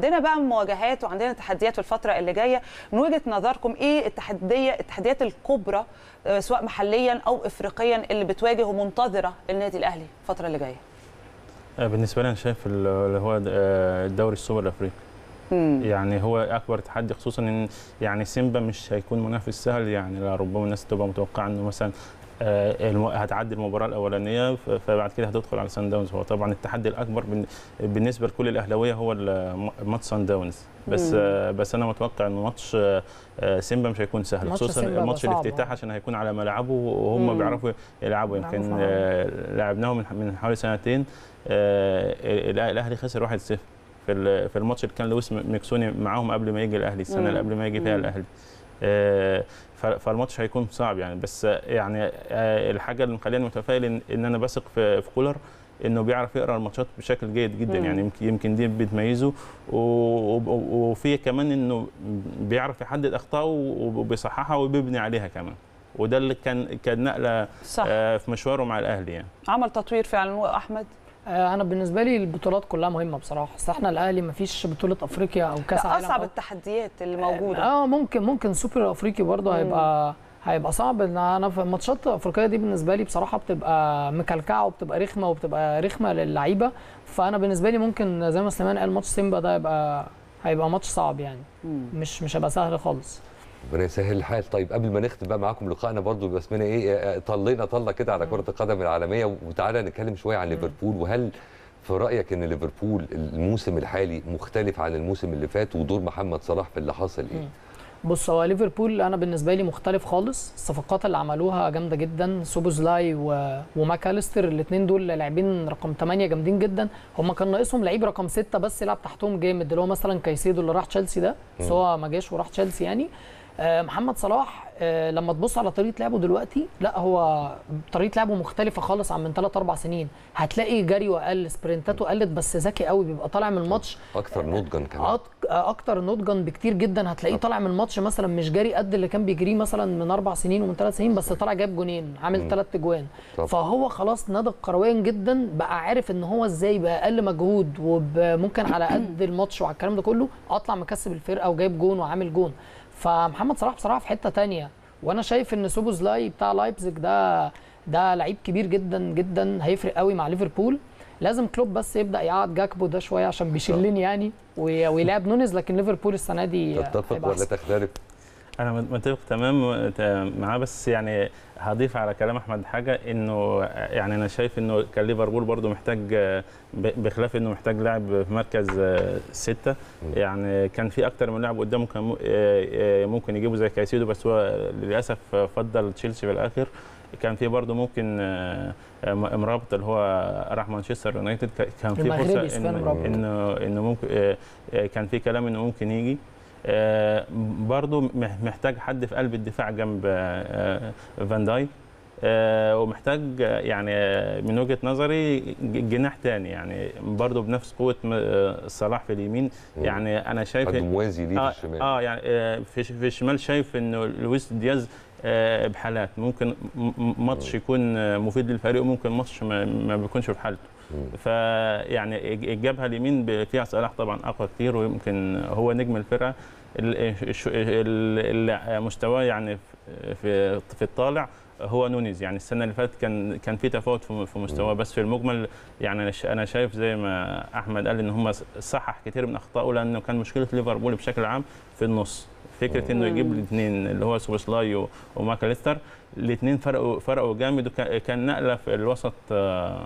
عندنا بقى مواجهات وعندنا تحديات في الفترة اللي جاية. من وجهة نظركم إيه التحديه التحديات الكبرى آه، سواء محليا أو افريقيا اللي بتواجه ومنتظرة النادي الأهلي الفترة اللي جاية؟ آه، بالنسبة لي أنا شايف ال- اللي هو آه، الدوري السوبر الأفريقي. يعني هو أكبر تحدي خصوصا إن يعني سيمبا مش هيكون منافس سهل يعني ربما الناس تبقى متوقعة إنه مثلا هتعدي المباراة الأولانية فبعد كده هتدخل على سان داونز هو طبعا التحدي الأكبر بالنسبة لكل الأهلاوية هو ماتش سان داونز بس مم. آه، بس أنا متوقع انه ماتش آه، آه، سيمبا مش هيكون سهل خصوصا ماتش الافتتاح عشان هيكون على ملعبه وهم مم. بيعرفوا يلعبوا يمكن صعب. آه، لعبناه من حوالي سنتين آه، الأهلي خسر 1-0 في في الماتش اللي كان لويس ميكسوني معاهم قبل ما يجي الأهلي السنة اللي. قبل ما يجي فيها. الأهلي آه، فالماتش هيكون صعب يعني. بس يعني آه، الحاجة اللي مخليني متفائل ان إن أنا بثق في في كولر إنه بيعرف يقرأ الماتشات بشكل جيد جدا مم. يعني. يمكن يمكن دي بتميزه. وفي كمان إنه بيعرف يحدد أخطائه وبيصححها وبيبني عليها كمان. وده اللي كان كان نقلة صح. آه، في مشواره مع الأهلي يعني. عمل تطوير فعلا. وأحمد؟ أنا بالنسبة لي البطولات كلها مهمة بصراحة. أصل إحنا الأهلي ما فيش بطولة أفريقيا أو كأس عالم أصعب التحديات اللي موجودة. آه ممكن ممكن سوبر أفريقي برضه. هيبقى هيبقى صعب. إن أنا في الماتشات الافريقيه دي بالنسبة لي بصراحة بتبقى مكلكعة وبتبقى رخمة وبتبقى رخمة للعيبة. فأنا بالنسبة لي ممكن زي ما سليمان قال ماتش سيمبا ده هيبقى هيبقى ماتش صعب يعني. مش مش هيبقى سهل خالص. ربنا يسهل الحال. طيب قبل ما نختم بقى معاكم لقائنا برضو بس اسمنا إيه آه، طلينا طله كده على كرة القدم العالمية. وتعالى نتكلم شوية عن ليفربول. وهل في رأيك إن ليفربول الموسم الحالي مختلف عن الموسم اللي فات؟ ودور محمد صلاح في اللي حاصل إيه؟ بص هو ليفربول أنا بالنسبة لي مختلف خالص. الصفقات اللي عملوها جامدة جدا. سوبوزلاي و... وماكاليستر الاثنين دول لاعبين رقم 8 جامدين جدا. هم كان ناقصهم لعيب رقم 6 بس يلعب تحتهم جامد اللي هو مثلا كايسيدو اللي راح تشيلسي ده. بس. هو ما جاش وراح تشيلسي يعني. آه، محمد صلاح آه، لما تبص على طريقة لعبه دلوقتي لا هو طريقة لعبه مختلفة خالص عن من 3 4 سنين. هتلاقي جريه أقل سبرنتاته قلت بس ذكي قوي بيبقى طالع من الماتش. أكتر نضجا كمان. أكتر نضجا بكتير جدا. هتلاقيه طالع من الماتش مثلا مش جاري قد اللي كان بيجريه مثلا من أربع سنين ومن ثلاث سنين بس طالع جاب جونين. عامل ثلاث اجوان. فهو خلاص نضج كرويا جدا بقى عارف إن هو إزاي باقل مجهود وممكن على قد الماتش وعلى الكلام ده كله أطلع مكسب الفرقة وجايب جون وعامل جون. فمحمد صلاح بصراحة في حتة تانية وأنا شايف إن سوبوزلاي بتاع لايبزيج ده ده لعيب كبير جدا جدا هيفرق قوي مع ليفربول لازم كلوب بس يبدأ يقعد جاكبو ده شوية عشان بيشلني يعني وي- ويلعب نونيز لكن ليفربول السنة دي تتفق ولا. تختلف؟ أنا متفق تمام معاه بس يعني هضيف على كلام احمد حاجة انه يعني أنا شايف انه كان ليفربول برضه محتاج بخلاف انه محتاج لاعب في مركز آه، ستة يعني كان في أكتر من لاعب قدامه كان آه، آه، ممكن يجيبه زي كايسيدو بس هو للأسف فضل تشيلسي في الآخر. كان في برضه ممكن مرابط اللي هو راح مانشستر يونايتد كان في فرصة. إنه إنه ممكن كان في كلام إنه ممكن يجي. برضو مح- محتاج حد في قلب الدفاع جنب آه، آه، فان دايك. آه، ومحتاج آه، يعني آه، من وجهة نظري جناح تاني يعني برضه بنفس قوة آه، صلاح في اليمين. يعني أنا شايف حد موازي ليه في آه الشمال. آه يعني آه، في في الشمال شايف انه لويس دياز آه، بحالات. ممكن ماتش يكون آه، مفيد للفريق وممكن ماتش ما, ما بيكونش في حالته فيعني الجبهه اليمين فيها صلاح طبعا أقوى كتير ويمكن هو نجم الفرقة. ال- الش- ال- ال- مستواه يعني في في الطالع هو نونيز. يعني السنة اللي فاتت كان كان في تفاوت في في مستواه بس في المجمل يعني أنا شايف زي ما أحمد قال إن هم صحح كتير من أخطائه لأنه كان مشكلة ليفربول بشكل عام في النص. فكرة إنه يجيب الاثنين اللي هو سوبوسلاي و- وماكاليستر الاثنين فرقوا فرقوا جامد وكان نقلة في الوسط آه،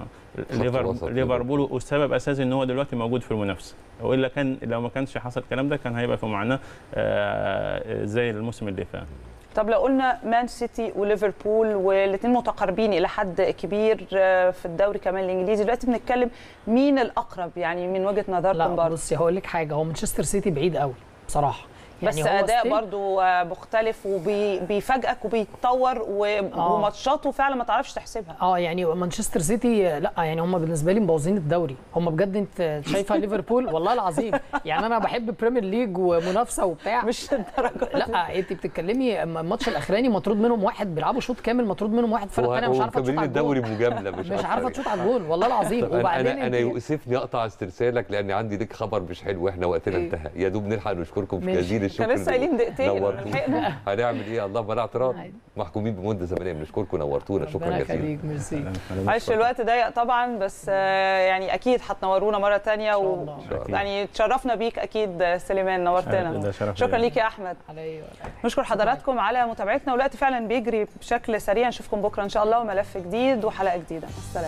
ليفربول والسبب أساسي إن هو دلوقتي موجود في المنافسة. وإلا كان لو ما كانش حصل الكلام ده كان هيبقى في معاناة آه، زي الموسم اللي فات. طب لو قلنا مان سيتي وليفربول والاثنين متقاربين إلى حد كبير آه، في الدوري كمان الإنجليزي. دلوقتي بنتكلم مين الأقرب؟ يعني من وجهة نظركم لا برضه. بصي هقول لك حاجة. هو مانشستر سيتي بعيد قوي بصراحة. بس هو أداء برضو مختلف وبيفاجئك وبيتطور آه. وماتشاته فعلا ما تعرفش تحسبها. آه يعني مانشستر سيتي لأ يعني هم بالنسبة لي مبوظين الدوري. هم بجد أنت شايفه ليفربول؟ والله العظيم. يعني أنا بحب Premier League ومنافسة وبتاع. مش الدرجة لأ أنت بتتكلمي الماتش الأخراني مطرود منهم واحد بيلعبوا شوط كامل مطرود منهم واحد. فرقه ثانية مش عارفة تشوط على الجول الدوري مجاملة مش مش عارفة يعني. تشوط على الجول والله العظيم. أنا وبعدين أنا, أنا انت- يؤسفني أقطع استرسالك لأن عندي لك خبر مش حلو وإحنا وقتنا إيه؟ انتهى. يا دوب نلحق نشكركم. جزيل الشكر كان لسه قايلين دقيقتين،. لحقنا. هنعمل إيه؟ الله بلا اعتراض. محكومين بمده زمنية. بنشكركم نورتونا. شكرا ربنا جزيلا. يخليك ميرسي. معلش الوقت ضيق طبعا بس آه، يعني أكيد هتنورونا مرة تانية و... شاء الله. يعني تشرفنا بيك أكيد سليمان نورتنا. شكرا. ليك يا أحمد. علي نشكر حضراتكم على متابعتنا والوقت فعلا بيجري بشكل سريع. نشوفكم بكرة إن شاء الله وملف جديد وحلقة جديدة. السلام.